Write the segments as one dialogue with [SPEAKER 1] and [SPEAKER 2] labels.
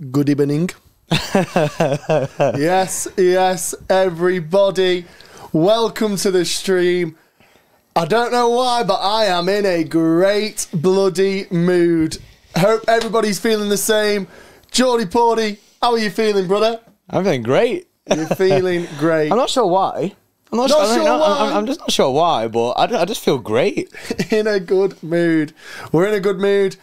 [SPEAKER 1] Good evening. yes, yes, everybody. Welcome to the stream. I don't know why, but I am in a great bloody mood. Hope everybody's feeling the same. Geordie Porty, how are you feeling, brother?
[SPEAKER 2] I'm feeling great.
[SPEAKER 1] You're feeling great.
[SPEAKER 2] I'm not sure why. I'm not,
[SPEAKER 1] Not
[SPEAKER 2] sure,
[SPEAKER 1] sure
[SPEAKER 2] I'm,
[SPEAKER 1] why?
[SPEAKER 2] I'm, I'm just not sure why, but I, I just feel great.
[SPEAKER 1] in a good mood. We're in a good mood.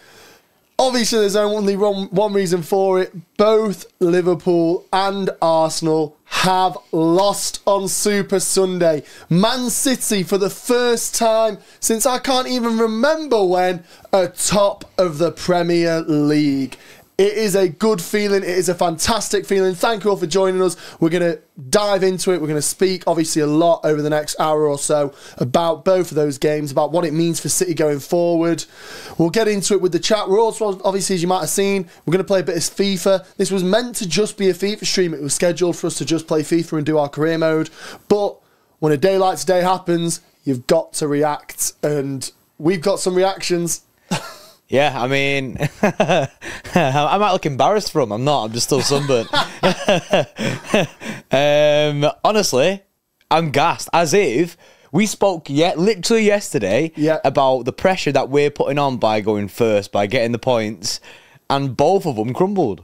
[SPEAKER 1] Obviously, there's only one, reason for it. Both Liverpool and Arsenal have lost on Super Sunday. Man City, for the first time since I can't even remember when, are top of the Premier League. It is a good feeling. It is a fantastic feeling. Thank you all for joining us. We're going to dive into it. We're going to speak, obviously, a lot over the next hour or so about both of those games, about what it means for City going forward. We'll get into it with the chat. We're also, obviously, as you might have seen, we're going to play a bit of FIFA. This was meant to just be a FIFA stream. It was scheduled for us to just play FIFA and do our career mode. But when a day like today happens, you've got to react. And we've got some reactions.
[SPEAKER 2] Yeah, I mean, I might look embarrassed for from. I'm not. I'm just still sunburned. um, honestly, I'm gassed. As if we spoke yet literally yesterday
[SPEAKER 1] Yeah.
[SPEAKER 2] about the pressure that we're putting on by going first, by getting the points, and both of them crumbled.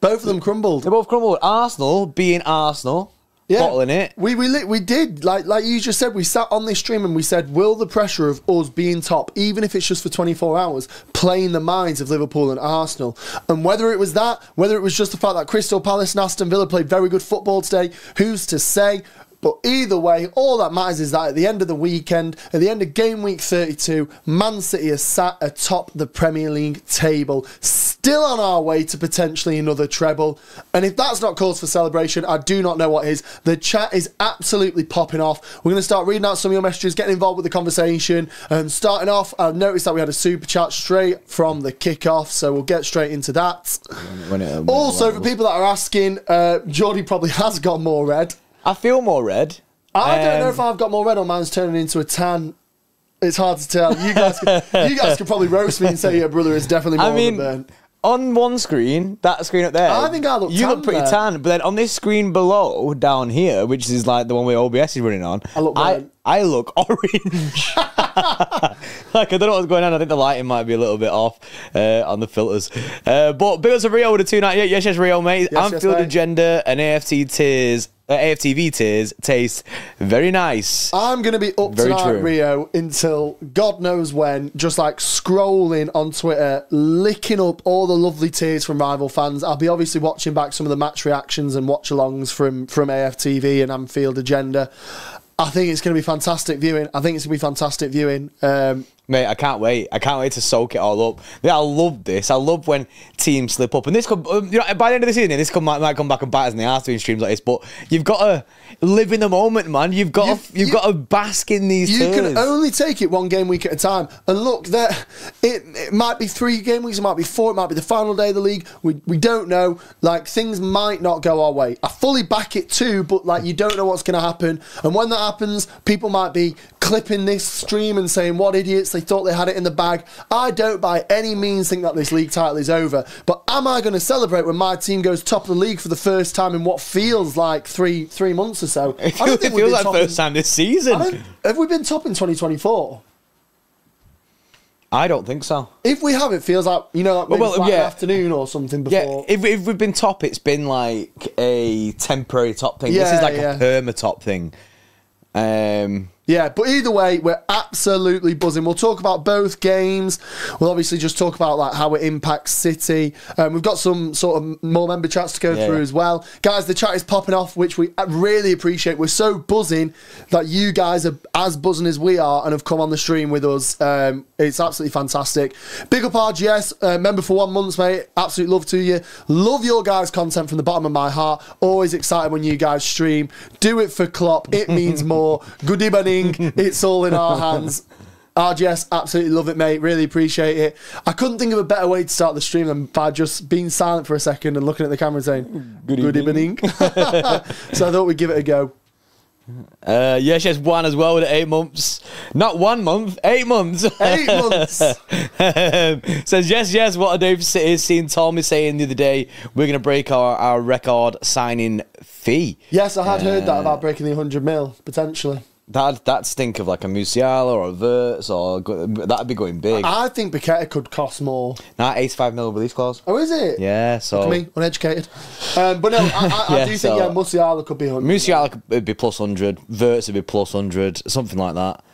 [SPEAKER 1] Both of them crumbled.
[SPEAKER 2] They both crumbled. Arsenal being Arsenal, bottling it.
[SPEAKER 1] We we we did like like you just said. We sat on this stream and we said, will the pressure of us being top, even if it's just for 24 hours, play in the minds of Liverpool and Arsenal? And whether it was that, whether it was just the fact that Crystal Palace and Aston Villa played very good football today, who's to say? But either way, all that matters is that at the end of the weekend, at the end of game week 32, Man City are sat atop the Premier League table, still on our way to potentially another treble. And if that's not cause for celebration, I do not know what is. The chat is absolutely popping off. We're going to start reading out some of your messages, getting involved with the conversation. Um, starting off, I've noticed that we had a super chat straight from the kickoff, so we'll get straight into that.
[SPEAKER 2] When it- when it
[SPEAKER 1] Also, for people that are asking, uh, Geordie probably has got more red.
[SPEAKER 2] I feel more red.
[SPEAKER 1] I don't know
[SPEAKER 2] Um,
[SPEAKER 1] if I've got more red or mine's turning into a tan. It's hard to tell. You guys, can, you guys could probably roast me and say your brother is definitely more
[SPEAKER 2] I mean,
[SPEAKER 1] a
[SPEAKER 2] on one screen, that screen up there,
[SPEAKER 1] I think I look
[SPEAKER 2] you
[SPEAKER 1] tan
[SPEAKER 2] look pretty
[SPEAKER 1] there.
[SPEAKER 2] tan. But then on this screen below, down here, which is like the one where OBS is running on,
[SPEAKER 1] I look
[SPEAKER 2] I. I look orange. like I don't know what's going on. I think the lighting might be a little bit off uh, on the filters. Uh, but big ups to Rio with a two ninety eight. Yes, yes, Rio, mate.
[SPEAKER 1] Yes, yes,
[SPEAKER 2] Anfield
[SPEAKER 1] mate.
[SPEAKER 2] agenda and AFTV tears. Uh, AFTV tears taste very nice.
[SPEAKER 1] I'm going to be up
[SPEAKER 2] Very
[SPEAKER 1] tonight,
[SPEAKER 2] true.
[SPEAKER 1] Rio, until God knows when, just like scrolling on Twitter, licking up all the lovely tears from rival fans. I'll be obviously watching back some of the match reactions and watch alongs from, from AFTV and Anfield Agenda. I think it's going to be fantastic viewing. I think it's going to be fantastic viewing. Um,
[SPEAKER 2] Mate, I can't wait. I can't wait to soak it all up. Yeah, I love this. I love when teams slip up. And this could, um, you know, by the end of the season, this could, might, might come back and bite us in the ass doing streams like this. But you've got to live in the moment, man. You've got
[SPEAKER 1] You've-
[SPEAKER 2] to, you've
[SPEAKER 1] you-
[SPEAKER 2] got to bask in these.
[SPEAKER 1] You
[SPEAKER 2] tears.
[SPEAKER 1] can only take it one game week at a time. And look, there it, it might be three game weeks, it might be four, it might be the final day of the league. We, we don't know. Like things might not go our way. I fully back it too, but like you don't know what's going to happen. And when that happens, people might be clipping this stream and saying, "What idiots! They thought they had it in the bag." I don't by any means think that this league title is over. But am I going to celebrate when my team goes top of the league for the first time in what feels like three three months or so?
[SPEAKER 2] It
[SPEAKER 1] I don't
[SPEAKER 2] feels,
[SPEAKER 1] think
[SPEAKER 2] it feels like
[SPEAKER 1] top in-
[SPEAKER 2] first time this season.
[SPEAKER 1] have we been top in 2024?
[SPEAKER 2] I don't think so.
[SPEAKER 1] If we have, it feels like you know, like maybe
[SPEAKER 2] Well, well, yeah.
[SPEAKER 1] afternoon or something
[SPEAKER 2] Yeah,
[SPEAKER 1] before.
[SPEAKER 2] if, if we've been top, it's been like a temporary top thing. this is like
[SPEAKER 1] yeah.
[SPEAKER 2] a perma top thing. Um,
[SPEAKER 1] Yeah, but either way, we're absolutely buzzing. We'll talk about both games. We'll obviously just talk about like how it impacts City. Um, we've got some sort of more member chats to go
[SPEAKER 2] Yeah,
[SPEAKER 1] through
[SPEAKER 2] yeah.
[SPEAKER 1] as well, guys. The chat is popping off, which we really appreciate. We're so buzzing that you guys are as buzzing as we are and have come on the stream with us. Um, it's absolutely fantastic. Big up RGS, uh, member for one month, mate. Absolute love to you. Love your guys' content from the bottom of my heart. Always excited when you guys stream. Do it for Klopp. It means more. Good evening. It's all in our hands. RGS, absolutely love it, mate. Really appreciate it. I couldn't think of a better way to start the stream than by just being silent for a second and looking at the camera and saying,
[SPEAKER 2] Good
[SPEAKER 1] Good,
[SPEAKER 2] evening."
[SPEAKER 1] evening. so I thought we'd give it a go.
[SPEAKER 2] Uh, yes, yes, one as well with eight months. Not one month, eight months.
[SPEAKER 1] Eight months.
[SPEAKER 2] Um, says yes, yes. What a day for City. Seen Tommy saying the other day we're going to break our, our record signing fee.
[SPEAKER 1] Yes, I had heard that about breaking the 100 mil, potentially.
[SPEAKER 2] That that stink of like a Musiala or a Wirtz or go, that'd be going big.
[SPEAKER 1] I think Paqueta could cost more.
[SPEAKER 2] Nah, eighty-five mil release clause.
[SPEAKER 1] Oh, is it?
[SPEAKER 2] Yeah, so
[SPEAKER 1] Look at me, uneducated. Um, but no, I, I, I do
[SPEAKER 2] so-
[SPEAKER 1] think, yeah, Musiala could be 100.
[SPEAKER 2] Musiala could it'd be plus hundred, Wirtz would be plus hundred, something like that.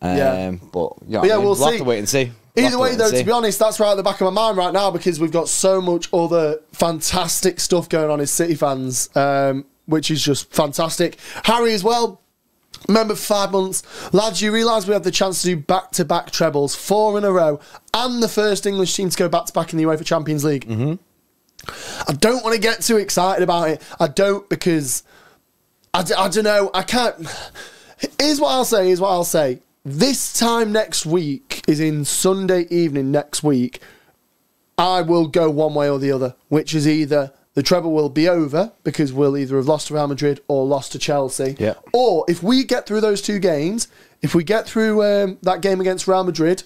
[SPEAKER 2] Um,
[SPEAKER 1] Yeah.
[SPEAKER 2] but yeah,
[SPEAKER 1] But yeah,
[SPEAKER 2] I mean,
[SPEAKER 1] we'll
[SPEAKER 2] have
[SPEAKER 1] see.
[SPEAKER 2] to wait and see.
[SPEAKER 1] Either way, though, to be honest, that's right at the back of my mind right now because we've got so much other fantastic stuff going on as City fans, um, which is just fantastic. Harry as well. Remember, five months, lads, you realise we have the chance to do back-to-back trebles, four in a row, and the first English team to go back-to-back in the UEFA Champions League. Mm-hmm. I don't want to get too excited about it. I don't because I, d- I don't know. I can't. Here's what I'll say. Here's what I'll say. This time next week is in Sunday evening next week. I will go one way or the other, which is either the treble will be over because we'll either have lost to Real Madrid or lost to Chelsea.
[SPEAKER 2] Yeah.
[SPEAKER 1] Or if we get through those two games, if we get through um, that game against Real Madrid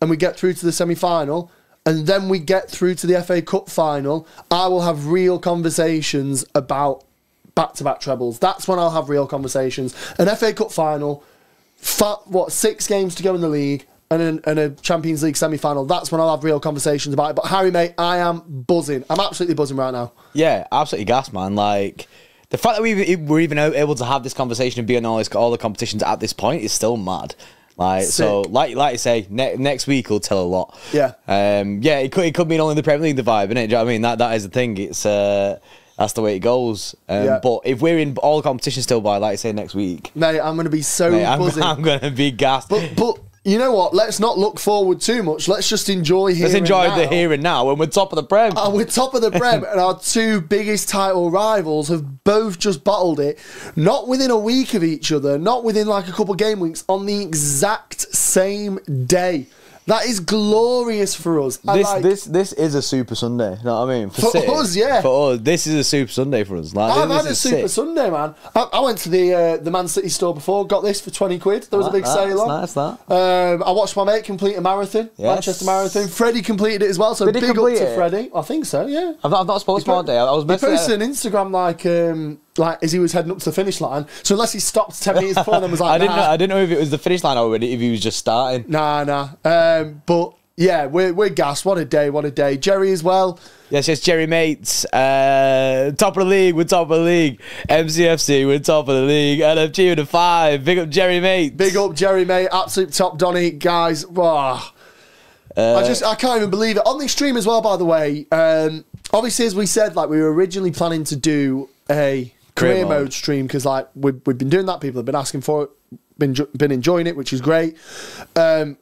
[SPEAKER 1] and we get through to the semi final, and then we get through to the FA Cup final, I will have real conversations about back to back trebles. That's when I'll have real conversations. An FA Cup final, what, six games to go in the league. And a, and a Champions League semi final. That's when I'll have real conversations about it. But Harry, mate, I am buzzing. I'm absolutely buzzing right now.
[SPEAKER 2] Yeah, absolutely gas, man. Like the fact that we we're even able to have this conversation and be on all, this, all the competitions at this point is still mad. Like so, like like you say, ne- next week will tell a lot.
[SPEAKER 1] Yeah.
[SPEAKER 2] um, yeah. It could it could mean only the Premier League the vibe, innit? Do you know what I mean? That that is the thing. It's uh, that's the way it goes. Um,
[SPEAKER 1] Yeah.
[SPEAKER 2] But if we're in all competitions still by, like you say, next week,
[SPEAKER 1] Mate, I'm going to be so
[SPEAKER 2] mate, I'm. I'm gonna be gassed.
[SPEAKER 1] But but you know what? Let's not look forward too much. Let's just enjoy here.
[SPEAKER 2] Let's
[SPEAKER 1] and
[SPEAKER 2] enjoy
[SPEAKER 1] now.
[SPEAKER 2] the here and now when we're top of the Prem.
[SPEAKER 1] Uh, we're top of the Prem, and our two biggest title rivals have both just bottled it. Not within a week of each other, not within like a couple game weeks, on the exact same day. That is glorious for us. I
[SPEAKER 2] this
[SPEAKER 1] like-
[SPEAKER 2] this this is a super Sunday. You know what I mean?
[SPEAKER 1] For
[SPEAKER 2] City.
[SPEAKER 1] us, yeah.
[SPEAKER 2] For us, this is a super Sunday for us. Like,
[SPEAKER 1] I've
[SPEAKER 2] this
[SPEAKER 1] had a
[SPEAKER 2] is
[SPEAKER 1] Super
[SPEAKER 2] sick.
[SPEAKER 1] Sunday, man. I, I went to the uh, the Man City store before, got this for 20 quid. There was a big
[SPEAKER 2] That's
[SPEAKER 1] sale on.
[SPEAKER 2] nice, that.
[SPEAKER 1] Um, I watched my mate complete a marathon,
[SPEAKER 2] Yes.
[SPEAKER 1] Manchester Marathon. Freddie completed it as well, so
[SPEAKER 2] Did he
[SPEAKER 1] big up
[SPEAKER 2] complete
[SPEAKER 1] to
[SPEAKER 2] it?
[SPEAKER 1] Freddie. I think so, yeah.
[SPEAKER 2] I've not, I've not spoken him day. I was
[SPEAKER 1] He
[SPEAKER 2] messing.
[SPEAKER 1] posted an Instagram like um, like as he was heading up to the finish line. So unless he stopped ten minutes before, then was like,
[SPEAKER 2] I didn't.
[SPEAKER 1] nah,
[SPEAKER 2] Know, I didn't know if it was the finish line already. If he was just starting.
[SPEAKER 1] nah, nah. Um, but yeah, we're we're gassed. What a day! What a day! Jerry as well.
[SPEAKER 2] Yes, yes, Jerry Mates, uh, top of the league. We're top of the league. MCFC, we're top of the league. LFG with a five. Big up Jerry Mates.
[SPEAKER 1] Big up Jerry, mate. Absolute top Donny guys. Wow.
[SPEAKER 2] Uh,
[SPEAKER 1] I just I can't even believe it on the stream as well. By the way, um, obviously as we said, like we were originally planning to do a career,
[SPEAKER 2] Career
[SPEAKER 1] mode.
[SPEAKER 2] mode.
[SPEAKER 1] stream because like we've, we've been doing that. People have been asking for it, been been enjoying it, which is great. Um,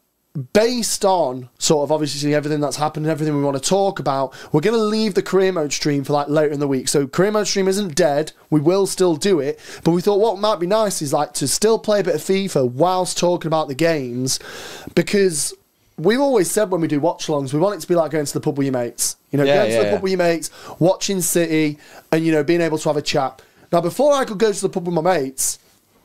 [SPEAKER 1] based on sort of obviously everything that's happened and everything we want to talk about, we're going to leave the career mode stream for like later in the week. So career mode stream isn't dead. We will still do it, but we thought what might be nice is like to still play a bit of FIFA whilst talking about the games because we've always said when we do watch alongs, we want it to be like going to the pub with your mates. You know,
[SPEAKER 2] Yeah,
[SPEAKER 1] going to the
[SPEAKER 2] yeah.
[SPEAKER 1] pub with your mates, watching City, and you know, being able to have a chat. Now, before I could go to the pub with my mates,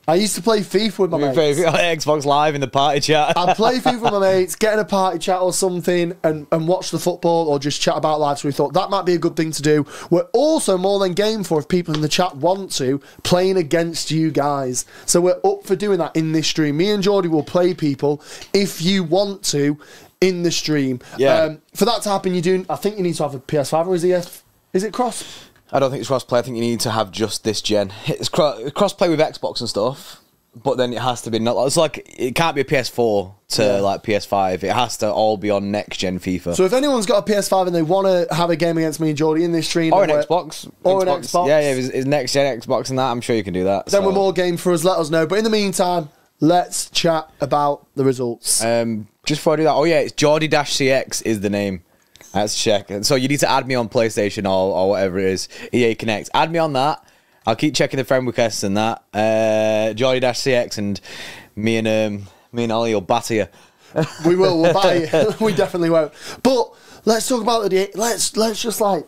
[SPEAKER 1] I used to play FIFA with my mates.
[SPEAKER 2] play Xbox Live in the party chat.
[SPEAKER 1] I'd play FIFA with my mates, get in a party chat or something, and, and watch the football or just chat about life. So we thought that might be a good thing to do. We're also more than game for if people in the chat want to playing against you guys. So we're up for doing that in this stream. Me and Geordie will play people if you want to in the stream.
[SPEAKER 2] Yeah.
[SPEAKER 1] Um, for that to happen, you do. I think you need to have a PS5 or is it? Is it cross?
[SPEAKER 2] I don't think it's cross play. I think you need to have just this gen. It's cross play with Xbox and stuff, but then it has to be not. It's like it can't be a PS4 to
[SPEAKER 1] Yeah.
[SPEAKER 2] like PS5. It has to all be on next gen FIFA
[SPEAKER 1] So if anyone's got a PS5 and they want to have a game against me and Jordy in this stream,
[SPEAKER 2] or an Xbox.
[SPEAKER 1] or an Xbox.
[SPEAKER 2] Yeah, yeah. It's, it's next gen Xbox and that, I'm sure you can do that.
[SPEAKER 1] then
[SPEAKER 2] so.
[SPEAKER 1] we're more game for us. Let us know. But in the meantime, let's chat about the results.
[SPEAKER 2] Um, just before I do that, oh yeah, it's Jordy Dash CX is the name. Let's check. So you need to add me on PlayStation or, or whatever it is, EA Connect. Add me on that. I'll keep checking the friend requests and that. Uh, Geordie Dash CX and me and um, me and Ollie will batter you.
[SPEAKER 1] we will. We'll buy it. we definitely won't. But let's talk about the. Let's let's just like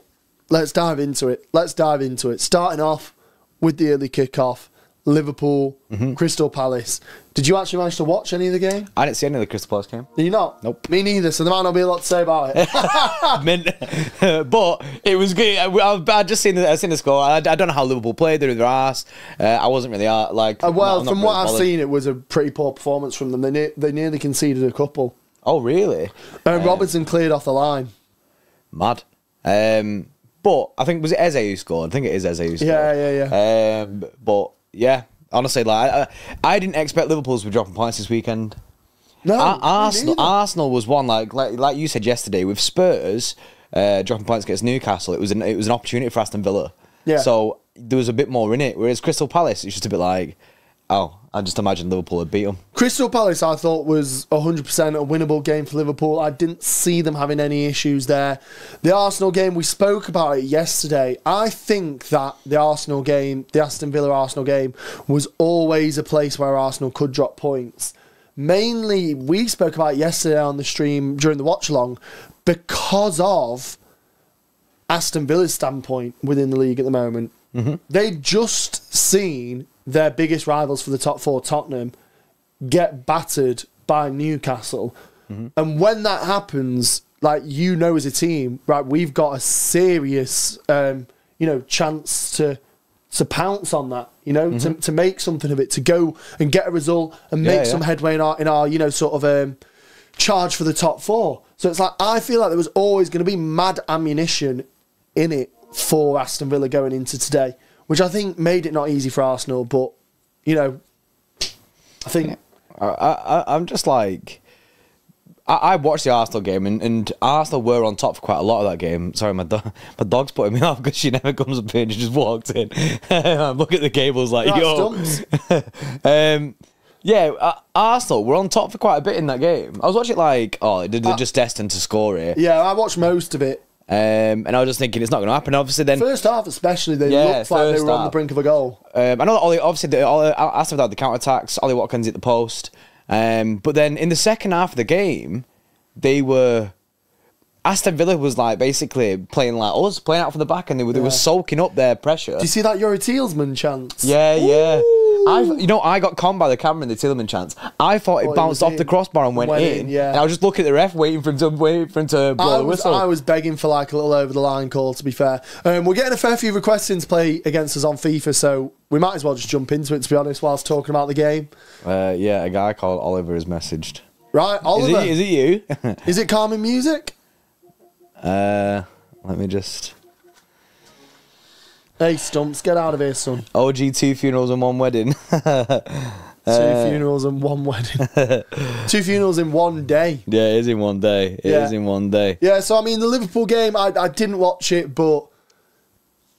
[SPEAKER 1] let's dive into it. Let's dive into it. Starting off with the early kickoff. Liverpool,
[SPEAKER 2] Mm-hmm.
[SPEAKER 1] Crystal Palace. Did you actually manage to watch any of the game?
[SPEAKER 2] I didn't see any of the Crystal Palace game.
[SPEAKER 1] Did you not?
[SPEAKER 2] Nope.
[SPEAKER 1] Me neither. So there might not be a lot to say about it.
[SPEAKER 2] But it was good. I, I, just seen the, I seen the score. I, I don't know how Liverpool played. They're their ass. Uh, I wasn't really uh, like.
[SPEAKER 1] Uh, well,
[SPEAKER 2] not-
[SPEAKER 1] from
[SPEAKER 2] really
[SPEAKER 1] what I've seen, it was a pretty poor performance from them. They ne- they nearly conceded a couple.
[SPEAKER 2] Oh, really?
[SPEAKER 1] And Robertson cleared off the line.
[SPEAKER 2] Mad. Um, but I think was it Eze who scored? I think it is Eze who scored.
[SPEAKER 1] Yeah, yeah,
[SPEAKER 2] yeah. Um, but yeah, honestly, like I, I didn't expect Liverpool's to be dropping points this weekend.
[SPEAKER 1] No,
[SPEAKER 2] Ar- Arsenal. Arsenal was one like like like you said yesterday with Spurs uh, dropping points against Newcastle. It was an it was an opportunity for Aston Villa.
[SPEAKER 1] Yeah.
[SPEAKER 2] So there was a bit more in it. Whereas Crystal Palace, it's just a bit like, oh, I just imagine Liverpool had beat them.
[SPEAKER 1] Crystal Palace, I thought, was 100% a winnable game for Liverpool. I didn't see them having any issues there. The Arsenal game, we spoke about it yesterday. I think that the Arsenal game, the Aston Villa Arsenal game, was always a place where Arsenal could drop points. Mainly, we spoke about it yesterday on the stream during the watch along because of Aston Villa's standpoint within the league at the moment. Mm-hmm. They'd just seen their biggest rivals for the top four, Tottenham, get battered by Newcastle. And when that happens, like you know as a team, right, we've got a serious um, you know, chance to to pounce on that, you know, to, to make something of it, to go and get a result and make
[SPEAKER 2] Yeah, yeah.
[SPEAKER 1] some headway in our in our, you know, sort of um charge for the top four. So it's like I feel like there was always going to be mad ammunition in it for Aston Villa going into today, which I think made it not easy for Arsenal. But you know, I think
[SPEAKER 2] I, I, I'm just like, I, I watched the Arsenal game and, and Arsenal were on top for quite a lot of that game. Sorry, my do- my dog's putting me off because she never comes up here and she just walked in. Look at the cables like, yo. um, yeah, uh, Arsenal were on top for quite a bit in that game. I was watching it like, oh, they're, they're just destined to score it.
[SPEAKER 1] yeah, I watched most of it.
[SPEAKER 2] Um, and I was just thinking it's not going to happen. Obviously, then
[SPEAKER 1] First half, especially, they
[SPEAKER 2] Yeah,
[SPEAKER 1] looked like they were on the brink of a goal.
[SPEAKER 2] Um, I know that Ollie, obviously, the, Ollie, Aston Villa had the counter attacks. Ollie Watkins at the post. Um, but then in the second half of the game, they were. Aston Villa was like basically playing like us, playing out from the back, and they were, they were soaking up their pressure.
[SPEAKER 1] Do you see that Youri Tielemans chance?
[SPEAKER 2] Yeah, yeah.
[SPEAKER 1] Ooh.
[SPEAKER 2] I, you know, I got conned by the camera in the Tielemans chance. I thought it
[SPEAKER 1] Thought it
[SPEAKER 2] bounced
[SPEAKER 1] was
[SPEAKER 2] off the crossbar and went,
[SPEAKER 1] Went
[SPEAKER 2] in.
[SPEAKER 1] in, yeah.
[SPEAKER 2] And I was just looking at the ref, waiting for him to wait for him to blow the
[SPEAKER 1] was,
[SPEAKER 2] whistle.
[SPEAKER 1] I was begging for like a little over the line call. To be fair, um, we're getting a fair few requests in to play against us on FIFA, so we might as well just jump into it. To be honest, whilst talking about the game,
[SPEAKER 2] uh, yeah, a guy called Oliver has messaged.
[SPEAKER 1] right?
[SPEAKER 2] Is
[SPEAKER 1] Oliver,
[SPEAKER 2] it, is it you?
[SPEAKER 1] is it calming music?
[SPEAKER 2] uh, let me just.
[SPEAKER 1] Hey, Stumps, get out of here, son.
[SPEAKER 2] OG two funerals and one wedding.
[SPEAKER 1] Two
[SPEAKER 2] Uh,
[SPEAKER 1] funerals and one wedding. Two funerals in one day.
[SPEAKER 2] yeah, it is in one day. It is
[SPEAKER 1] Yeah.
[SPEAKER 2] in one day.
[SPEAKER 1] Yeah, so I mean, the Liverpool game, I, I didn't watch it, but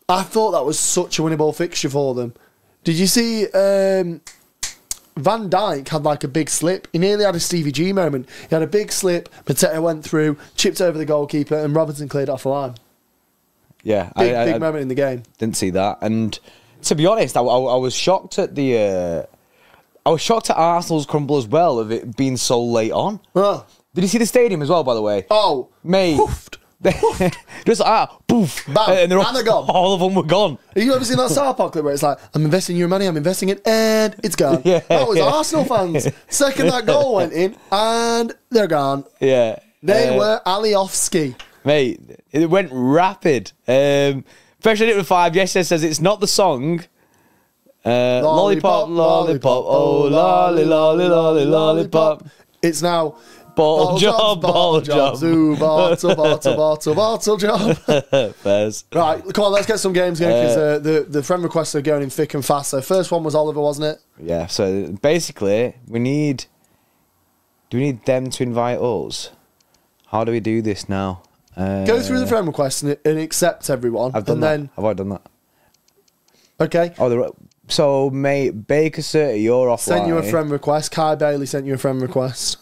[SPEAKER 1] I thought that was such a winnable fixture for them. Did you see um, Van Dijk had like a big slip? He nearly had a Stevie G moment. He had a big slip, Mateta went through, chipped over the goalkeeper, and Robertson cleared off the line.
[SPEAKER 2] Yeah,
[SPEAKER 1] Big,
[SPEAKER 2] I, I,
[SPEAKER 1] big moment in the game.
[SPEAKER 2] didn't see that. And to be honest, I, I, was shocked at the. Uh, I was shocked at Arsenal's crumble as well of it being so late on.
[SPEAKER 1] Oh,
[SPEAKER 2] Did you see the stadium as well? By the way,
[SPEAKER 1] oh
[SPEAKER 2] mate.
[SPEAKER 1] poofed.
[SPEAKER 2] just ah, poof,
[SPEAKER 1] Bam,
[SPEAKER 2] and they're all,
[SPEAKER 1] and they're gone.
[SPEAKER 2] all of them were gone.
[SPEAKER 1] Have you ever seen that South Park clip where it's like, I'm investing your money, I'm investing it, and it's gone?
[SPEAKER 2] Yeah,
[SPEAKER 1] that was
[SPEAKER 2] yeah.
[SPEAKER 1] Arsenal fans. Second that goal went in, and they're gone.
[SPEAKER 2] Yeah,
[SPEAKER 1] They
[SPEAKER 2] Uh,
[SPEAKER 1] were Aliofsky.
[SPEAKER 2] Mate. It went rapid. Um, Fresh Edit with five. Yes, says it's not the song. Uh, lollipop, lollipop, oh lolly, lolly, lolly, lollipop.
[SPEAKER 1] It's now
[SPEAKER 2] Ball job, ball job.
[SPEAKER 1] Zoo, bottle, bottle, bottle, bottle job.
[SPEAKER 2] Fairs.
[SPEAKER 1] right, come on, let's get some games going because uh, the the friend requests are going in thick and fast. So first one was Oliver, wasn't it?
[SPEAKER 2] Yeah. So basically, we need. Do we need them to invite us? How do we do this now? Uh,
[SPEAKER 1] Go through the friend requests and, and accept everyone,
[SPEAKER 2] I've done
[SPEAKER 1] and
[SPEAKER 2] that.
[SPEAKER 1] then
[SPEAKER 2] Have I done that?
[SPEAKER 1] okay.
[SPEAKER 2] Oh, the, so mate, Baker City, you're offline.
[SPEAKER 1] Sent you a friend request. Kai Bailey sent you a friend request.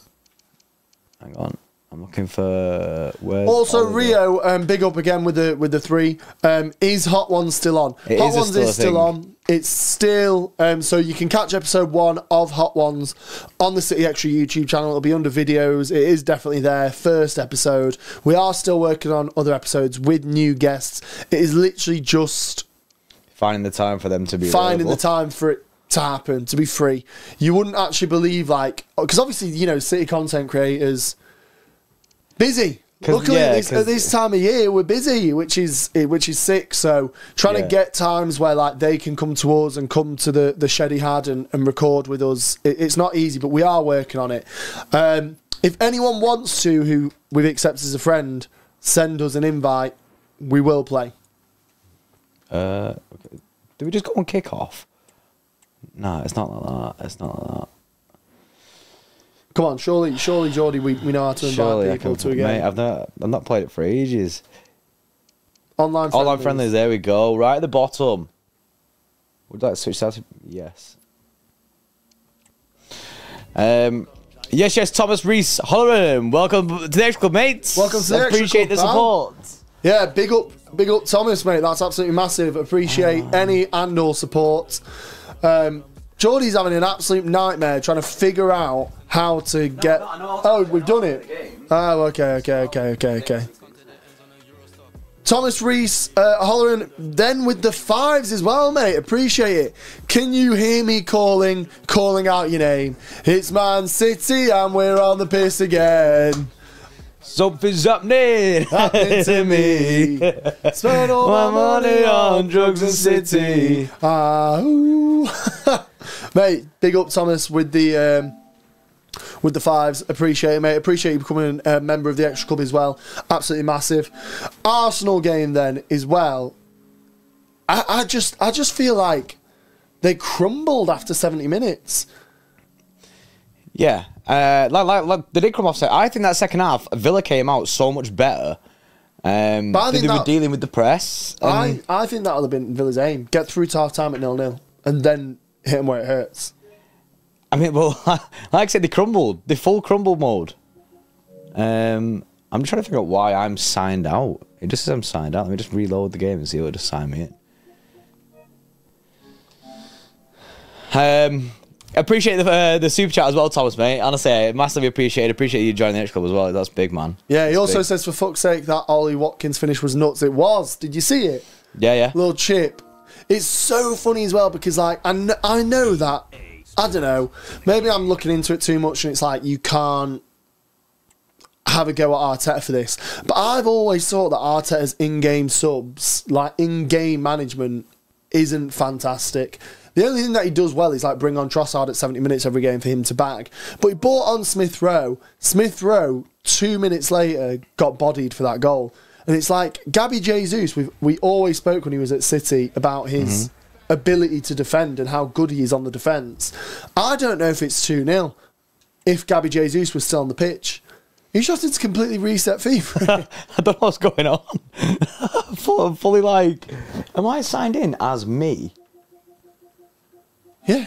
[SPEAKER 2] Hang on, I'm looking for. Where's
[SPEAKER 1] Also, Rio, um, big up again with the with the three. Um, is Hot Ones still on?
[SPEAKER 2] It
[SPEAKER 1] Hot
[SPEAKER 2] is
[SPEAKER 1] Ones
[SPEAKER 2] still
[SPEAKER 1] is still on. It's still um, so you can catch episode one of Hot Ones on the City Xtra YouTube channel. It'll be under videos. It is definitely there. First episode. We are still working on other episodes with new guests. It is literally just
[SPEAKER 2] Finding the time for them to be
[SPEAKER 1] finding the time for it to happen, to be free. You wouldn't actually believe, like, because obviously, you know, city content creators busy. Luckily,
[SPEAKER 2] yeah,
[SPEAKER 1] at, this, at this time of year, we're busy, which is which is sick. So trying
[SPEAKER 2] Yeah.
[SPEAKER 1] to get times where like they can come to us and come to the the Sheddy Had and, and record with us. It, it's not easy, but we are working on it. Um, if anyone wants to, who we've accepted as a friend, send us an invite. We will play.
[SPEAKER 2] Uh. Do we just go on kick off? No, it's not like that. It's not like that.
[SPEAKER 1] Come on, surely, surely, Geordie, we, we know how to invite
[SPEAKER 2] Surely I
[SPEAKER 1] people
[SPEAKER 2] can.
[SPEAKER 1] to a game.
[SPEAKER 2] Mate, I've not. I've not played it for ages.
[SPEAKER 1] Online
[SPEAKER 2] Online friendlies. There we go. Right at the bottom. Would to switch that? To, yes. Um. Yes, yes, Thomas Reese Holleran. Welcome to the Xtra Club, mates.
[SPEAKER 1] Welcome to the Extra
[SPEAKER 2] Appreciate the
[SPEAKER 1] pal.
[SPEAKER 2] support.
[SPEAKER 1] Yeah, big up, big up, Thomas, mate. That's absolutely massive. Appreciate
[SPEAKER 2] Ah.
[SPEAKER 1] any and all support. Um, Geordie's having an absolute nightmare trying to figure out how to get.
[SPEAKER 2] no, I know how to-
[SPEAKER 1] oh, we've done it.
[SPEAKER 2] play the game.
[SPEAKER 1] Oh, okay, okay, okay, okay, okay. Thomas Reese uh, hollering then with the fives as well, mate. Appreciate it. Can you hear me calling, calling out your name? It's Man City and we're on the piss again.
[SPEAKER 2] Something's happening.
[SPEAKER 1] Happening to me. Spend all my money on drugs and city. Ah, ooh. mate, big up Thomas with the um, with the fives. Appreciate it, mate. Appreciate you becoming a member of the Xtra Club as well. Absolutely massive. Arsenal game then as well. I, I just I just feel like they crumbled after 70 minutes.
[SPEAKER 2] Yeah, uh, like, like, like they did come off. I think that second half, Villa came out so much better. Um,
[SPEAKER 1] But I
[SPEAKER 2] they,
[SPEAKER 1] think
[SPEAKER 2] they were
[SPEAKER 1] that-
[SPEAKER 2] dealing with the press.
[SPEAKER 1] I, I think that would have been Villa's aim. Get through to half time at nil nil and then hit them where it hurts.
[SPEAKER 2] I mean, well, like I said, they crumbled. They full crumble mode. Um, I'm trying to figure out why I'm signed out. It just says I'm signed out. Let me just reload the game and see what just sign me in. Um, appreciate the uh, the super chat as well, Thomas, mate. Honestly, massively appreciate it. Appreciate you joining the X Club as well. That's big, man.
[SPEAKER 1] Yeah, he
[SPEAKER 2] That's
[SPEAKER 1] also
[SPEAKER 2] big.
[SPEAKER 1] says for fuck's sake that Ollie Watkins finish was nuts. It was. Did you see it?
[SPEAKER 2] Yeah, yeah.
[SPEAKER 1] Little chip. It's so funny as well because like I kn- I know that I don't know. Maybe I'm looking into it too much and it's like you can't have a go at Arteta for this. But I've always thought that Arteta's in-game subs, like in-game management, isn't fantastic. The only thing that he does well is like bring on Trossard at 70 minutes every game for him to bag. But he bought on Smith Rowe. Smith Rowe, two minutes later, got bodied for that goal. And it's like Gabby Jesus, we we always spoke when he was at City about his mm-hmm. ability to defend and how good he is on the defence. I don't know if it's 2 0 if Gabby Jesus was still on the pitch. You just to completely reset FIFA.
[SPEAKER 2] I don't know what's going on. Full- I'm fully like, am I signed in as me?
[SPEAKER 1] yeah.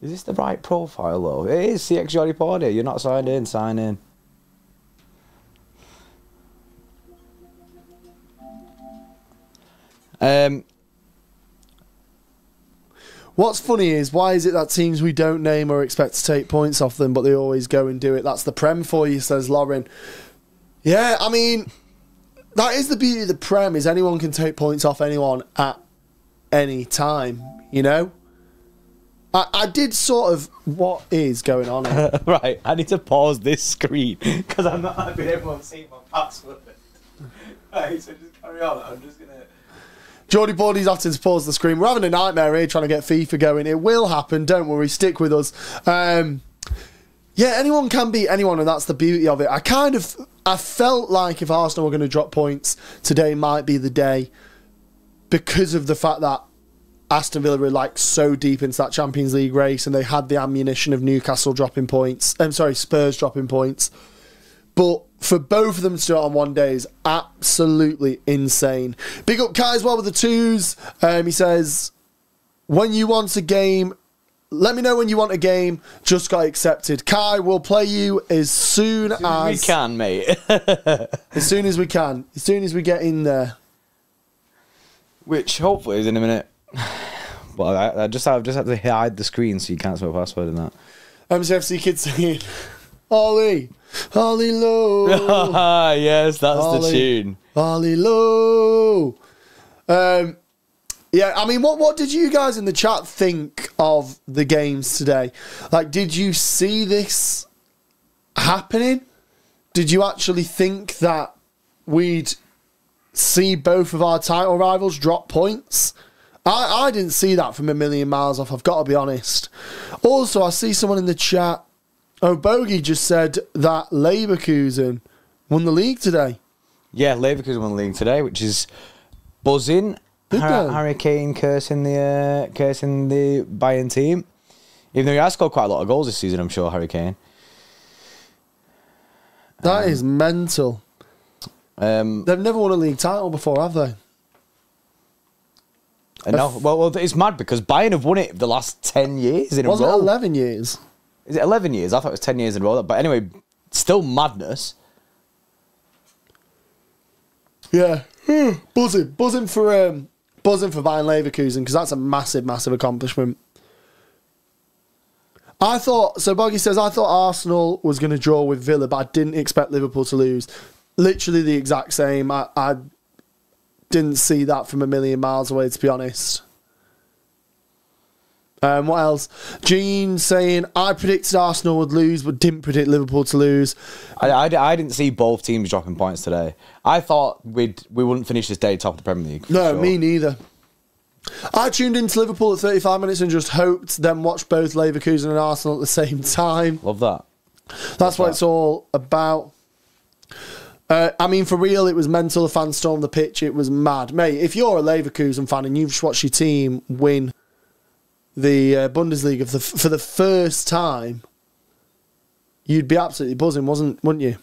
[SPEAKER 2] Is this the right profile though? It is CX Jolly Party. You're not signed in. Sign in. Um,
[SPEAKER 1] What's funny is why is it that teams we don't name or expect to take points off them, but they always go and do it? That's the Prem for you, says Lauren. Yeah, I mean, that is the beauty of the Prem is anyone can take points off anyone at any time. You know, I, I did sort of what is going on. Here?
[SPEAKER 2] right, I need to pause this screen because I'm not I've been able see my password. right, so just carry on. I'm just gonna.
[SPEAKER 1] Geordie Bordy's having to pause the screen. We're having a nightmare here trying to get FIFA going. It will happen. Don't worry. Stick with us. Um, yeah, anyone can beat anyone, and that's the beauty of it. I kind of, I felt like if Arsenal were going to drop points, today might be the day because of the fact that Aston Villa were like so deep into that Champions League race, and they had the ammunition of Newcastle dropping points. I'm sorry, Spurs dropping points. But for both of them to do it on one day is absolutely insane. Big up Kai as well with the twos. Um, he says, when you want a game, let me know when you want a game. Just got accepted. Kai will play you as soon as
[SPEAKER 2] we can, mate.
[SPEAKER 1] as soon as we can. As soon as we get in there.
[SPEAKER 2] Which hopefully is in a minute. But I, I just have just have to hide the screen so you can't see my password in that.
[SPEAKER 1] MCFC kids saying, Ollie, Ollie low.
[SPEAKER 2] yes, that's
[SPEAKER 1] Ollie.
[SPEAKER 2] the tune.
[SPEAKER 1] Ollie low. Um, Yeah, I mean, what what did you guys in the chat think of the games today? Like, did you see this happening? Did you actually think that we'd see both of our title rivals drop points? I, I didn't see that from a million miles off, I've got to be honest. Also, I see someone in the chat, oh, Bogey just said that Leverkusen won the league today.
[SPEAKER 2] Yeah, Leverkusen won the league today, which is buzzing.
[SPEAKER 1] Did
[SPEAKER 2] Har- Harry Kane cursing the uh, cursing the Bayern team, even though he has scored quite a lot of goals this season. I'm sure Harry Kane.
[SPEAKER 1] That is mental.
[SPEAKER 2] Um,
[SPEAKER 1] They've never won a league title before, have they?
[SPEAKER 2] and no, well, well, it's mad because Bayern have won it the last ten years in a
[SPEAKER 1] Wasn't it
[SPEAKER 2] row.
[SPEAKER 1] 11 years?
[SPEAKER 2] Is it eleven years? I thought it was ten years in a row. But anyway, still madness.
[SPEAKER 1] Yeah. buzzing. Buzzing for um, buzzing for Bayern Leverkusen because that's a massive, massive accomplishment. I thought so. Boggy says I thought Arsenal was going to draw with Villa, but I didn't expect Liverpool to lose. Literally the exact same. I, I didn't see that from a million miles away, to be honest. Um, what else? Gene saying I predicted Arsenal would lose, but didn't predict Liverpool to lose.
[SPEAKER 2] I, I, I didn't see both teams dropping points today. I thought we'd we wouldn't finish this day top of the Premier League.
[SPEAKER 1] No,
[SPEAKER 2] sure.
[SPEAKER 1] me neither. I tuned into Liverpool at 35 minutes and just hoped, then watched both Leverkusen and Arsenal at the same time.
[SPEAKER 2] Love that.
[SPEAKER 1] That's what it's all about. Uh, I mean, for real, it was mental. The fans stormed the pitch. It was mad. Mate, if you're a Leverkusen fan and you've just watched your team win the uh, Bundesliga for the, for the first time, you'd be absolutely buzzing, wasn't wouldn't you?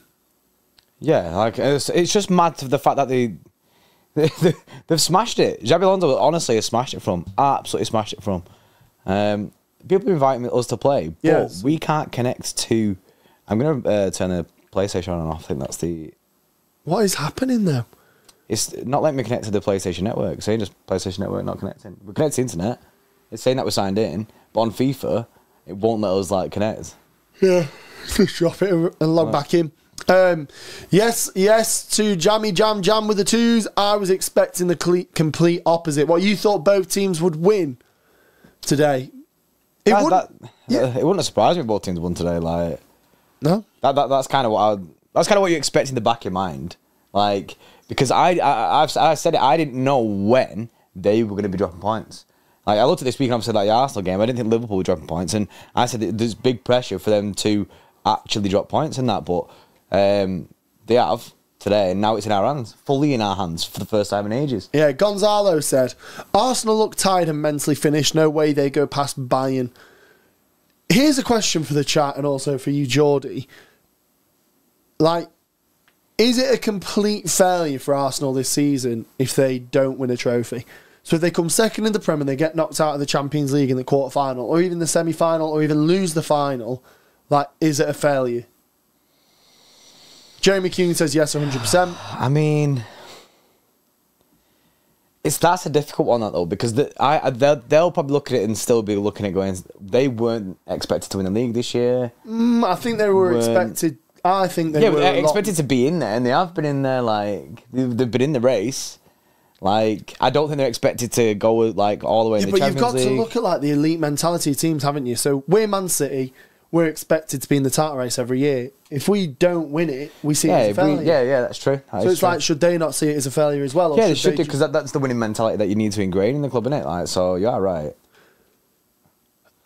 [SPEAKER 2] Yeah, like it's, it's just mad to the fact that they, they, they have smashed it. Xabi Alonso honestly has smashed it from absolutely smashed it from. Um, people inviting us to play, but
[SPEAKER 1] Yes.
[SPEAKER 2] we can't connect to. I'm gonna uh, turn the PlayStation on and off. I think that's the.
[SPEAKER 1] What is happening there?
[SPEAKER 2] It's not letting me connect to the PlayStation Network. It's saying just PlayStation Network not connecting. We connect to the internet. It's saying that we're signed in, but on FIFA, it won't let us like connect.
[SPEAKER 1] Yeah, just drop it and and log back in. Um, yes, yes to Jammy Jam Jam with the twos. I was expecting the cle- complete opposite. What you thought both teams would win today? It
[SPEAKER 2] That-
[SPEAKER 1] wouldn't.
[SPEAKER 2] that-
[SPEAKER 1] yeah.
[SPEAKER 2] it wouldn't have surprised me if both teams won today. Like
[SPEAKER 1] No.
[SPEAKER 2] That, that that's kind of what I that's kind of what you expect in the back of your mind, like because I, I I've I said it I didn't know when they were going to be dropping points. Like I looked at this week and I said like the Arsenal game, I didn't think Liverpool were dropping points, and I said there's big pressure for them to actually drop points in that, but um, they have today, and now it's in our hands, fully in our hands for the first time in ages.
[SPEAKER 1] Yeah, Gonzalo said Arsenal look tired and mentally finished. No way they go past Bayern. Here's a question for the chat and also for you, Geordie. Like, is it a complete failure for Arsenal this season if they don't win a trophy? So if they come second in the Prem and they get knocked out of the Champions League in the quarter final, or even the semi final, or even lose the final, like, is it a failure? Jeremy Kuhn says yes, 100%.
[SPEAKER 2] I mean, it's that's a difficult one that though because the, I they'll, they'll probably look at it and still be looking at going. They weren't expected to win the league this year.
[SPEAKER 1] Mm, I think they were
[SPEAKER 2] Weren't-
[SPEAKER 1] expected. I think they
[SPEAKER 2] yeah,
[SPEAKER 1] were
[SPEAKER 2] they're
[SPEAKER 1] lot-
[SPEAKER 2] expected to be in there, and they have been in there. Like they've, they've been in the race. Like I don't think they're expected to go like all the way
[SPEAKER 1] Yeah,
[SPEAKER 2] in the
[SPEAKER 1] but you've got
[SPEAKER 2] League.
[SPEAKER 1] to look at like the elite mentality of teams, haven't you? So we're Man City. We're expected to be in the title race every year. If we don't win it, we see
[SPEAKER 2] yeah,
[SPEAKER 1] it as a
[SPEAKER 2] if we-
[SPEAKER 1] failure.
[SPEAKER 2] yeah, yeah, that's true. That
[SPEAKER 1] so it's
[SPEAKER 2] true.
[SPEAKER 1] like, should they not see it as a failure as well?
[SPEAKER 2] yeah, they should do because that, that's the winning mentality that you need to ingrain in the club, innit? Like, so you are right.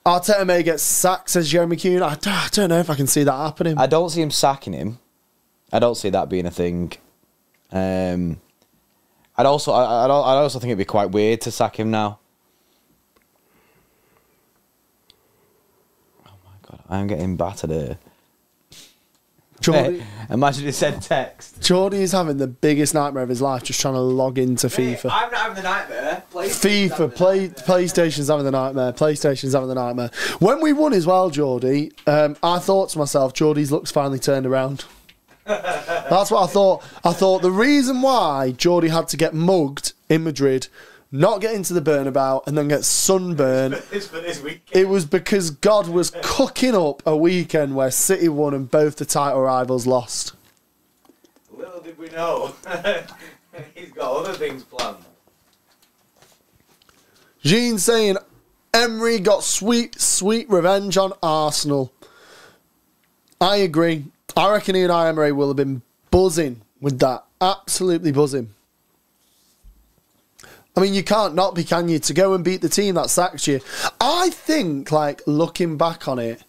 [SPEAKER 1] Arteta may get sacked, says Jeremy Kuhn. I don't know if I can see that happening.
[SPEAKER 2] I don't see him sacking him. I don't see that being a thing. Um, I'd also, I, I'd, I'd also think it'd be quite weird to sack him now. Oh my god, I'm getting battered here.
[SPEAKER 1] Jordy,
[SPEAKER 2] Hey, imagine it said text.
[SPEAKER 1] Jordy is having the biggest nightmare of his life just trying to log into FIFA.
[SPEAKER 2] I'm not having the nightmare.
[SPEAKER 1] FIFA, play, PlayStation's having the nightmare. PlayStation's having the nightmare. When we won as well, Geordie, um, I thought to myself, Geordie's looks finally turned around. That's what I thought. I thought the reason why Geordie had to get mugged in Madrid, not get into the Bernabeu, and then get sunburn,
[SPEAKER 2] It's for this weekend.
[SPEAKER 1] it was because God was cooking up a weekend where City won and both the title rivals lost.
[SPEAKER 2] Little did we know, he's got other things planned.
[SPEAKER 1] Gene saying Emery got sweet, sweet revenge on Arsenal. I agree. I reckon Unai Emery will have been buzzing with that. Absolutely buzzing. I mean, you can't not be, can you? To go and beat the team that sacked you. I think, like, looking back on it,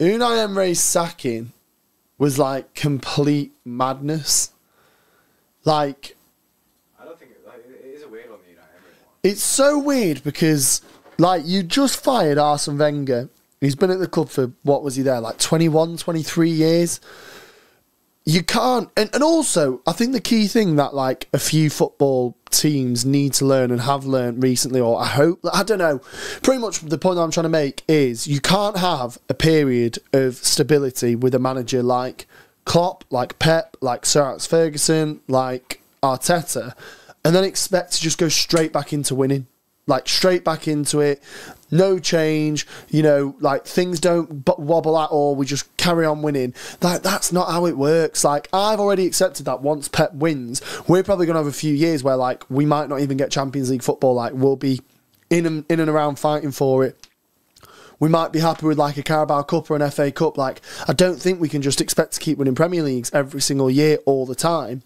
[SPEAKER 1] Unai Emery's sacking was like complete madness. Like,
[SPEAKER 2] I don't think it, it is a weird one, the United one.
[SPEAKER 1] it's so weird because, like, you just fired Arsene Wenger. He's been at the club for, what was he there, like 21, 23 years? You can't. And, and also, I think the key thing that, like, a few football teams need to learn and have learned recently, or I hope, I don't know, pretty much the point I'm trying to make is you can't have a period of stability with a manager like Klopp, like Pep, like Sir Alex Ferguson, like Arteta, and then expect to just go straight back into winning. Like straight back into it, no change. You know, like things don't bu- wobble at all. We just carry on winning. Like that's not how it works. Like I've already accepted that once Pep wins, we're probably gonna have a few years where like we might not even get Champions League football. Like we'll be in and in and around fighting for it we might be happy with like a Carabao Cup or an FA Cup. Like, I don't think we can just expect to keep winning Premier Leagues every single year all the time.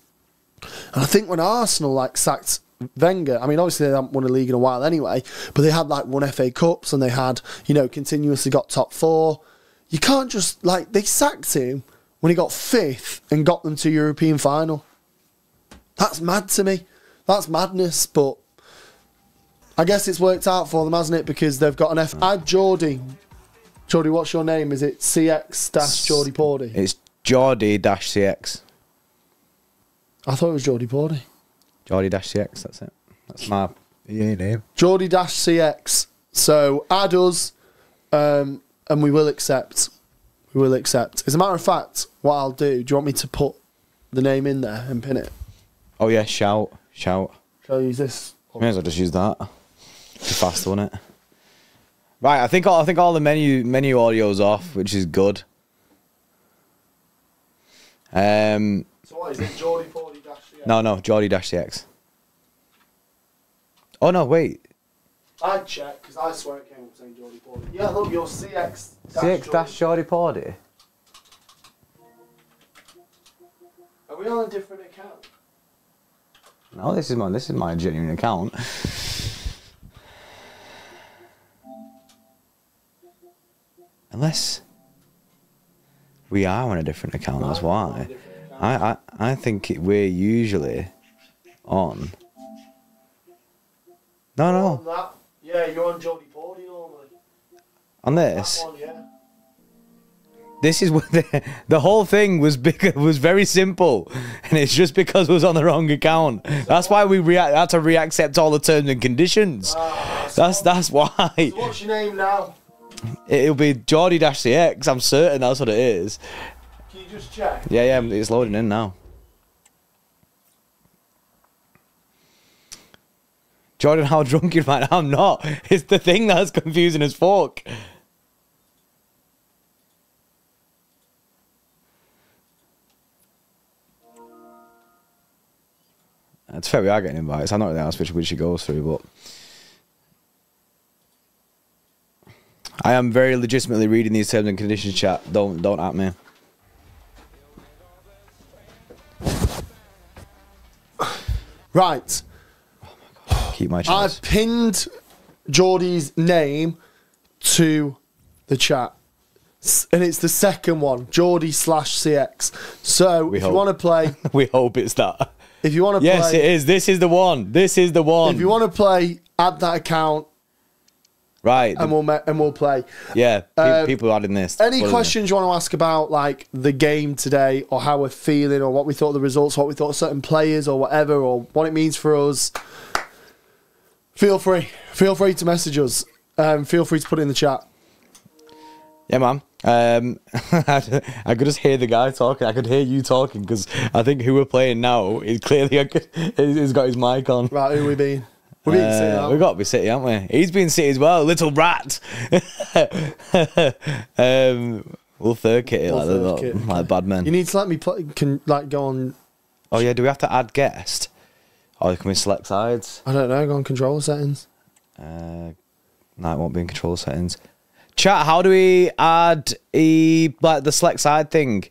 [SPEAKER 1] And I think when Arsenal like sacked Wenger, I mean, obviously they haven't won a league in a while anyway, but they had like one FA Cups and they had, you know, continuously got top four. You can't just like they sacked him when he got fifth and got them to European final. That's mad to me. That's madness, but I guess it's worked out for them, hasn't it? Because they've got an F. Add Geordie. Geordie, what's your name? Is it CX dash Geordie Pordy?
[SPEAKER 2] It's Geordie dash CX.
[SPEAKER 1] I thought it was Geordie Pordy.
[SPEAKER 2] Geordie dash CX, that's it. That's my yeah, name.
[SPEAKER 1] Geordie dash CX. So add us, um, and we will accept. We will accept. As a matter of fact, what I'll do, do you want me to put the name in there and pin it?
[SPEAKER 2] Oh yeah, shout, shout.
[SPEAKER 1] Shall I use this?
[SPEAKER 2] May as well just use that. It's fast, won't it? Right, I think all, I think all the menu menu audio's off, which is good. Um,
[SPEAKER 1] So what is it? Geordie Pordy dash CX?
[SPEAKER 2] No, no, Geordie dash CX. Oh no, wait,
[SPEAKER 1] I'd check because I swear it came up saying Geordie Pordy. Yeah, look, your CX.
[SPEAKER 2] CX dash Geordie Pordy.
[SPEAKER 1] Are we on a different account?
[SPEAKER 2] No, this is my this is my genuine account. Unless we are on a different account, that's why. I, I, I think it, we're usually on. No, no,
[SPEAKER 1] On yeah, you're on Geordie Pordy normally.
[SPEAKER 2] on this.
[SPEAKER 1] One, yeah.
[SPEAKER 2] This is what the, the whole thing was big, was very simple, and it's just because it was on the wrong account. That's why we rea- had to re-accept all the terms and conditions. Ah, that's that's why.
[SPEAKER 1] So what's your name now?
[SPEAKER 2] It'll be Geordie Dash CX. I'm certain that's what it is.
[SPEAKER 1] Just check?
[SPEAKER 2] Yeah, yeah, it's loading in now. Jordan, how drunk you might? I'm not. It's the thing that's confusing as fuck. It's fair we are getting invites. I'm not really asked which which she goes through, but I am very legitimately reading these terms and conditions. Chat, don't don't at me.
[SPEAKER 1] Right.
[SPEAKER 2] Keep my
[SPEAKER 1] I've pinned Geordie's name to the chat. And it's the second one, Geordie slash CX. So
[SPEAKER 2] We
[SPEAKER 1] if
[SPEAKER 2] hope.
[SPEAKER 1] you want to play,
[SPEAKER 2] we hope it's that.
[SPEAKER 1] if you want to
[SPEAKER 2] Yes,
[SPEAKER 1] play,
[SPEAKER 2] it is. This is the one. This is the one.
[SPEAKER 1] if you want to play, add that account
[SPEAKER 2] right.
[SPEAKER 1] and we'll and we'll play.
[SPEAKER 2] yeah. pe-
[SPEAKER 1] Um,
[SPEAKER 2] people adding this.
[SPEAKER 1] Any
[SPEAKER 2] What
[SPEAKER 1] questions you want to ask about like the game today, or how we're feeling, or what we thought the results, what we thought of certain players, or whatever, or what it means for us? Feel free. Feel free to message us. Um, feel free to put it in the chat.
[SPEAKER 2] Yeah, man. Um, I could just hear the guy talking. I could hear you talking because I think who we're playing now is clearly he's got his mic on.
[SPEAKER 1] Right, who we being? We're City,
[SPEAKER 2] Uh,
[SPEAKER 1] aren't
[SPEAKER 2] we got to be City, haven't we? He's been City as well, little rat. um, we'll third kit it like,
[SPEAKER 1] third kit.
[SPEAKER 2] like bad men.
[SPEAKER 1] You need to let me play, can like go on.
[SPEAKER 2] oh yeah, do we have to add guest? Oh, can we select sides?
[SPEAKER 1] I don't know. Go on controller settings.
[SPEAKER 2] Uh, no, it won't be in control settings. Chat, how do we add a like the select side thing?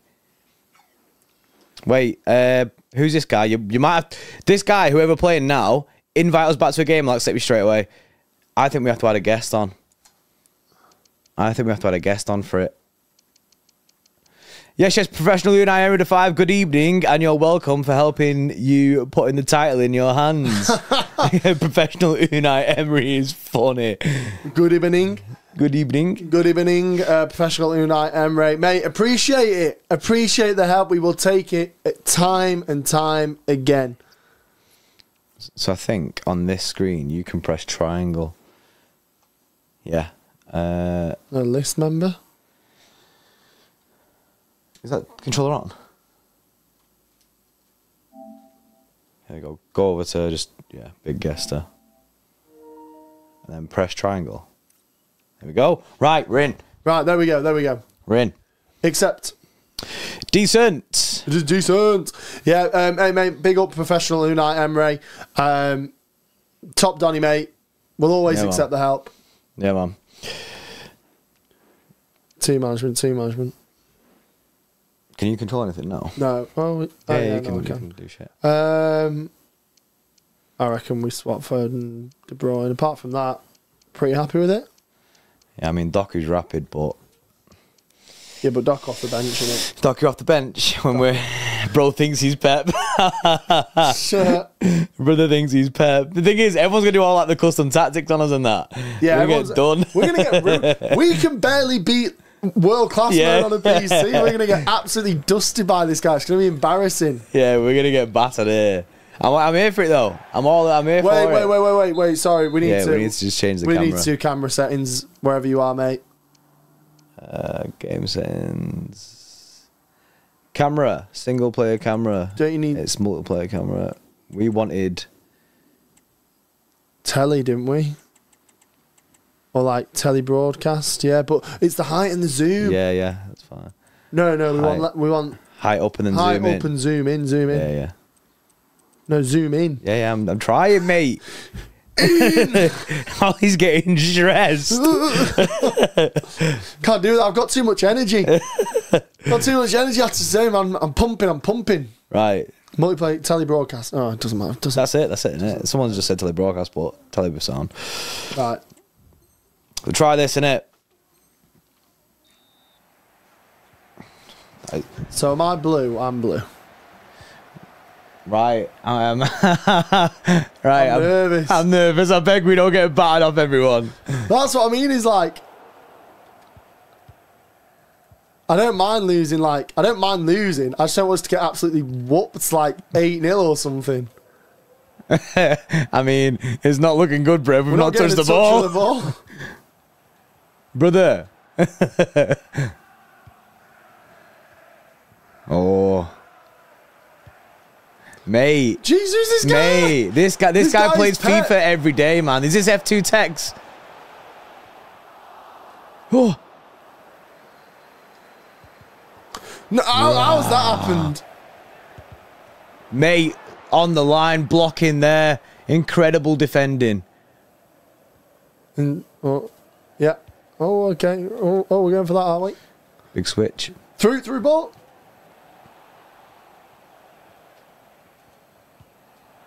[SPEAKER 2] Wait, uh, who's this guy? You you might have this guy, whoever playing now, invite us back to a game like set me straight away. I think we have to add a guest on. I think we have to add a guest on for it. Yes, yes, professional Unai Emery to five. Good evening, and you're welcome for helping you putting the title in your hands. professional Unai Emery is funny.
[SPEAKER 1] Good evening.
[SPEAKER 2] Good evening.
[SPEAKER 1] Good evening, uh, professional Unai Emery. Mate, appreciate it. Appreciate the help. We will take it time and time again.
[SPEAKER 2] So I think on this screen you can press triangle. Yeah. Uh,
[SPEAKER 1] A list member.
[SPEAKER 2] is that controller on? There we go. Go over to just yeah, big guester. And then press triangle. There we go. Right, we're in.
[SPEAKER 1] Right, there we go. There we go.
[SPEAKER 2] We're in.
[SPEAKER 1] Except
[SPEAKER 2] Decent.
[SPEAKER 1] it is decent. Yeah, um, hey, mate, big up professional Unai Emery. Um, top Donny, mate. We'll always
[SPEAKER 2] Yeah, man.
[SPEAKER 1] accept the help.
[SPEAKER 2] Yeah, man.
[SPEAKER 1] Team management, team management.
[SPEAKER 2] Can you control anything now?
[SPEAKER 1] No. Oh, we- oh,
[SPEAKER 2] yeah, you,
[SPEAKER 1] no,
[SPEAKER 2] can, you
[SPEAKER 1] can.
[SPEAKER 2] can do shit.
[SPEAKER 1] Um, I reckon we swap Foden and De Bruyne. Apart from that, pretty happy with it.
[SPEAKER 2] Yeah, I mean Doku's rapid, but
[SPEAKER 1] Yeah, but Doc off the bench, innit?
[SPEAKER 2] Doku off the bench when we're bro thinks he's Pep. Brother thinks he's Pep. The thing is, everyone's gonna do all like the custom tactics on us and that.
[SPEAKER 1] Yeah,
[SPEAKER 2] we're gonna get done.
[SPEAKER 1] We're gonna get. we can barely beat world class
[SPEAKER 2] Yeah.
[SPEAKER 1] man on a PC. We're gonna get absolutely dusted by this guy. It's gonna be embarrassing.
[SPEAKER 2] yeah, we're gonna get battered here. I'm, I'm here for it though. I'm all. I'm here
[SPEAKER 1] Wait,
[SPEAKER 2] for
[SPEAKER 1] wait,
[SPEAKER 2] it.
[SPEAKER 1] wait, wait, wait, wait. Sorry, we need to.
[SPEAKER 2] Yeah,
[SPEAKER 1] to.
[SPEAKER 2] we need to just change the
[SPEAKER 1] we
[SPEAKER 2] camera.
[SPEAKER 1] need to camera settings wherever you are, mate.
[SPEAKER 2] Uh, game settings. Camera, single player camera.
[SPEAKER 1] Don't you need
[SPEAKER 2] It's multiplayer camera. We wanted.
[SPEAKER 1] telly, didn't we? Or like telly broadcast, yeah. But it's the height and the zoom.
[SPEAKER 2] Yeah, yeah, that's fine.
[SPEAKER 1] No, no, we want
[SPEAKER 2] Height.
[SPEAKER 1] le- we want
[SPEAKER 2] Height up and then
[SPEAKER 1] height
[SPEAKER 2] zoom
[SPEAKER 1] up
[SPEAKER 2] in.
[SPEAKER 1] and zoom in, zoom in.
[SPEAKER 2] yeah, yeah,
[SPEAKER 1] No, zoom in.
[SPEAKER 2] yeah, yeah. I'm, I'm trying, mate. oh, he's getting stressed.
[SPEAKER 1] Can't do that. I've got too much energy. got too much energy. I have to say, man. I'm pumping. I'm pumping.
[SPEAKER 2] Right.
[SPEAKER 1] Multiplayer telly broadcast. Oh, it doesn't matter. It doesn't.
[SPEAKER 2] That's it. That's it, isn't it? Someone's just said tele broadcast, but tele with sound.
[SPEAKER 1] Right.
[SPEAKER 2] We'll try this, innit? it.
[SPEAKER 1] So am I blue? I'm blue.
[SPEAKER 2] Right. Um, right.
[SPEAKER 1] I'm nervous.
[SPEAKER 2] I'm nervous. I beg we don't get battered off everyone.
[SPEAKER 1] That's what I mean. Is like, I don't mind losing. Like, I don't mind losing. I just don't want us to get absolutely whooped, like eight 0 or something.
[SPEAKER 2] I mean, it's not looking good, Brev. We've
[SPEAKER 1] We're
[SPEAKER 2] not,
[SPEAKER 1] getting
[SPEAKER 2] touched the
[SPEAKER 1] touch
[SPEAKER 2] ball.
[SPEAKER 1] the ball.
[SPEAKER 2] Brother. oh. Mate.
[SPEAKER 1] Jesus, this guy.
[SPEAKER 2] Mate, this guy this,
[SPEAKER 1] This
[SPEAKER 2] guy
[SPEAKER 1] guy's
[SPEAKER 2] plays. FIFA every day, man. Is this F2 Tex? Oh,
[SPEAKER 1] No, how, how's that happened?
[SPEAKER 2] mate, on the line, blocking there. Incredible defending.
[SPEAKER 1] And, oh, yeah. Oh, okay. Oh, oh, we're going for that, aren't we?
[SPEAKER 2] Big switch.
[SPEAKER 1] Through, through ball.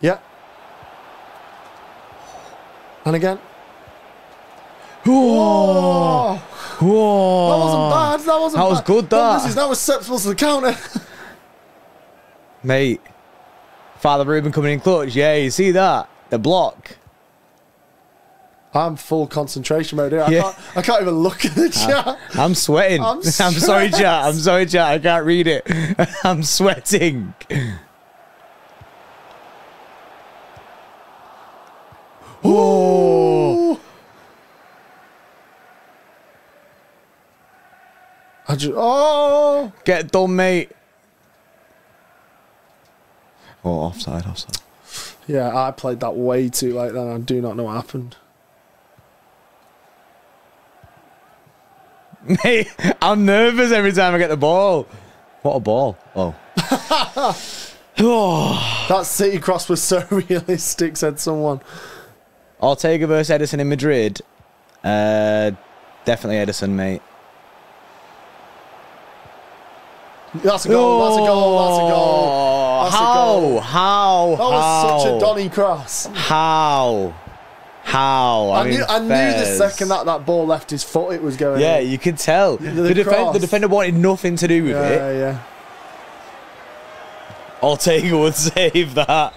[SPEAKER 1] Yeah. And again.
[SPEAKER 2] Oh,
[SPEAKER 1] Oh,
[SPEAKER 2] whoa.
[SPEAKER 1] that wasn't bad. That wasn't
[SPEAKER 2] That was
[SPEAKER 1] bad.
[SPEAKER 2] good, that.
[SPEAKER 1] This is now acceptable to the counter.
[SPEAKER 2] Mate, Father Ruben coming in clutch. Yeah, you see that? The block.
[SPEAKER 1] I'm full concentration mode here. I,
[SPEAKER 2] Yeah.
[SPEAKER 1] can't, I can't even look at the chat.
[SPEAKER 2] I'm sweating.
[SPEAKER 1] I'm
[SPEAKER 2] I'm, sorry, chat. I'm sorry, chat. I can't read it. I'm sweating.
[SPEAKER 1] Oh. I just, oh.
[SPEAKER 2] Get done, mate. Oh, offside, offside.
[SPEAKER 1] Yeah, I played that way too late then. I do not know what happened.
[SPEAKER 2] Mate, I'm nervous every time I get the ball. What a ball. Oh. Oh.
[SPEAKER 1] That City cross was so realistic, said someone.
[SPEAKER 2] Ortega versus Ederson in Madrid. Uh, definitely Ederson, mate.
[SPEAKER 1] That's a goal, that's a goal, that's a goal. That's a
[SPEAKER 2] how?
[SPEAKER 1] goal.
[SPEAKER 2] How?
[SPEAKER 1] That was
[SPEAKER 2] how?
[SPEAKER 1] such a Donny cross.
[SPEAKER 2] How? How?
[SPEAKER 1] I,
[SPEAKER 2] I, mean,
[SPEAKER 1] knew, I knew the second that that ball left his foot, it was going.
[SPEAKER 2] Yeah,
[SPEAKER 1] in.
[SPEAKER 2] you could tell.
[SPEAKER 1] The
[SPEAKER 2] The,
[SPEAKER 1] cross.
[SPEAKER 2] the defender wanted nothing to do with it.
[SPEAKER 1] yeah, yeah.
[SPEAKER 2] Ortega would save that.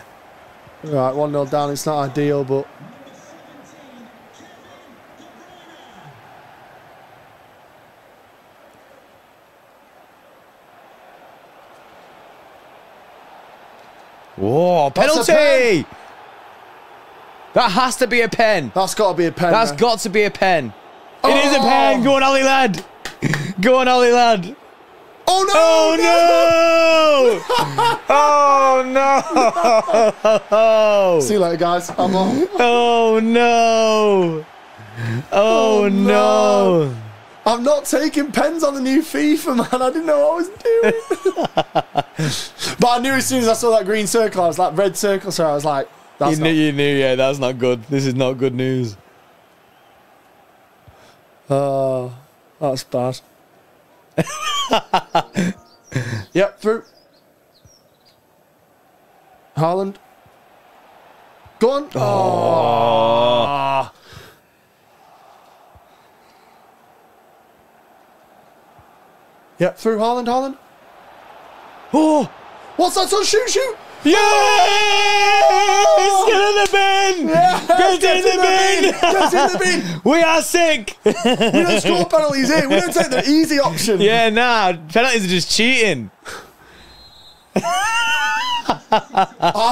[SPEAKER 1] Right, one 0 down. It's not ideal, but
[SPEAKER 2] Whoa, penalty! That has to be a pen.
[SPEAKER 1] that's got to be a pen.
[SPEAKER 2] That's
[SPEAKER 1] there.
[SPEAKER 2] got to be a pen. It is a
[SPEAKER 1] Oh.
[SPEAKER 2] pen. Go on, Ollie lad. Go on, Ollie lad.
[SPEAKER 1] Oh no!
[SPEAKER 2] Oh no! oh no!
[SPEAKER 1] See you later, guys. I'm on.
[SPEAKER 2] Oh no! Oh, oh no!
[SPEAKER 1] I'm not taking pens on the new FIFA, man. I didn't know what I was doing. but I knew as soon as I saw that green circle, I was like, red circle, so I was like, that's
[SPEAKER 2] You
[SPEAKER 1] not.
[SPEAKER 2] knew, you knew, yeah, that's not good. This is not good news.
[SPEAKER 1] Oh, that's bad. yep, through. Haaland. Go on. Oh. Yep, through Haaland, Haaland.
[SPEAKER 2] Oh!
[SPEAKER 1] What's that? So shoot, shoot.
[SPEAKER 2] Yes! Get in the bin!
[SPEAKER 1] Yes,
[SPEAKER 2] Get in the bin!
[SPEAKER 1] Get in the bin.
[SPEAKER 2] We are sick!
[SPEAKER 1] We don't score penalties here. We don't take the easy option.
[SPEAKER 2] yeah, nah, penalties are just cheating.
[SPEAKER 1] I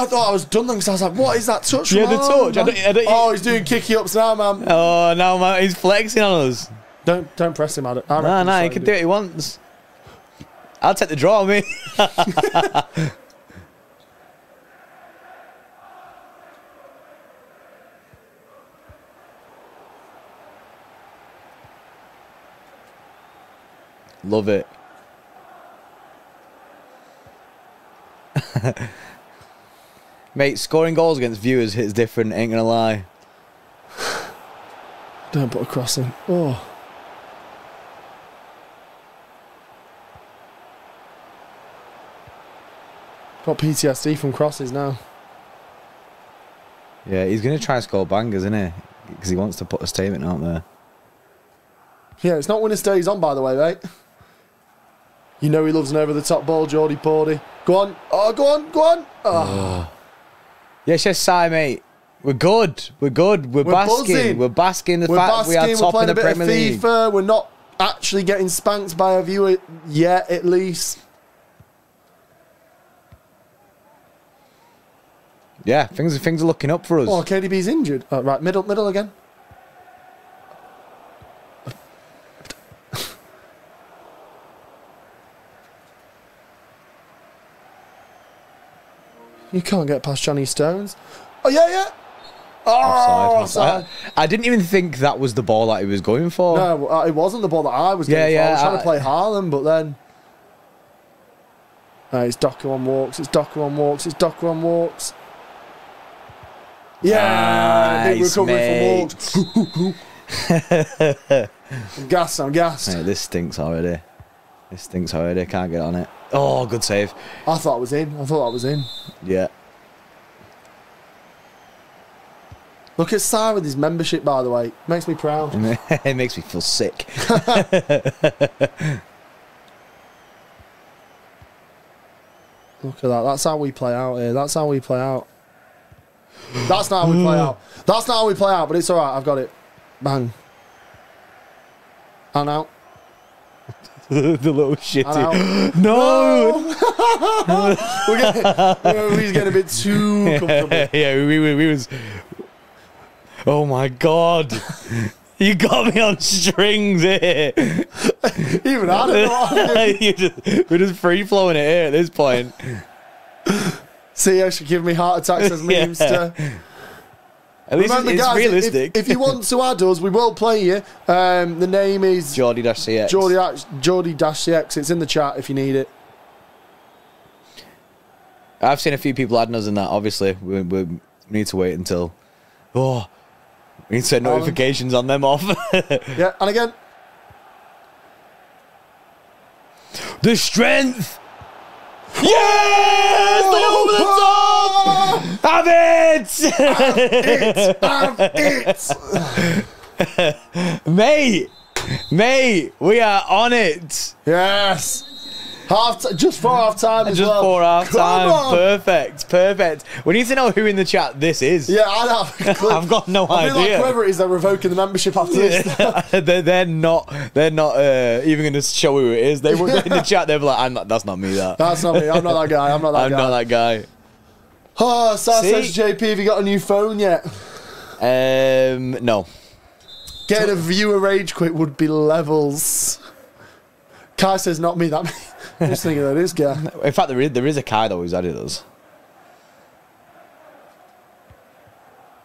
[SPEAKER 1] thought I was done then because I was like, what is that touch?
[SPEAKER 2] Yeah, the touch. I don't- I don't-
[SPEAKER 1] oh, he's doing kicky ups now, man.
[SPEAKER 2] Oh, now man, he's flexing on us.
[SPEAKER 1] Don't don't press him it. I
[SPEAKER 2] Nah, nah, he can do what he wants. I'll take the draw, mate. Love it. Mate, scoring goals against viewers hits different, ain't gonna lie.
[SPEAKER 1] Don't put a cross in. Oh. Got PTSD from crosses now.
[SPEAKER 2] Yeah, he's gonna try and score bangers, isn't he? Because he wants to put a statement out there.
[SPEAKER 1] Yeah, it's not when winner stays on, by the way, mate. You know he loves an over the top ball, Geordie Pordy. Go on. Oh, go on, go on. Oh.
[SPEAKER 2] Yes, yes, Si, mate. We're good. We're good. We're,
[SPEAKER 1] We're
[SPEAKER 2] basking.
[SPEAKER 1] buzzing.
[SPEAKER 2] We're basking the
[SPEAKER 1] We're
[SPEAKER 2] fact
[SPEAKER 1] basking,
[SPEAKER 2] we are
[SPEAKER 1] we're
[SPEAKER 2] top in the Premier League.
[SPEAKER 1] FIFA. We're not actually getting spanked by a viewer yet, at least.
[SPEAKER 2] Yeah, things are things are looking up for us.
[SPEAKER 1] Oh, KDB's injured. Oh, right, middle, middle again. You can't get past Johnny Stones. Oh yeah, yeah. Oh,
[SPEAKER 2] Offside. I, I didn't even think that was the ball that he was going for.
[SPEAKER 1] No, uh, it wasn't the ball that I was
[SPEAKER 2] Yeah,
[SPEAKER 1] for. I was
[SPEAKER 2] yeah,
[SPEAKER 1] trying
[SPEAKER 2] I-
[SPEAKER 1] to play Haaland, but then. Uh, it's Docker on walks. It's Docker on walks. It's Docker on walks. Yeah, big
[SPEAKER 2] Nice,
[SPEAKER 1] recovery from walks. I'm gassed. I'm gassed.
[SPEAKER 2] Mate, this stinks already. This stinks already. Can't get on it. Oh, good save.
[SPEAKER 1] I thought I was in. I thought I was in.
[SPEAKER 2] Yeah.
[SPEAKER 1] Look at Sai with his membership, by the way. Makes me proud.
[SPEAKER 2] it makes me feel sick.
[SPEAKER 1] Look at that. That's how we play out here. That's how we play out. That's not how we play out. That's not how we play out, but it's all right. I've got it. Bang. And out.
[SPEAKER 2] the little
[SPEAKER 1] And
[SPEAKER 2] shitty. No.
[SPEAKER 1] We're getting, we're getting a bit too comfortable.
[SPEAKER 2] yeah, we, we, we was. Oh my god. You got me on strings here.
[SPEAKER 1] Even I don't know
[SPEAKER 2] You we're just free flowing it here at this point.
[SPEAKER 1] See, CEO should give me heart attacks as
[SPEAKER 2] Yeah.
[SPEAKER 1] memes to.
[SPEAKER 2] At least
[SPEAKER 1] Remember,
[SPEAKER 2] it's,
[SPEAKER 1] guys, if-
[SPEAKER 2] realistic.
[SPEAKER 1] If, you want to add us, we will play you. Um, the name is
[SPEAKER 2] Geordie dash CX.
[SPEAKER 1] Geordie Geordie Dash CX. It's in the chat if you need it.
[SPEAKER 2] I've seen a few people adding us in that. Obviously, we, we need to wait until. Oh, we need to set notifications on them off.
[SPEAKER 1] Yeah, and again.
[SPEAKER 2] the strength. Yes! Look over the top! Have it!
[SPEAKER 1] Have it!
[SPEAKER 2] mate! Mate, we are on it!
[SPEAKER 1] Yes. Half t- just for half time as
[SPEAKER 2] Just
[SPEAKER 1] well.
[SPEAKER 2] for half
[SPEAKER 1] Come
[SPEAKER 2] time.
[SPEAKER 1] on.
[SPEAKER 2] Perfect, perfect. We need to know who in the chat this is.
[SPEAKER 1] Yeah, I know.
[SPEAKER 2] I've got no
[SPEAKER 1] I feel
[SPEAKER 2] idea.
[SPEAKER 1] like whoever it is, they're revoking the membership after this.
[SPEAKER 2] they're, they're not they're not uh, even going to show who it is. They were in the chat. They'll be like, "I'm not. That's not me. That.
[SPEAKER 1] That's not me. I'm not that guy. I'm not that
[SPEAKER 2] I'm
[SPEAKER 1] guy.
[SPEAKER 2] not that guy."
[SPEAKER 1] Oh, Sar
[SPEAKER 2] See?
[SPEAKER 1] says, JP, have you got a new phone yet?
[SPEAKER 2] Um, no.
[SPEAKER 1] Getting a viewer rage quit would be levels. Kai says, not me, that me. Just thinking that is guy.
[SPEAKER 2] In fact, there is there is a Kai though who's added us.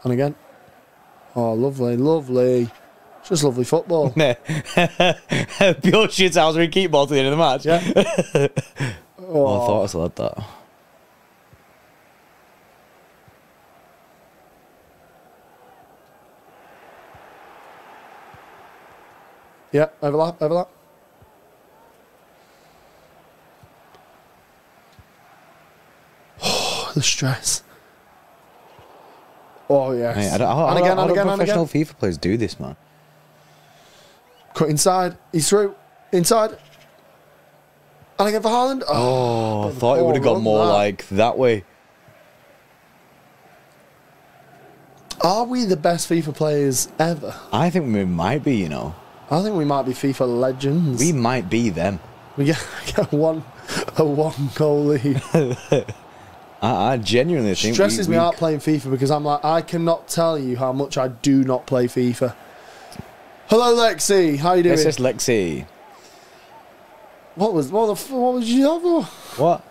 [SPEAKER 1] And again. Oh, lovely, lovely. It's just lovely football.
[SPEAKER 2] Pure shit house we keep ball to the end of the match.
[SPEAKER 1] Yeah.
[SPEAKER 2] Oh, I thought I still had that.
[SPEAKER 1] yeah, overlap, overlap. Oh, the stress. Oh, yes.
[SPEAKER 2] Mate, I don't, how,
[SPEAKER 1] and again,
[SPEAKER 2] how
[SPEAKER 1] and
[SPEAKER 2] do
[SPEAKER 1] again, and
[SPEAKER 2] professional
[SPEAKER 1] again.
[SPEAKER 2] FIFA players do this, man.
[SPEAKER 1] Cut inside. He's through. Inside. And again for Haaland.
[SPEAKER 2] Oh, oh I
[SPEAKER 1] bit of a
[SPEAKER 2] thought it would have gone more
[SPEAKER 1] that.
[SPEAKER 2] like that way.
[SPEAKER 1] Are we the best FIFA players ever?
[SPEAKER 2] I think we might be, you know.
[SPEAKER 1] I think we might be FIFA legends.
[SPEAKER 2] We might be them.
[SPEAKER 1] We get, get one a one goal lead.
[SPEAKER 2] I, I genuinely think
[SPEAKER 1] Stresses
[SPEAKER 2] we,
[SPEAKER 1] me
[SPEAKER 2] we-
[SPEAKER 1] out playing FIFA because I'm like I cannot tell you how much I do not play FIFA. Hello Lexi, how you doing?
[SPEAKER 2] It's just Lexi.
[SPEAKER 1] What was what the what was you have? for?
[SPEAKER 2] What?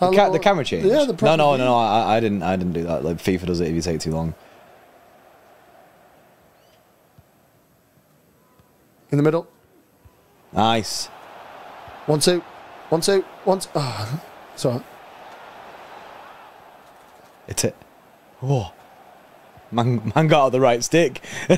[SPEAKER 2] The, ca- the camera change.
[SPEAKER 1] Yeah, the
[SPEAKER 2] no, no, no, no. I, I didn't. I didn't do that. Like FIFA does it if you take too long.
[SPEAKER 1] In the middle.
[SPEAKER 2] Nice.
[SPEAKER 1] One two, one two, one two. Oh, ah, sorry.
[SPEAKER 2] It's it. Whoa. Man, man got out the right stick.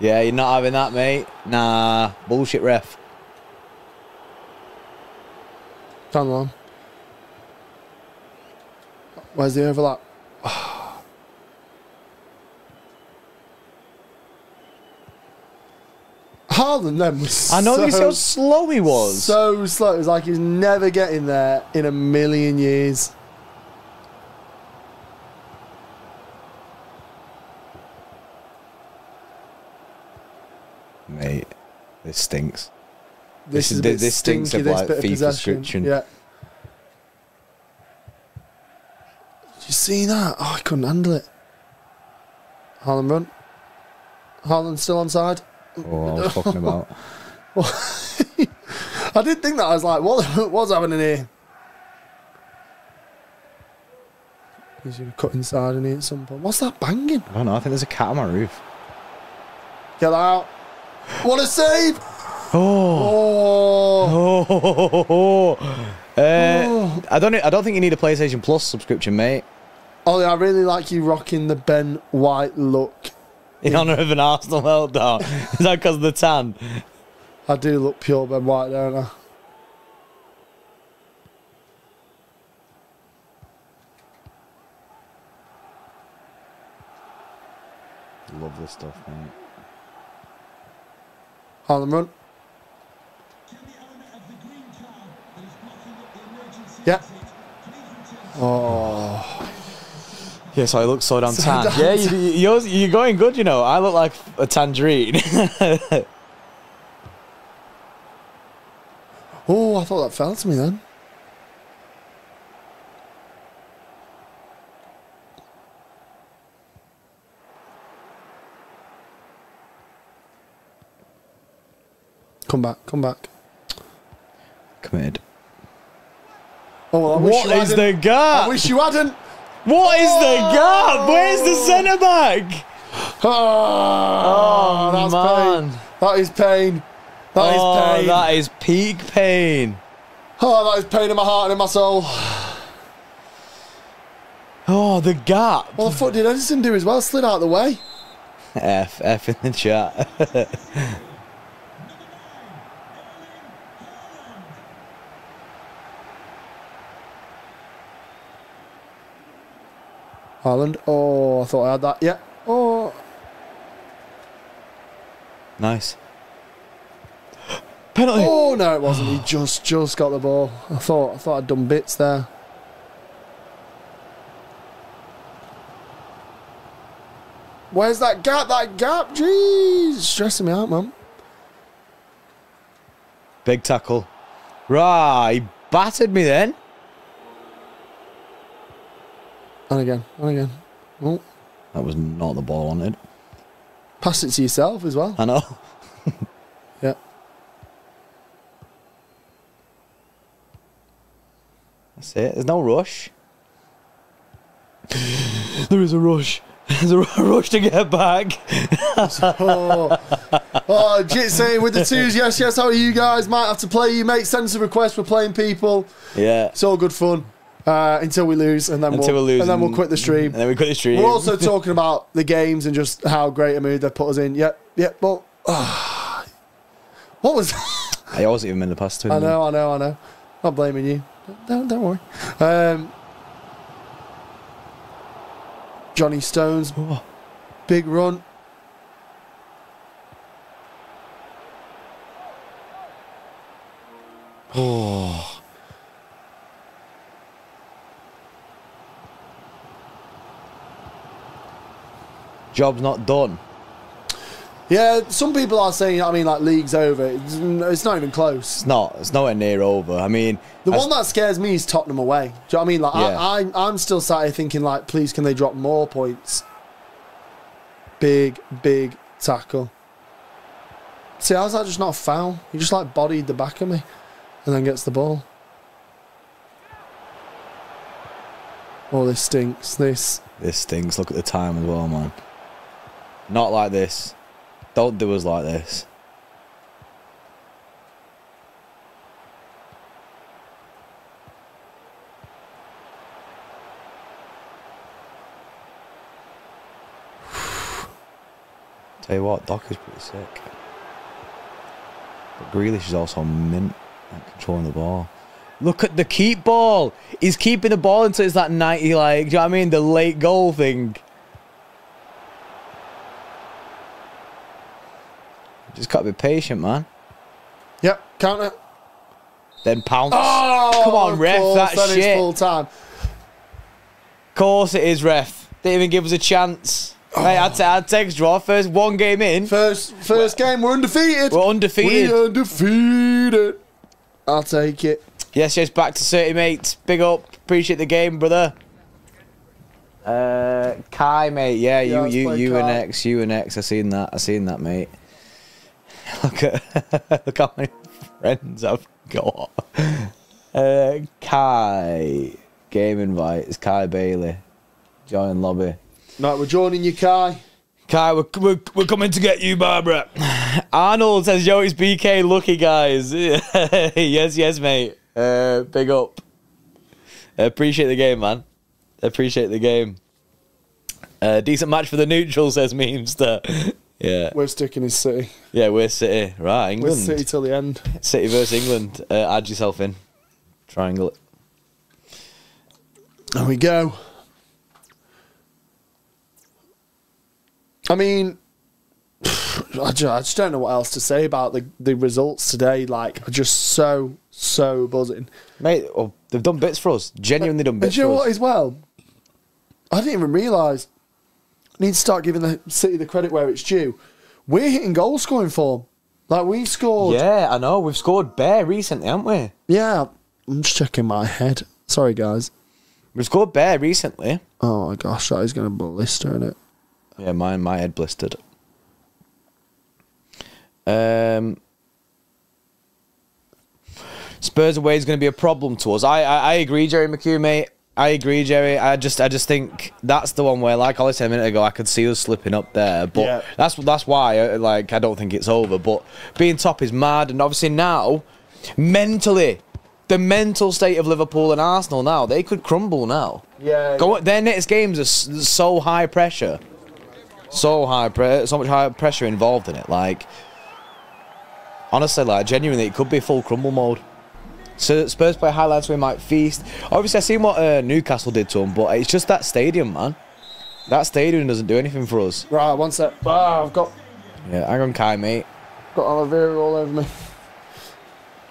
[SPEAKER 2] yeah, you're not having that, mate. Nah, bullshit, ref.
[SPEAKER 1] Down on. Where's the overlap? Haaland then was
[SPEAKER 2] I know
[SPEAKER 1] so,
[SPEAKER 2] how slow he was.
[SPEAKER 1] so slow. It was like he's never getting there in a million years.
[SPEAKER 2] mate, this stinks.
[SPEAKER 1] This,
[SPEAKER 2] This is-
[SPEAKER 1] is a bit
[SPEAKER 2] this stinks of,
[SPEAKER 1] this
[SPEAKER 2] like,
[SPEAKER 1] bit
[SPEAKER 2] FIFA description.
[SPEAKER 1] Yeah. Did you see that? Oh, I couldn't handle it. Haaland run. Haaland still on side.
[SPEAKER 2] Oh, I was talking about.
[SPEAKER 1] I did think that. I was like, what, what's happening here? He's going to cut inside and at some point. What's that banging?
[SPEAKER 2] I don't know. I think there's a cat on my roof.
[SPEAKER 1] Get out. What a save!
[SPEAKER 2] Oh.
[SPEAKER 1] Oh.
[SPEAKER 2] Uh, I don't. I don't think you need a PlayStation Plus subscription, mate.
[SPEAKER 1] Ollie, I really like you rocking the Ben White look.
[SPEAKER 2] In honour of an Arsenal meltdown. Is that because of the tan?
[SPEAKER 1] I do look pure Ben White, don't I?
[SPEAKER 2] Love this stuff, mate.
[SPEAKER 1] Haaland run. Yeah. Oh.
[SPEAKER 2] Yeah, so I look so damn
[SPEAKER 1] So
[SPEAKER 2] tan.
[SPEAKER 1] damn
[SPEAKER 2] yeah, you, you- you're, you're going good, you know. I look like a tangerine.
[SPEAKER 1] Oh, I thought that fell to me then. Come back, come back.
[SPEAKER 2] Committed.
[SPEAKER 1] Oh, well, I wish
[SPEAKER 2] What
[SPEAKER 1] you
[SPEAKER 2] is the
[SPEAKER 1] hadn't. I
[SPEAKER 2] gap?
[SPEAKER 1] wish you hadn't.
[SPEAKER 2] What is the gap? Where's the oh. centre back?
[SPEAKER 1] Oh,
[SPEAKER 2] Oh,
[SPEAKER 1] that's
[SPEAKER 2] man.
[SPEAKER 1] pain. That is pain. That is
[SPEAKER 2] oh,
[SPEAKER 1] pain.
[SPEAKER 2] that is peak pain.
[SPEAKER 1] Oh, that is pain in my heart and in my soul.
[SPEAKER 2] Oh, the gap.
[SPEAKER 1] What the fuck did Ederson do as well? Slid out of the way.
[SPEAKER 2] F, F in the chat.
[SPEAKER 1] Haaland. Oh, I thought I had that. Yeah. Oh.
[SPEAKER 2] nice. Penalty.
[SPEAKER 1] Oh no, it wasn't. He just just got the ball. I thought I thought I'd done bits there. Where's that gap? That gap? Jeez, stressing me out, man.
[SPEAKER 2] Big tackle. Right, he battered me then.
[SPEAKER 1] And again, and again. Oh,
[SPEAKER 2] That was not the ball I wanted.
[SPEAKER 1] pass it to yourself as well.
[SPEAKER 2] I know.
[SPEAKER 1] Yeah.
[SPEAKER 2] That's it. There's no rush. there is a rush. There's a rush to get back.
[SPEAKER 1] Oh, oh Jit saying with the twos, yes, yes. How are you guys? Might have to play you, mate. Send us a request. We're playing people.
[SPEAKER 2] Yeah.
[SPEAKER 1] It's all good fun uh, until we lose, and then
[SPEAKER 2] Until
[SPEAKER 1] we'll
[SPEAKER 2] we lose.
[SPEAKER 1] and then we'll quit the stream.
[SPEAKER 2] And then we quit the stream.
[SPEAKER 1] We're also talking about the games and just how great a mood they put us in. Yep, yep. But what was?
[SPEAKER 2] I wasn't even in the past
[SPEAKER 1] I know, I know, I know. Not blaming you. Don't don't worry. Um, Johnny Stones,
[SPEAKER 2] Oh,
[SPEAKER 1] big run.
[SPEAKER 2] oh. Job's not done.
[SPEAKER 1] Yeah, some people are saying. I mean, like league's over. It's, it's not even close.
[SPEAKER 2] It's not. It's nowhere near over. I mean,
[SPEAKER 1] The one that scares me is Tottenham away. Do you know what I mean? Like,
[SPEAKER 2] Yeah.
[SPEAKER 1] I, I, I'm still sat here thinking, like, please, can they drop more points? Big, big tackle. See, how's that just not a foul? He just like bodied the back of me, and then gets the ball. Oh, this stinks. This.
[SPEAKER 2] This stinks. Look at the time as well, man. Not like this. Don't do us like this. Tell you what, Doc is pretty sick. But Grealish is also mint at controlling the ball. Look at the keep ball. He's keeping the ball until it's that 90, like, do you know what I mean? The late goal thing. Just got to be patient, man.
[SPEAKER 1] Yep, counter.
[SPEAKER 2] Then pounce.
[SPEAKER 1] Oh,
[SPEAKER 2] Come on, ref,
[SPEAKER 1] course,
[SPEAKER 2] that
[SPEAKER 1] then
[SPEAKER 2] shit.
[SPEAKER 1] full time.
[SPEAKER 2] course it is, ref. Didn't even give us a chance. Mate, I'd, say I'd take a draw first. One game in.
[SPEAKER 1] First, first game, we're undefeated.
[SPEAKER 2] We're undefeated.
[SPEAKER 1] We're undefeated. I'll take it.
[SPEAKER 2] Yes, yes, back to 30, mate. Big up. Appreciate the game, brother. Uh, Kai, mate. Yeah,
[SPEAKER 1] Yeah,
[SPEAKER 2] you,
[SPEAKER 1] let's
[SPEAKER 2] you,
[SPEAKER 1] play
[SPEAKER 2] you and X, you and X. I seen that. I seen that, mate. Look at look how many friends I've got. Uh, Kai, game invite. It's Kai Bailey. Join lobby.
[SPEAKER 1] Right, we're joining you, Kai.
[SPEAKER 2] Kai, we're, we're, we're coming to get you, Barbara. Arnold says, yo, it's BK lucky, guys. yes, yes, mate. Uh, big up. Appreciate the game, man. Appreciate the game. Uh, decent match for the neutral, says Memester. Yeah.
[SPEAKER 1] We're sticking in City.
[SPEAKER 2] Yeah, we're City. Right,
[SPEAKER 1] We're
[SPEAKER 2] England.
[SPEAKER 1] City till the end.
[SPEAKER 2] City versus England. Uh, add yourself in. Triangle it.
[SPEAKER 1] There we go. I mean, I just, I just don't know what else to say about the, the results today. Like, just so, so buzzing.
[SPEAKER 2] Mate, oh, they've done bits for us. Genuinely done
[SPEAKER 1] And
[SPEAKER 2] bits
[SPEAKER 1] do you know
[SPEAKER 2] for
[SPEAKER 1] what, as well? I didn't even realise. Need to start giving the City the credit where it's due. We're hitting goal scoring form. Like, we scored.
[SPEAKER 2] Yeah, I know. We've scored bare recently, haven't we?
[SPEAKER 1] Yeah. I'm just checking my head. Sorry, guys.
[SPEAKER 2] We've scored bare recently.
[SPEAKER 1] Oh my gosh, that is going to blister it.
[SPEAKER 2] Yeah, mine, my head blistered. Um, Spurs away is going to be a problem to us. I, I, I agree, Jerry McHugh, mate. I agree, Jerry. I just, I just think that's the one where, like Ollie said a minute ago, I could see us slipping up there. But
[SPEAKER 1] Yeah.
[SPEAKER 2] that's that's why, uh, like, I don't think it's over. But being top is mad, and obviously now, mentally, the mental state of Liverpool and Arsenal now, they could crumble now.
[SPEAKER 1] Yeah.
[SPEAKER 2] Go, their next games are so high pressure, so high, pre- so much high pressure involved in it. Like, honestly, like genuinely, it could be full crumble mode. So Spurs play highlights we might feast. Obviously, I've seen what uh, Newcastle did to them, but it's just that stadium, man. That stadium doesn't do anything for us.
[SPEAKER 1] Right, one sec. Ah, I've got
[SPEAKER 2] Yeah, hang on, Kai, mate.
[SPEAKER 1] got Oliveira all over me.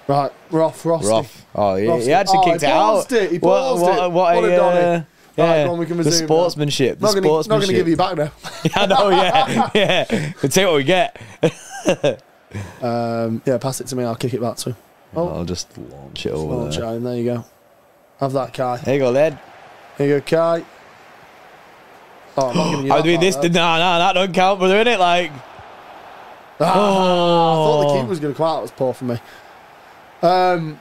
[SPEAKER 1] Right, we're off. Frosty.
[SPEAKER 2] We're off. Oh, yeah,
[SPEAKER 1] Frosty.
[SPEAKER 2] he actually
[SPEAKER 1] Oh,
[SPEAKER 2] kicked
[SPEAKER 1] he
[SPEAKER 2] it out.
[SPEAKER 1] paused it, he
[SPEAKER 2] what,
[SPEAKER 1] paused
[SPEAKER 2] what,
[SPEAKER 1] it.
[SPEAKER 2] What,
[SPEAKER 1] What
[SPEAKER 2] a,
[SPEAKER 1] a
[SPEAKER 2] uh,
[SPEAKER 1] Right,
[SPEAKER 2] yeah,
[SPEAKER 1] go on, we can
[SPEAKER 2] the
[SPEAKER 1] resume now.
[SPEAKER 2] sportsmanship.
[SPEAKER 1] Not
[SPEAKER 2] the
[SPEAKER 1] gonna, not gonna give you back now.
[SPEAKER 2] I know, yeah, yeah. We'll take what we get.
[SPEAKER 1] Um, yeah, pass it to me. I'll kick it back to him. Oh.
[SPEAKER 2] I'll just launch it over
[SPEAKER 1] Launch
[SPEAKER 2] there.
[SPEAKER 1] home. There you go. Have that, Kai.
[SPEAKER 2] There you go, lad.
[SPEAKER 1] Here you go, Kai. Oh, I'm not giving you
[SPEAKER 2] I'm doing this.
[SPEAKER 1] though.
[SPEAKER 2] No, no, that don't count, brother, innit? Like,
[SPEAKER 1] Ah, I thought the
[SPEAKER 2] Oh.
[SPEAKER 1] keeper was going to come out. It was poor for me. Um,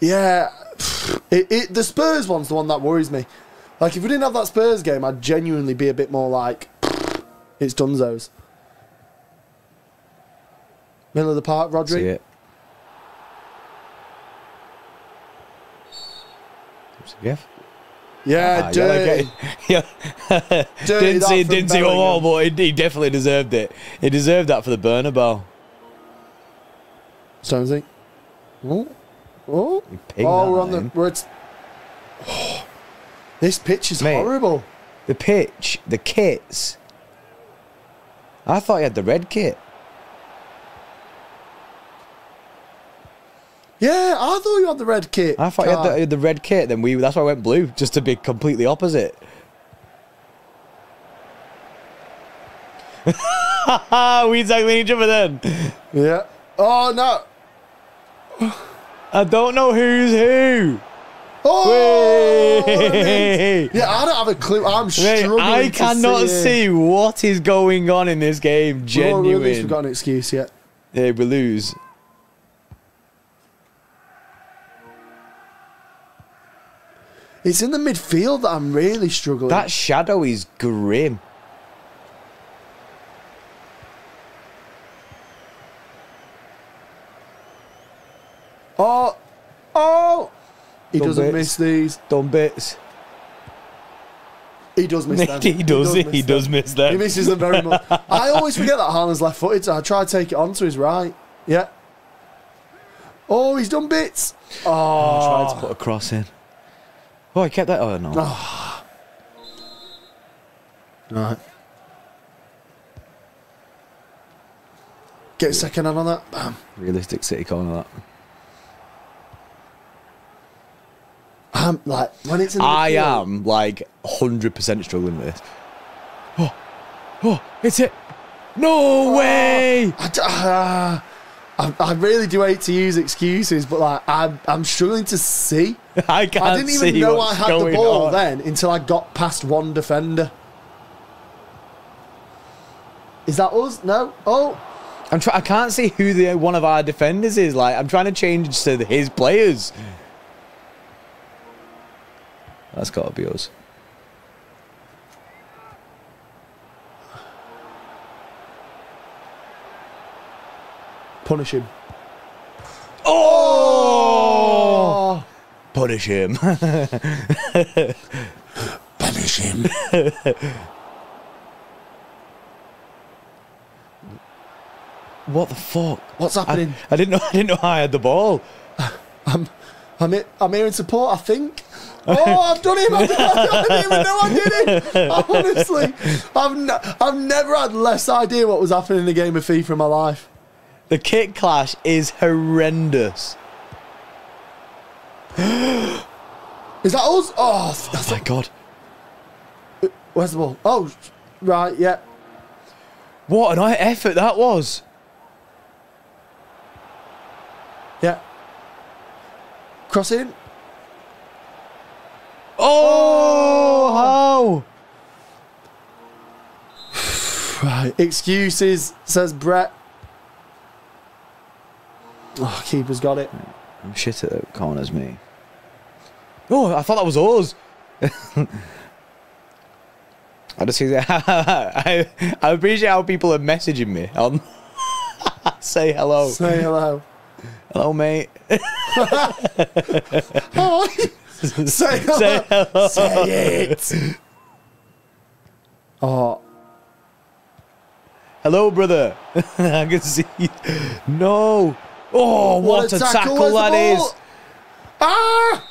[SPEAKER 1] yeah, it, it, the Spurs one's the one that worries me. Like, if we didn't have that Spurs game, I'd genuinely be a bit more like, it's Dunzos. Middle of the park, Rodri.
[SPEAKER 2] see it. Yeah,
[SPEAKER 1] Yeah,
[SPEAKER 2] Ah,
[SPEAKER 1] dirty.
[SPEAKER 2] Yeah, yeah.
[SPEAKER 1] Dirty
[SPEAKER 2] didn't see, didn't see
[SPEAKER 1] Bellingham.
[SPEAKER 2] all, but he, he definitely deserved it. He deserved that for the Bernabeu.
[SPEAKER 1] Stonesy. Oh, oh, oh,
[SPEAKER 2] that
[SPEAKER 1] we're on the. We're at, this pitch is
[SPEAKER 2] Mate.
[SPEAKER 1] horrible.
[SPEAKER 2] The pitch, the kits. I thought he had the red kit.
[SPEAKER 1] Yeah, I thought you had the red kit.
[SPEAKER 2] I thought he had the, he had the red kit. Then we. That's why I went blue, just to be completely opposite. we tackling each other then.
[SPEAKER 1] Yeah. Oh no.
[SPEAKER 2] I don't know who's who.
[SPEAKER 1] Oh.
[SPEAKER 2] Hey.
[SPEAKER 1] Yeah, I don't have a clue. I'm struggling.
[SPEAKER 2] I
[SPEAKER 1] to
[SPEAKER 2] cannot
[SPEAKER 1] see.
[SPEAKER 2] see what is going on in this game.
[SPEAKER 1] Well, we've got an excuse yet.
[SPEAKER 2] Yeah, we lose.
[SPEAKER 1] It's in the midfield that I'm really struggling.
[SPEAKER 2] That shadow is grim.
[SPEAKER 1] oh, oh. He
[SPEAKER 2] Dumb
[SPEAKER 1] doesn't
[SPEAKER 2] bits.
[SPEAKER 1] miss these.
[SPEAKER 2] Dumb bits.
[SPEAKER 1] He does miss them.
[SPEAKER 2] he does. He,
[SPEAKER 1] miss
[SPEAKER 2] does
[SPEAKER 1] them.
[SPEAKER 2] miss them.
[SPEAKER 1] He misses them very much. I always forget that Haaland's left-footed, so I try to take it onto his right. Yeah. Oh, he's done bits. Oh,
[SPEAKER 2] tried to oh. put a cross in. Oh, I kept that. Oh no.
[SPEAKER 1] right. Get a second hand on that. Bam.
[SPEAKER 2] Realistic City corner. That.
[SPEAKER 1] I'm like when it's in the
[SPEAKER 2] I
[SPEAKER 1] midfield-
[SPEAKER 2] am like hundred percent struggling with this. Oh, oh, it's it. No way.
[SPEAKER 1] I, d- ah, I, I really do hate to use excuses, but like I'm, I'm struggling to see.
[SPEAKER 2] I can't
[SPEAKER 1] I didn't even know I had the ball
[SPEAKER 2] on.
[SPEAKER 1] then until I got past one defender. Is that us? No. Oh,
[SPEAKER 2] I'm try- I can't see who the one of our defenders is. Like I'm trying to change to his players. That's got to be us.
[SPEAKER 1] Punish him.
[SPEAKER 2] Oh! Punish him.
[SPEAKER 1] Punish him.
[SPEAKER 2] what the fuck?
[SPEAKER 1] What's happening?
[SPEAKER 2] I didn't know. I didn't know I had the ball.
[SPEAKER 1] I'm, I'm, here, I'm here in support. I think. Oh, I've done him! I didn't even know I did it. Honestly, I've n- I've never had less idea what was happening in a game of FIFA in my life.
[SPEAKER 2] The kick clash is horrendous.
[SPEAKER 1] Is that us? Oh,
[SPEAKER 2] Oh my god!
[SPEAKER 1] where's the ball? Oh, right, yeah.
[SPEAKER 2] What an effort that was.
[SPEAKER 1] Yeah. Cross in.
[SPEAKER 2] Oh, oh! how?
[SPEAKER 1] Right. Excuses, says Brett. Oh, keeper's got it.
[SPEAKER 2] I'm shit at the corners, me. Oh, I thought that was us. I just see that. I, I appreciate how people are messaging me. On say hello,
[SPEAKER 1] Say hello.
[SPEAKER 2] hello, mate.
[SPEAKER 1] Hi. Say hello.
[SPEAKER 2] Say hello.
[SPEAKER 1] Say it. Oh,
[SPEAKER 2] Hello, brother. I can see. You. No. Oh, what, a tackle,
[SPEAKER 1] the
[SPEAKER 2] that is.
[SPEAKER 1] Ah!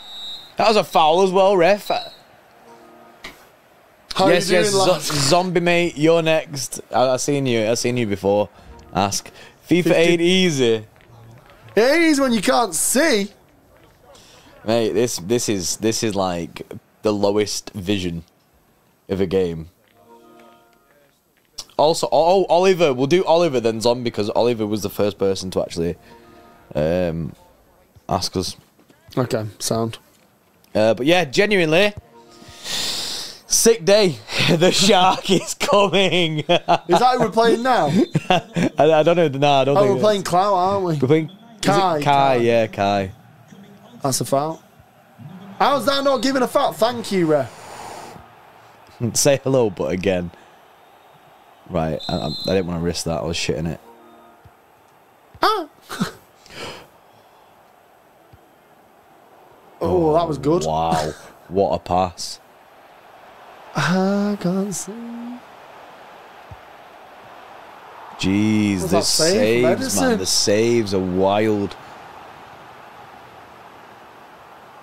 [SPEAKER 2] That was a foul as well, ref.
[SPEAKER 1] How
[SPEAKER 2] yes, yes.
[SPEAKER 1] doing,
[SPEAKER 2] zo-
[SPEAKER 1] lad?
[SPEAKER 2] zombie mate, you're next. I, I seen you. I seen you before. Ask. FIFA
[SPEAKER 1] 50
[SPEAKER 2] ain't easy,
[SPEAKER 1] It is when you can't see.
[SPEAKER 2] mate. This this is this is like the lowest vision of a game. Also, oh, Oliver. We'll do Oliver then zombie because Oliver was the first person to actually um, ask us.
[SPEAKER 1] Okay, sound.
[SPEAKER 2] Uh, but yeah, genuinely, sick day. the shark is coming.
[SPEAKER 1] Is that who we're playing now?
[SPEAKER 2] I, I don't know. No, I don't
[SPEAKER 1] Oh,
[SPEAKER 2] think
[SPEAKER 1] we're playing Clout, aren't we?
[SPEAKER 2] We're playing
[SPEAKER 1] Kai,
[SPEAKER 2] Kai,
[SPEAKER 1] Kai.
[SPEAKER 2] yeah, Kai.
[SPEAKER 1] That's a foul. How's that not giving a foul? Thank you, ref.
[SPEAKER 2] Say hello, but again. Right, I, I, I didn't want to risk that. I was shitting it.
[SPEAKER 1] Ah. Oh, oh, that was good.
[SPEAKER 2] Wow, what a pass!
[SPEAKER 1] I can't see.
[SPEAKER 2] Jeez,
[SPEAKER 1] Was that
[SPEAKER 2] this
[SPEAKER 1] save?
[SPEAKER 2] saves,
[SPEAKER 1] Medicine?
[SPEAKER 2] man. The saves are wild.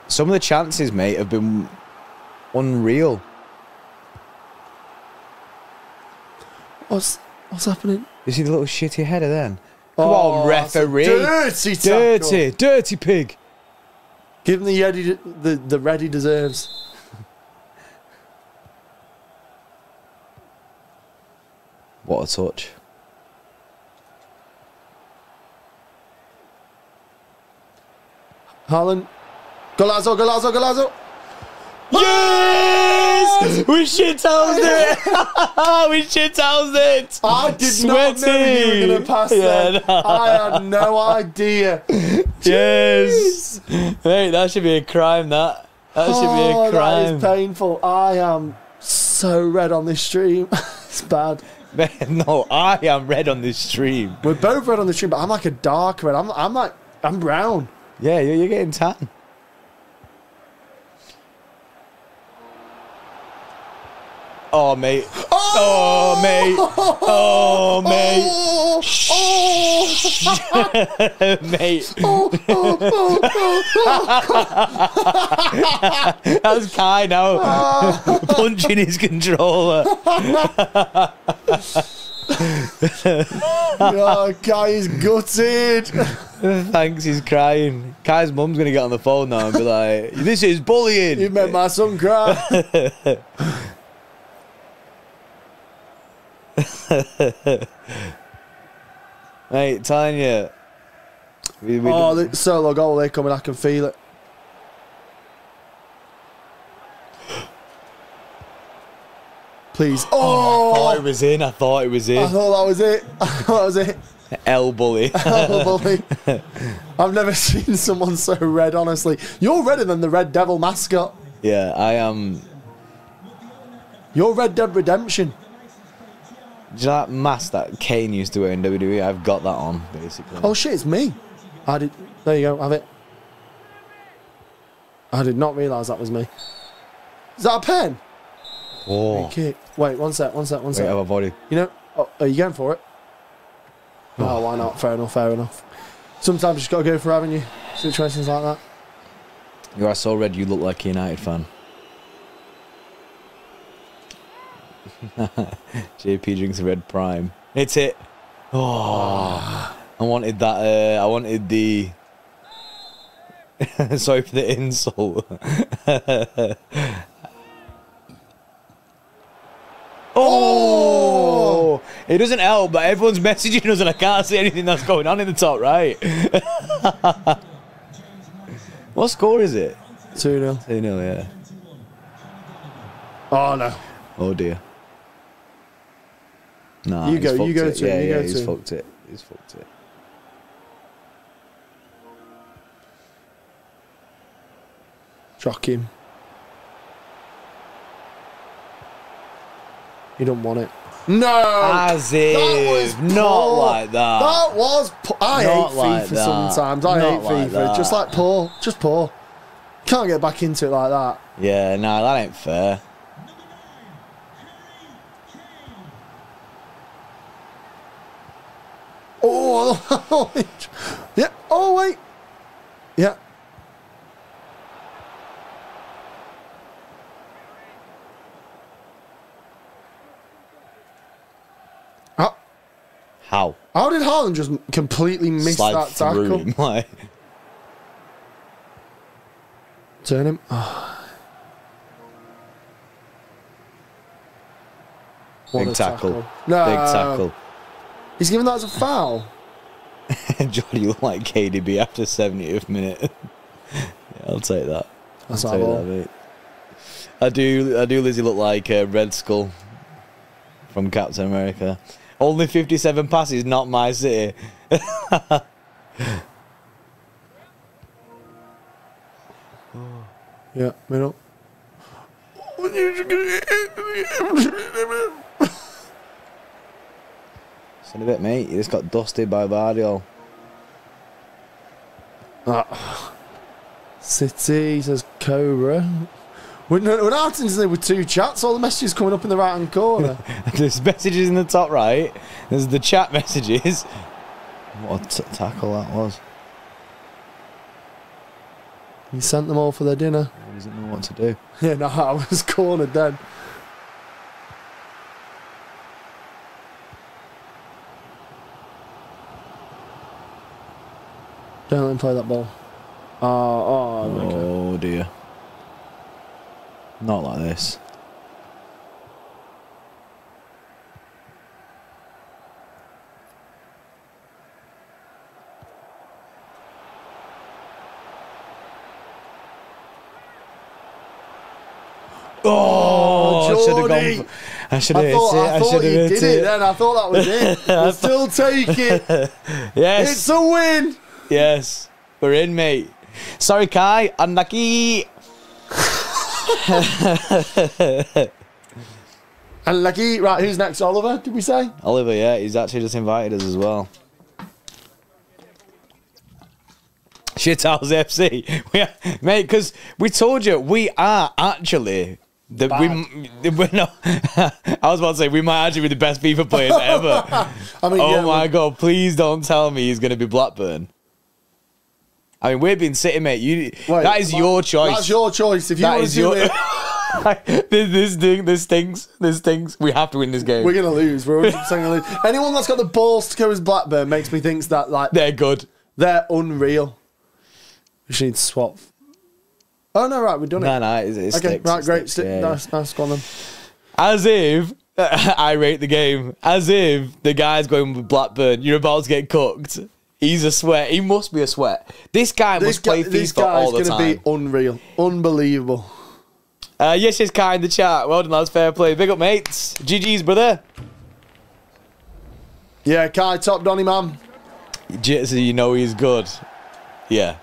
[SPEAKER 2] Some of the chances, mate, have been unreal.
[SPEAKER 1] What's what's happening?
[SPEAKER 2] You see the little shitty header then? Come
[SPEAKER 1] Oh,
[SPEAKER 2] on, referee.
[SPEAKER 1] Dirty.
[SPEAKER 2] Dirty, dirty pig.
[SPEAKER 1] Give him the Eddie, the the red he deserves.
[SPEAKER 2] What a touch.
[SPEAKER 1] Haaland. Golazzo, Golazzo, Golazzo.
[SPEAKER 2] Yes! We shithoused it! we shithoused it!
[SPEAKER 1] I did not know you were going to pass
[SPEAKER 2] Yeah,
[SPEAKER 1] that.
[SPEAKER 2] no.
[SPEAKER 1] I had no idea.
[SPEAKER 2] Yes! Mate, that should be a crime, that. That should
[SPEAKER 1] oh,
[SPEAKER 2] be a oh,
[SPEAKER 1] that
[SPEAKER 2] crime.
[SPEAKER 1] is painful. I am so red on this stream. it's bad.
[SPEAKER 2] Man, no, I am red on this stream.
[SPEAKER 1] We're both red on the stream, but I'm like a dark red. I'm, I'm like, I'm brown.
[SPEAKER 2] Yeah, you're, you're getting tan. Oh, mate. Oh, mate. Oh, mate.
[SPEAKER 1] Oh,
[SPEAKER 2] mate.
[SPEAKER 1] oh, oh, oh, oh.
[SPEAKER 2] That's Kai now. Punching his controller.
[SPEAKER 1] oh, guy is gutted.
[SPEAKER 2] Thanks, he's crying. Kai's mum's going to get on the phone now and be like, this is bullying.
[SPEAKER 1] You made my son cry.
[SPEAKER 2] Mate, telling you. We, we
[SPEAKER 1] oh, the solo goal, they're coming. I can feel it. Please.
[SPEAKER 2] Oh I thought oh! it
[SPEAKER 1] Oh,
[SPEAKER 2] was in. I thought it was in.
[SPEAKER 1] I thought that was it. I thought that was it.
[SPEAKER 2] L bully.
[SPEAKER 1] Oh, bully. I've never seen someone so red, honestly. You're redder than the Red Devil mascot.
[SPEAKER 2] yeah, I am.
[SPEAKER 1] You're Red Dead Redemption.
[SPEAKER 2] Do you know that mask that Kane used to wear in WWE? I've got that on, basically.
[SPEAKER 1] Oh shit, it's me. I did. There you go. Have it. I did not realise that was me. Is that a pen?
[SPEAKER 2] Oh.
[SPEAKER 1] Kick. Wait, one sec. One sec. One
[SPEAKER 2] Wait,
[SPEAKER 1] sec.
[SPEAKER 2] I've avoided.
[SPEAKER 1] You know? Oh, are you going for it? Oh. oh, why not? Fair enough. Fair enough. Sometimes you just got to go for having you situations like that.
[SPEAKER 2] You are so red, you look like a United fan. JP drinks red prime. It's it. Oh, I wanted that. Uh, I wanted the. Sorry for the insult. oh! It doesn't help, but everyone's messaging us and I can't see anything that's going on in the top right. what score is it?
[SPEAKER 1] 2 0.
[SPEAKER 2] 2 0, yeah.
[SPEAKER 1] Oh, no.
[SPEAKER 2] Oh dear. Nah,
[SPEAKER 1] You go, you go
[SPEAKER 2] it.
[SPEAKER 1] to
[SPEAKER 2] yeah,
[SPEAKER 1] you
[SPEAKER 2] yeah,
[SPEAKER 1] go
[SPEAKER 2] he's
[SPEAKER 1] to
[SPEAKER 2] fucked it. He's fucked it.
[SPEAKER 1] Shock him. He don't want it. No!
[SPEAKER 2] As if. Not
[SPEAKER 1] poor.
[SPEAKER 2] like that.
[SPEAKER 1] That was. Poor. I
[SPEAKER 2] Not
[SPEAKER 1] hate
[SPEAKER 2] like
[SPEAKER 1] FIFA
[SPEAKER 2] that.
[SPEAKER 1] sometimes. I
[SPEAKER 2] Not
[SPEAKER 1] hate
[SPEAKER 2] like
[SPEAKER 1] FIFA.
[SPEAKER 2] that.
[SPEAKER 1] Just like poor. Just poor. Can't get back into it like that.
[SPEAKER 2] Yeah, no, that ain't fair.
[SPEAKER 1] Oh, yeah. Oh, wait. Yeah. How,
[SPEAKER 2] How?
[SPEAKER 1] how did Haaland just completely miss
[SPEAKER 2] Slide
[SPEAKER 1] that tackle?
[SPEAKER 2] him, like.
[SPEAKER 1] Turn him. Ah. What
[SPEAKER 2] Big
[SPEAKER 1] a
[SPEAKER 2] tackle.
[SPEAKER 1] No.
[SPEAKER 2] Big tackle.
[SPEAKER 1] He's given that as a foul.
[SPEAKER 2] Jordy, you look like KDB after 70th minute. yeah, I'll take that.
[SPEAKER 1] That's
[SPEAKER 2] I'll take that, mate. I do, I do, Lizzie look like uh, Red Skull from Captain America. Only 57 passes, not my city.
[SPEAKER 1] Yeah, middle.
[SPEAKER 2] Son of it, mate. You just got dusted by Gvardiol.
[SPEAKER 1] Ah. City says Cobra. We're, no, we're not there with two chats. All the messages coming up in the right hand corner.
[SPEAKER 2] There's messages in the top right. There's the chat messages. What a t- tackle that was.
[SPEAKER 1] he sent them all for their dinner.
[SPEAKER 2] He doesn't know what to do.
[SPEAKER 1] Yeah, no, I was cornered then. Don't let him play that ball. Oh, oh, okay.
[SPEAKER 2] Oh dear. Not like this. Oh, I should have gone. For, I should have
[SPEAKER 1] I
[SPEAKER 2] hit
[SPEAKER 1] thought,
[SPEAKER 2] it.
[SPEAKER 1] I
[SPEAKER 2] I should
[SPEAKER 1] you
[SPEAKER 2] have
[SPEAKER 1] did
[SPEAKER 2] hit
[SPEAKER 1] it
[SPEAKER 2] it.
[SPEAKER 1] then. I thought that was it. We'll still take it.
[SPEAKER 2] Yes.
[SPEAKER 1] It's a win.
[SPEAKER 2] Yes, we're in, mate. Sorry, Kai. Unlucky.
[SPEAKER 1] Unlucky. Right, who's next? Oliver, did we say?
[SPEAKER 2] Oliver, yeah, he's actually just invited us as well. Shithouse FC, we are, mate, because we told you we are actually the we we're not. I was about to say we might actually be the best FIFA players ever.
[SPEAKER 1] I mean,
[SPEAKER 2] oh
[SPEAKER 1] yeah,
[SPEAKER 2] my
[SPEAKER 1] we-
[SPEAKER 2] god! Please don't tell me he's going to be Blackburn. I mean, we've been sitting, mate. You
[SPEAKER 1] Wait,
[SPEAKER 2] that is
[SPEAKER 1] that-
[SPEAKER 2] your choice.
[SPEAKER 1] That's your choice. If you
[SPEAKER 2] That
[SPEAKER 1] want to do
[SPEAKER 2] your.
[SPEAKER 1] it,
[SPEAKER 2] this, this thing, this stinks. This stinks. We have to win this game.
[SPEAKER 1] we're gonna lose. We're 100 percent gonna lose. Anyone that's got the balls to go as Blackburn makes me think that like
[SPEAKER 2] They're good.
[SPEAKER 1] they're unreal. We should need to swap. Oh no, right, we've done
[SPEAKER 2] No,
[SPEAKER 1] it.
[SPEAKER 2] no, it, it
[SPEAKER 1] okay,
[SPEAKER 2] sticks,
[SPEAKER 1] right,
[SPEAKER 2] it
[SPEAKER 1] great.
[SPEAKER 2] sticks,
[SPEAKER 1] Stick,
[SPEAKER 2] yeah, yeah.
[SPEAKER 1] nice, nice, go on then.
[SPEAKER 2] As if I rate the game. As if the guy's going with Blackburn. You're about to get cooked. He's a sweat. He must be a sweat. This guy
[SPEAKER 1] This
[SPEAKER 2] must play
[SPEAKER 1] guy, this
[SPEAKER 2] FIFA all
[SPEAKER 1] guy's gonna be unreal, unbelievable.
[SPEAKER 2] Uh, yes, yes, Kai in the chat. Well done, lads. Fair play. Big up, mates. GG's, brother.
[SPEAKER 1] Yeah, Kai, top Donny man.
[SPEAKER 2] So you know he's good. Yeah.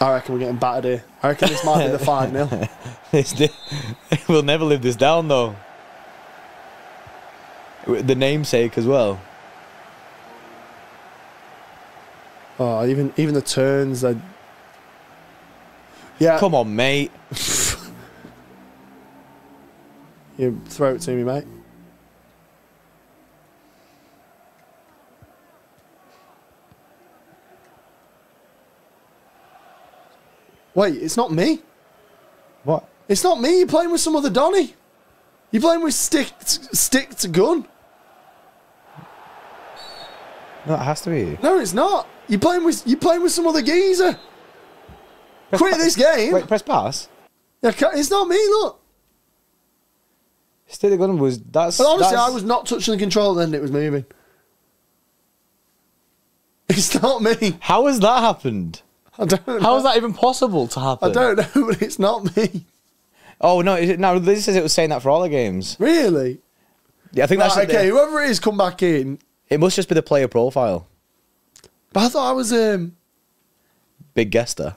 [SPEAKER 1] I reckon we're getting battered here. I reckon this might be the five 0
[SPEAKER 2] This- we'll never live this down, though. The namesake as well.
[SPEAKER 1] Oh, even even the turns. They... Yeah,
[SPEAKER 2] Come on, mate.
[SPEAKER 1] you throw it to me, mate. Wait, it's not me.
[SPEAKER 2] What?
[SPEAKER 1] It's not me. You're playing with some other Donny. You're playing with stick stick to gun.
[SPEAKER 2] No, it has to be. You.
[SPEAKER 1] No, it's not. You're playing with you playing with some other geezer. Quit this game.
[SPEAKER 2] Wait, press pass.
[SPEAKER 1] It's not me. Look.
[SPEAKER 2] Stick the gun was that's.
[SPEAKER 1] But honestly,
[SPEAKER 2] that's-
[SPEAKER 1] I was not touching the controller then. It was moving. It's not me.
[SPEAKER 2] How has that happened?
[SPEAKER 1] I don't. Know.
[SPEAKER 2] How is that even possible to happen?
[SPEAKER 1] I don't know, but it's not me.
[SPEAKER 2] Oh no! Is it, no, this says it was saying that for all the games.
[SPEAKER 1] Really?
[SPEAKER 2] Yeah, I think
[SPEAKER 1] Right,
[SPEAKER 2] that's
[SPEAKER 1] okay, whoever it is, come back in.
[SPEAKER 2] It must just be the player profile.
[SPEAKER 1] But I thought I was um.
[SPEAKER 2] Big guester.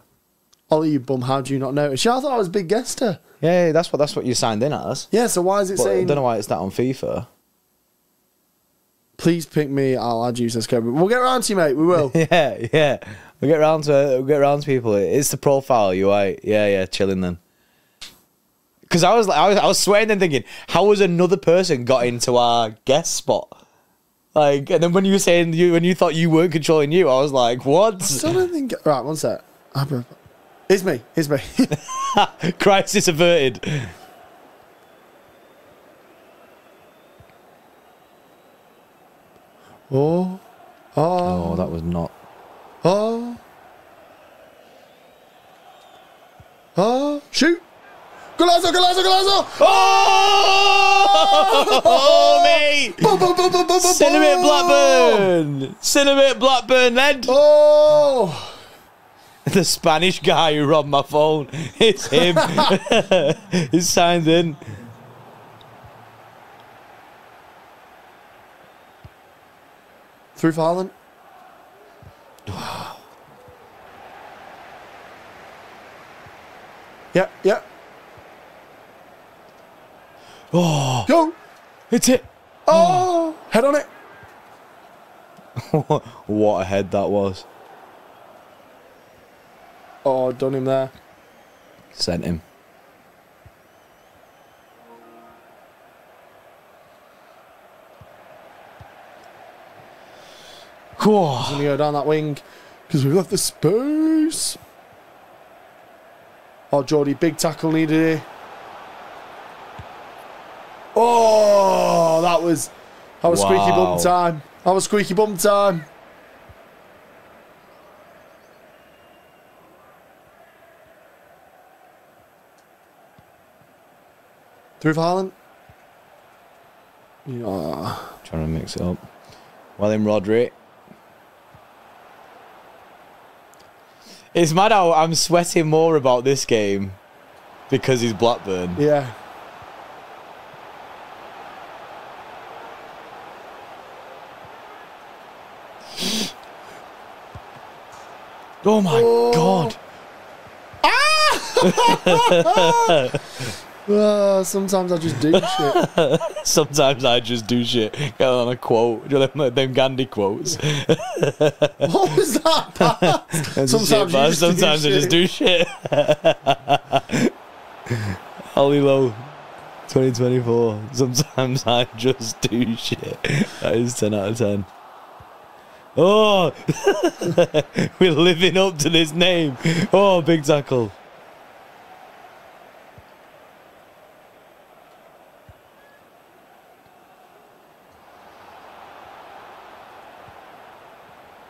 [SPEAKER 1] Ollie, you bum, how do you not notice? Yeah, I thought I was Big Guester.
[SPEAKER 2] Yeah, that's what that's what you signed in as.
[SPEAKER 1] Yeah, so why is it
[SPEAKER 2] But I
[SPEAKER 1] saying,
[SPEAKER 2] don't know why it's that on FIFA.
[SPEAKER 1] please pick me, I'll add you, says Kobe. We'll get around to you, mate, we will.
[SPEAKER 2] yeah, yeah. We'll get round to we'll get round to people. It's the profile, you right? Yeah, yeah, chilling then. Because I was like, I was, I was sweating and thinking, how has another person got into our guest spot? Like, and then when you were saying you when you thought you weren't controlling you, I was like, what?
[SPEAKER 1] Still don't think. Right, one sec. Ah, it's me. It's me.
[SPEAKER 2] Crisis averted.
[SPEAKER 1] oh, oh,
[SPEAKER 2] Oh, that was not.
[SPEAKER 1] oh, oh. Shoot! Golazo, Golazo, Golazo!
[SPEAKER 2] Oh, oh, oh mate!
[SPEAKER 1] Boom, boom, boom, boom, boom, boom,
[SPEAKER 2] Cinnamon. Blackburn! Cinnamon Blackburn, lad!
[SPEAKER 1] Oh!
[SPEAKER 2] The Spanish guy who robbed my phone. It's him. He's signed in.
[SPEAKER 1] Through for Haaland. yeah, yeah.
[SPEAKER 2] Oh,
[SPEAKER 1] Go!
[SPEAKER 2] it's it.
[SPEAKER 1] Oh! Mm. Head on it.
[SPEAKER 2] what a head that was.
[SPEAKER 1] Oh, done him there.
[SPEAKER 2] Sent him. Cool.
[SPEAKER 1] He's going to go down that wing because we've left the space. Oh, Geordie, big tackle needed here. Oh, that was that was squeaky bum time. That was squeaky bum time. Through Haaland. Yeah.
[SPEAKER 2] Trying to mix it up. Well, in Rodri. It's mad how I'm sweating more about this game because he's Blackburn.
[SPEAKER 1] Yeah.
[SPEAKER 2] Oh my
[SPEAKER 1] Oh.
[SPEAKER 2] god.
[SPEAKER 1] Uh, sometimes I just do shit.
[SPEAKER 2] Sometimes I just do shit. Get on a quote. Do them, them Gandhi quotes?
[SPEAKER 1] What was that? Sometimes
[SPEAKER 2] shit, man.
[SPEAKER 1] just
[SPEAKER 2] Sometimes I just do shit. Holly Low, 2024. Sometimes I just do shit. That is 10 out of 10. Oh, we're living up to this name. Oh, big tackle.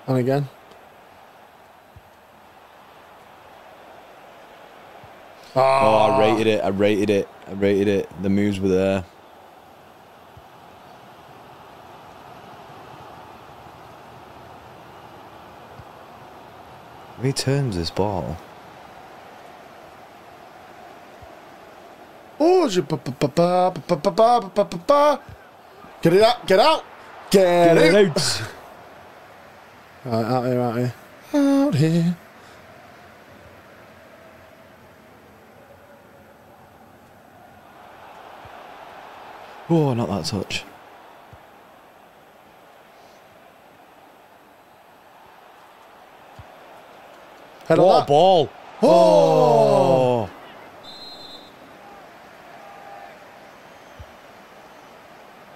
[SPEAKER 1] and again.
[SPEAKER 2] Oh,
[SPEAKER 1] Ah.
[SPEAKER 2] I rated it. I rated it. I rated it. The moves were there. He turns this ball.
[SPEAKER 1] Oh, get it out! Get out! Get,
[SPEAKER 2] get
[SPEAKER 1] it
[SPEAKER 2] out!
[SPEAKER 1] right, out here, out here, out here.
[SPEAKER 2] Oh, not that touch.
[SPEAKER 1] Head on
[SPEAKER 2] What a ball!
[SPEAKER 1] Oh.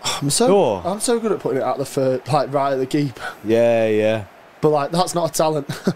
[SPEAKER 2] Oh,
[SPEAKER 1] I'm so
[SPEAKER 2] Oh.
[SPEAKER 1] I'm so good at putting it out the third, like right at the keeper.
[SPEAKER 2] yeah, yeah.
[SPEAKER 1] But like that's not a talent.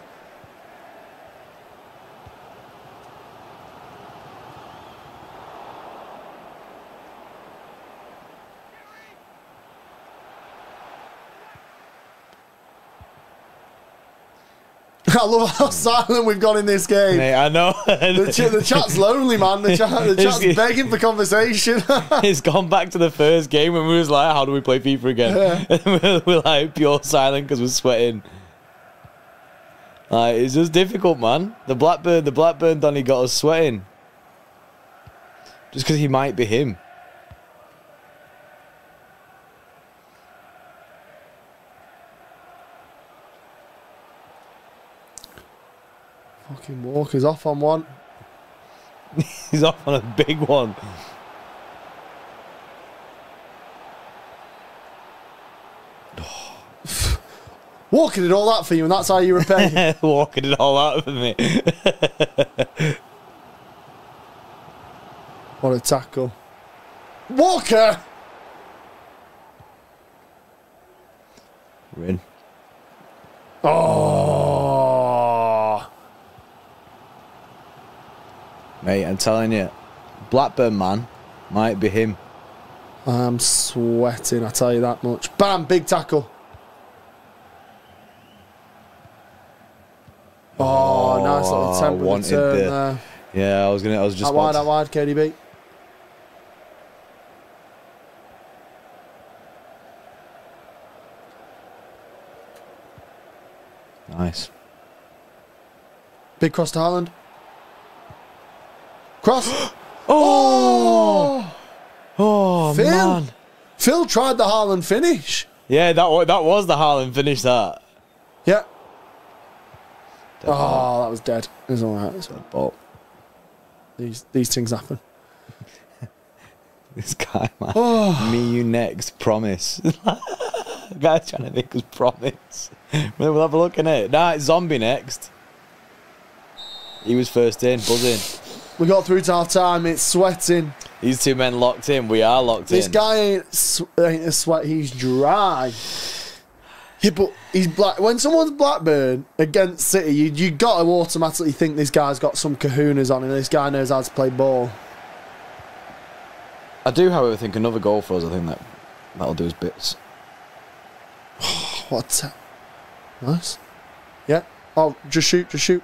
[SPEAKER 1] I love how mm. silent we've gone in this game.
[SPEAKER 2] Mate, I know.
[SPEAKER 1] The, ch- the chat's lonely, man. The, chat, the chat's begging for conversation.
[SPEAKER 2] it's gone back to the first game when we was like, "How do we play FIFA again?" we're, we're like pure silent because we're sweating. Like it's just difficult, man. The Blackburn, the Blackburn Donny got us sweating. Just because he might be him.
[SPEAKER 1] Fucking Walker's off on one.
[SPEAKER 2] He's off on a big one.
[SPEAKER 1] Walker did all that for you, and that's how you repay.
[SPEAKER 2] Walking it all out for me.
[SPEAKER 1] what a tackle. Walker!
[SPEAKER 2] We're in.
[SPEAKER 1] Oh.
[SPEAKER 2] Mate, I'm telling you, Blackburn man might be him.
[SPEAKER 1] I'm sweating, I tell you that much. Bam, big tackle. Oh, nice little
[SPEAKER 2] Oh, wanted
[SPEAKER 1] turn
[SPEAKER 2] the-
[SPEAKER 1] there.
[SPEAKER 2] Yeah, I was gonna. I was just.
[SPEAKER 1] Out wide, out wide, KDB.
[SPEAKER 2] nice.
[SPEAKER 1] Big cross to Haaland. Cross.
[SPEAKER 2] Oh. oh, oh
[SPEAKER 1] Phil.
[SPEAKER 2] man.
[SPEAKER 1] Phil tried the Haaland finish.
[SPEAKER 2] Yeah, that wa- that was the Haaland finish. That.
[SPEAKER 1] Yeah. Oh, that was dead. It was all right. It's all right.
[SPEAKER 2] But
[SPEAKER 1] These these things happen.
[SPEAKER 2] this guy, man.
[SPEAKER 1] Oh,
[SPEAKER 2] Me, you next. Promise. Guy's trying to make us promise. We'll have a look in it. Nah, it's zombie next. He was first in, buzzing.
[SPEAKER 1] We got through to half time. It's sweating.
[SPEAKER 2] These two men locked in. We are locked
[SPEAKER 1] This
[SPEAKER 2] in.
[SPEAKER 1] This guy ain't, ain't a sweat. He's dry. Yeah, but he's black. When someone's Blackburn against City, you you got to automatically think this guy's got some kahunas on him. This guy knows how to play ball.
[SPEAKER 2] I do, however, think another goal for us. I think that that'll do his bits.
[SPEAKER 1] What? Nice. Yeah. Oh, just shoot, just shoot.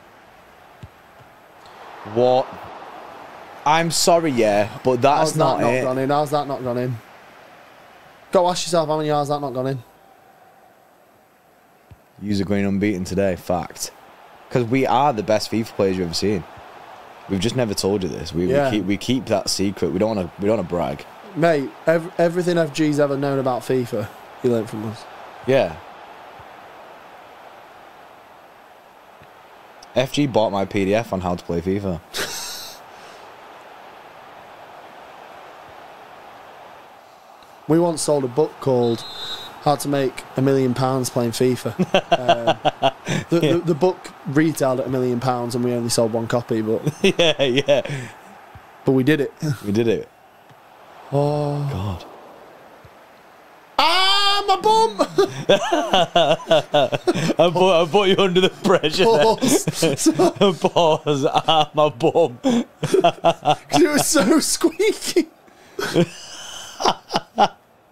[SPEAKER 2] What? I'm sorry, yeah, but that's
[SPEAKER 1] How's
[SPEAKER 2] not,
[SPEAKER 1] that not
[SPEAKER 2] it.
[SPEAKER 1] gone in? How's that not gone in? Go ask yourself how many yards that not gone in.
[SPEAKER 2] User going unbeaten today. Fact. Because we are the best FIFA players you've ever seen. We've just never told you this. We,
[SPEAKER 1] Yeah.
[SPEAKER 2] we keep we keep that secret. We don't want to. We don't want to brag.
[SPEAKER 1] Mate, ev- everything FG's ever known about FIFA, he learned from us.
[SPEAKER 2] Yeah. FG bought my PDF on how to play FIFA.
[SPEAKER 1] We once sold a book called How to Make a Million Pounds Playing FIFA. um, the, the, the book retailed at a million pounds and we only sold one copy, but
[SPEAKER 2] yeah, yeah.
[SPEAKER 1] but we did it.
[SPEAKER 2] We did it.
[SPEAKER 1] Oh.
[SPEAKER 2] God.
[SPEAKER 1] Ah, my bum!
[SPEAKER 2] I put, I you under the pressure.
[SPEAKER 1] Pause.
[SPEAKER 2] Pause. Ah, my bum.
[SPEAKER 1] it was so squeaky.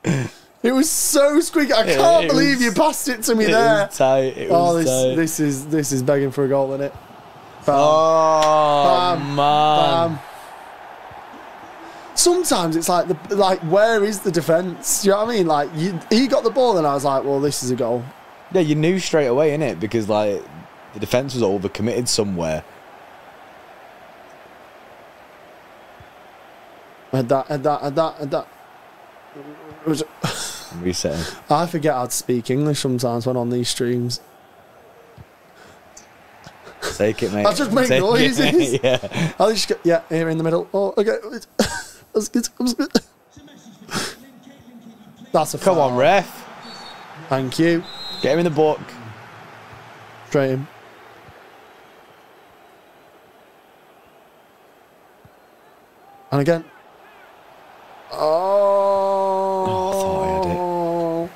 [SPEAKER 1] it was so squeaky. I can't
[SPEAKER 2] it
[SPEAKER 1] believe
[SPEAKER 2] was-
[SPEAKER 1] you passed it to me
[SPEAKER 2] It
[SPEAKER 1] there.
[SPEAKER 2] was tight. It
[SPEAKER 1] Oh,
[SPEAKER 2] was
[SPEAKER 1] this
[SPEAKER 2] tight.
[SPEAKER 1] this is this is begging for a goal, isn't it? Bam,
[SPEAKER 2] oh,
[SPEAKER 1] Bam.
[SPEAKER 2] man.
[SPEAKER 1] bam. Sometimes it's like the like where is the defense? You know what I mean? Like you, he got the ball and I was like, well, this is a goal.
[SPEAKER 2] Yeah, you knew straight away, innit? Because, like, the defence was overcommitted somewhere.
[SPEAKER 1] Had that, had that, had that, had that. It was-
[SPEAKER 2] Resetting.
[SPEAKER 1] I forget how to speak English sometimes when on these streams.
[SPEAKER 2] Take it, mate.
[SPEAKER 1] I just make
[SPEAKER 2] Take it.
[SPEAKER 1] noises.
[SPEAKER 2] yeah.
[SPEAKER 1] I'll just get, yeah, here in the middle. Oh, okay. That's good. That's good. That's a
[SPEAKER 2] Come
[SPEAKER 1] foul.
[SPEAKER 2] on, ref.
[SPEAKER 1] Thank you.
[SPEAKER 2] Get him in the book.
[SPEAKER 1] Straight him. And again. Oh. Oh.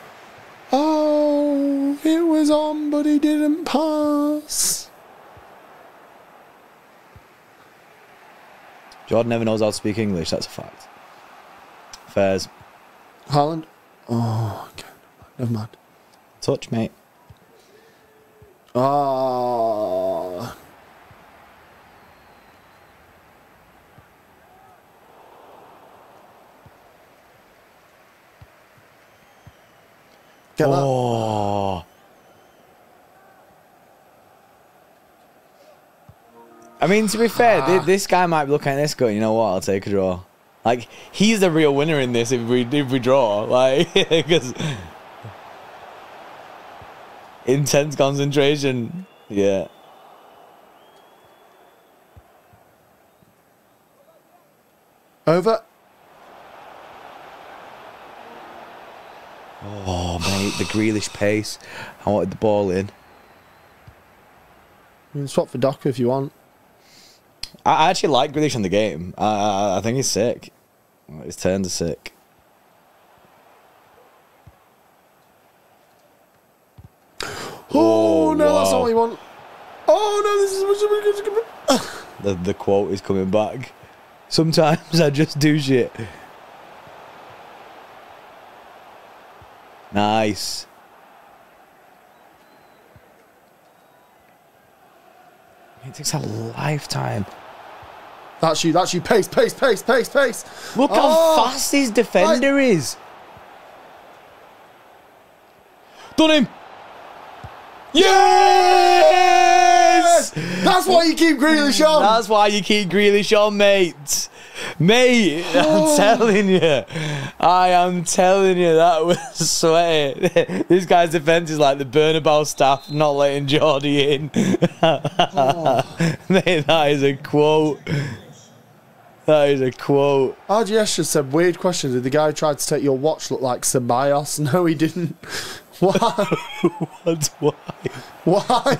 [SPEAKER 1] Oh, it was on, but he didn't pass.
[SPEAKER 2] Jordan never knows how to speak English. That's a fact. Fairs.
[SPEAKER 1] Haaland. Oh, okay. Never mind.
[SPEAKER 2] Touch, mate.
[SPEAKER 1] Oh. oh. that.
[SPEAKER 2] I mean, to be fair,
[SPEAKER 1] th
[SPEAKER 2] ah. this guy might be looking at this going, you know what, I'll take a draw. Like, he's the real winner in this if we, if we draw. Like, because... intense concentration. Yeah.
[SPEAKER 1] Over.
[SPEAKER 2] Oh, mate, the Grealish pace. I wanted the ball in.
[SPEAKER 1] You can swap for Doku if you want.
[SPEAKER 2] I actually like Grealish in the game. I, I, I think he's sick. His turns are sick.
[SPEAKER 1] Oh,
[SPEAKER 2] Oh,
[SPEAKER 1] no, that's
[SPEAKER 2] wow.
[SPEAKER 1] not what you want. Oh no, this is
[SPEAKER 2] The, the quote is coming back. Sometimes I just do shit. Nice. It takes a lifetime.
[SPEAKER 1] That's you. That's you. Pace, pace, pace, pace, pace.
[SPEAKER 2] Look
[SPEAKER 1] Oh,
[SPEAKER 2] how fast his defender is. Done him. Yes!
[SPEAKER 1] That's why you keep Grealish on.
[SPEAKER 2] That's why you keep Grealish on, mate. Mate,
[SPEAKER 1] Oh.
[SPEAKER 2] I'm telling you. I am telling you, that was sweaty. this guy's defence is like the Bernabeu staff not letting Geordie in. Mate, that is a quote. That is a quote.
[SPEAKER 1] RGS just said, weird question. Did the guy who tried to take your watch look like Ceballos? No, he didn't. Why?
[SPEAKER 2] What? Why?
[SPEAKER 1] Why?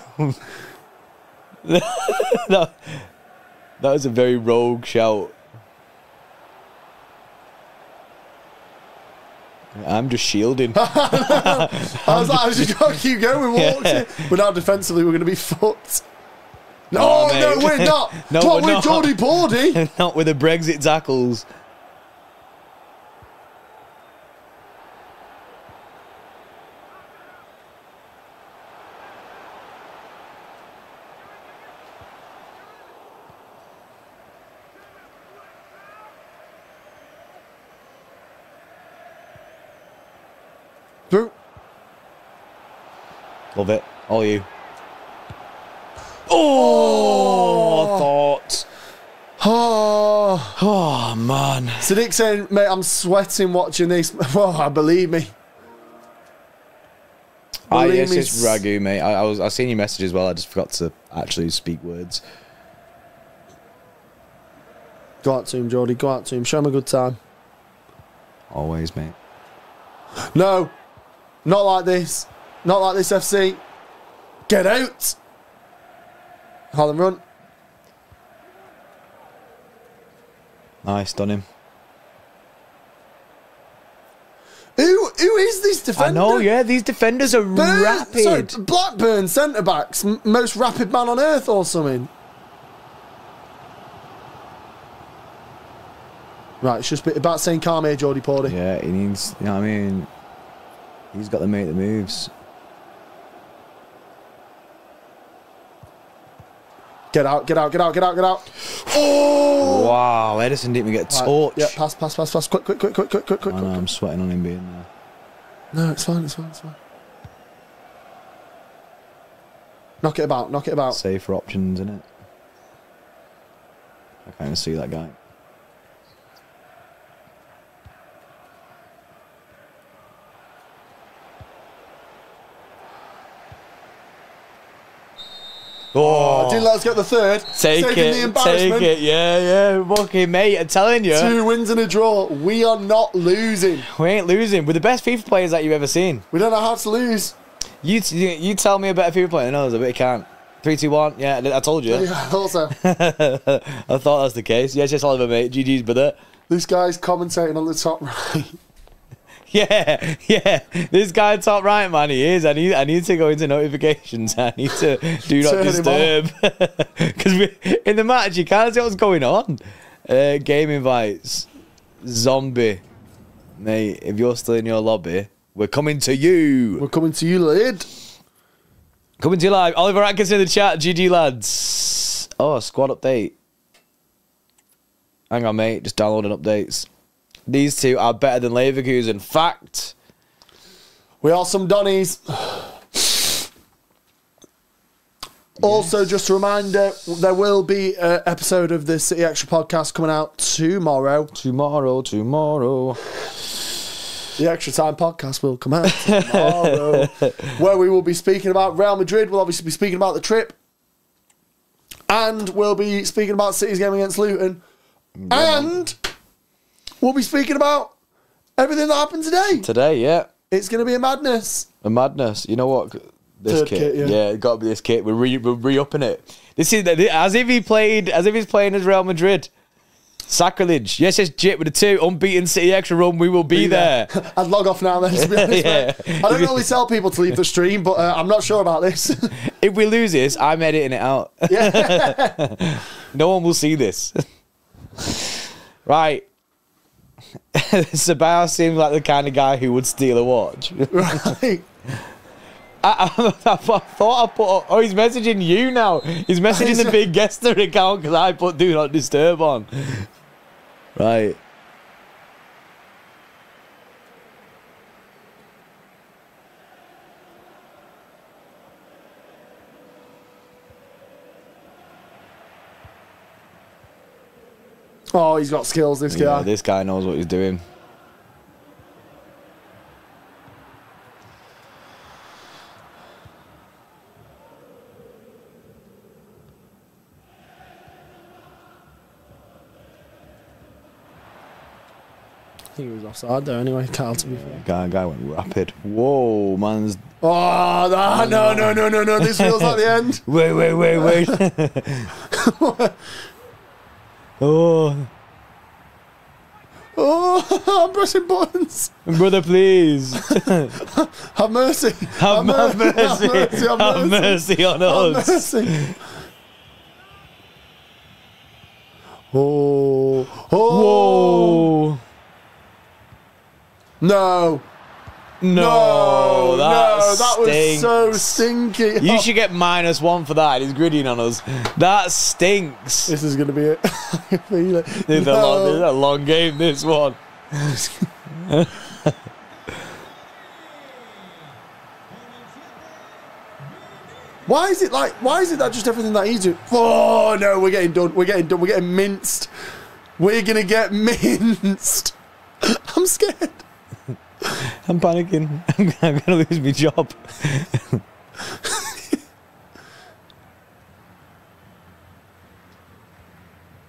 [SPEAKER 2] that, that was a very rogue shout. I'm just shielding.
[SPEAKER 1] I was like, I was just going to keep going. We walked
[SPEAKER 2] Yeah.
[SPEAKER 1] But now defensively, we're going to be fucked. No,
[SPEAKER 2] Oh,
[SPEAKER 1] no, we're not.
[SPEAKER 2] No,
[SPEAKER 1] not
[SPEAKER 2] we're
[SPEAKER 1] with
[SPEAKER 2] not.
[SPEAKER 1] Jordy Pordy.
[SPEAKER 2] Not with the Brexit tackles.
[SPEAKER 1] Through.
[SPEAKER 2] Love it. All you. Oh, thought.
[SPEAKER 1] Oh.
[SPEAKER 2] Oh, man.
[SPEAKER 1] Sadiq saying, mate, I'm sweating watching this. I believe me.
[SPEAKER 2] Ah,
[SPEAKER 1] Believe
[SPEAKER 2] yes,
[SPEAKER 1] me,
[SPEAKER 2] it's ragu, mate. I, I was I seen your message as well. I just forgot to actually speak words.
[SPEAKER 1] Go out to him, Jordy. Go out to him. Show him a good time.
[SPEAKER 2] Always, mate.
[SPEAKER 1] No, not like this. Not like this, FC. Get out. Haaland run.
[SPEAKER 2] Nice, done him.
[SPEAKER 1] Who who is this defender?
[SPEAKER 2] I know, yeah. These defenders are
[SPEAKER 1] Burn-
[SPEAKER 2] rapid.
[SPEAKER 1] sorry, Blackburn centre backs, most rapid man on earth or something. Right, it's just about saying calm here, Jordy Pordy.
[SPEAKER 2] Yeah, he needs. You know what I mean? He's got to make the moves.
[SPEAKER 1] Get out, get out, get out, get out, get out. Oh!
[SPEAKER 2] Wow, Ederson didn't even get
[SPEAKER 1] Right. Yeah, pass, pass, pass, pass. Quick, quick, quick, quick, quick, quick, quick.
[SPEAKER 2] I know,
[SPEAKER 1] quick.
[SPEAKER 2] I'm sweating on him being there.
[SPEAKER 1] No, it's fine, it's fine, it's fine. Knock it about, knock it about.
[SPEAKER 2] Safer options, in it. I can't even see that guy. Oh,
[SPEAKER 1] Didn't let us get the third.
[SPEAKER 2] take
[SPEAKER 1] Taking
[SPEAKER 2] it,
[SPEAKER 1] the embarrassment.
[SPEAKER 2] take it, yeah, yeah. Fucking mate, I'm telling you,
[SPEAKER 1] Two wins and a draw. We are not losing.
[SPEAKER 2] we ain't losing. We're the best FIFA players that you've ever seen.
[SPEAKER 1] We don't know how to lose.
[SPEAKER 2] You, you, you tell me a better FIFA player than us, I bet you can't. Three, two, one. Yeah, I told you.
[SPEAKER 1] Yeah,
[SPEAKER 2] I thought that was the case. Yes, yes, Oliver, mate. GG's, brother.
[SPEAKER 1] this guy's commentating on the top right.
[SPEAKER 2] Yeah, yeah. This guy top right, man, he is. I need, I need to go into notifications. I need to do not disturb because in the match you can't see what's going on. Uh, game invites, zombie, mate. If you're still in your lobby, we're coming to you.
[SPEAKER 1] We're coming to you, lid.
[SPEAKER 2] Coming to you live. Oliver Atkins in the chat. GG lads. Oh, squad update. Hang on, mate. Just downloading updates. These two are better than Leverkusen. In fact.
[SPEAKER 1] We are some Donnies. Also, just a reminder, there will be an episode of the City Xtra podcast coming out tomorrow.
[SPEAKER 2] Tomorrow, tomorrow.
[SPEAKER 1] The Extra Time podcast will come out tomorrow, where we will be speaking about Real Madrid. We'll obviously be speaking about the trip, and we'll be speaking about City's game against Luton, and we'll be speaking about everything that happened today.
[SPEAKER 2] Today, yeah.
[SPEAKER 1] It's going to be a madness.
[SPEAKER 2] A madness. You know what? This
[SPEAKER 1] Third
[SPEAKER 2] kit,
[SPEAKER 1] kit,
[SPEAKER 2] yeah,
[SPEAKER 1] yeah.
[SPEAKER 2] it got to be this kit. We're re, we're re-upping it. This is as if he played, as if he's playing as Real Madrid. Sacrilege. Yes, yes, Jit with a two unbeaten City Xtra run. We will be, there.
[SPEAKER 1] I'd log off now then, to be honest.
[SPEAKER 2] Yeah.
[SPEAKER 1] I don't always tell people to leave the stream, but uh, I'm not sure about this.
[SPEAKER 2] If we lose this, I'm editing it out. Yeah. no one will see this. right. Sabah seems like the kind of guy who would steal a watch.
[SPEAKER 1] right.
[SPEAKER 2] I, I, I thought I put. Oh, he's messaging you now. He's messaging the big Guester account because I put do not disturb on. Right.
[SPEAKER 1] Oh, he's got skills, this
[SPEAKER 2] Yeah,
[SPEAKER 1] guy.
[SPEAKER 2] this guy knows what he's doing.
[SPEAKER 1] I think he was offside there anyway, Carl, to be fair.
[SPEAKER 2] Guy, guy went rapid. Whoa, man's.
[SPEAKER 1] Oh, no, no, no, no, no, no. This feels like the end.
[SPEAKER 2] Wait, wait, wait, wait. oh,
[SPEAKER 1] Oh, I'm pressing buttons.
[SPEAKER 2] brother, please
[SPEAKER 1] Have mercy.
[SPEAKER 2] have, have mercy,
[SPEAKER 1] Have mercy. Have
[SPEAKER 2] have
[SPEAKER 1] mercy.
[SPEAKER 2] mercy on
[SPEAKER 1] Have
[SPEAKER 2] us.
[SPEAKER 1] mercy. Oh. Oh.
[SPEAKER 2] Whoa.
[SPEAKER 1] No.
[SPEAKER 2] No, that,
[SPEAKER 1] no, that was so stinky.
[SPEAKER 2] You
[SPEAKER 1] Oh,
[SPEAKER 2] should get minus one for that. He's gritting on us. That stinks.
[SPEAKER 1] This is going to be it. I feel it.
[SPEAKER 2] This is a long, this is a long game, this one.
[SPEAKER 1] Why is it like? Why is it that just everything that he's doing? Oh no, we're getting done. We're getting done. We're getting minced. We're gonna get minced. I'm scared.
[SPEAKER 2] I'm panicking. I'm, I'm going to lose my job.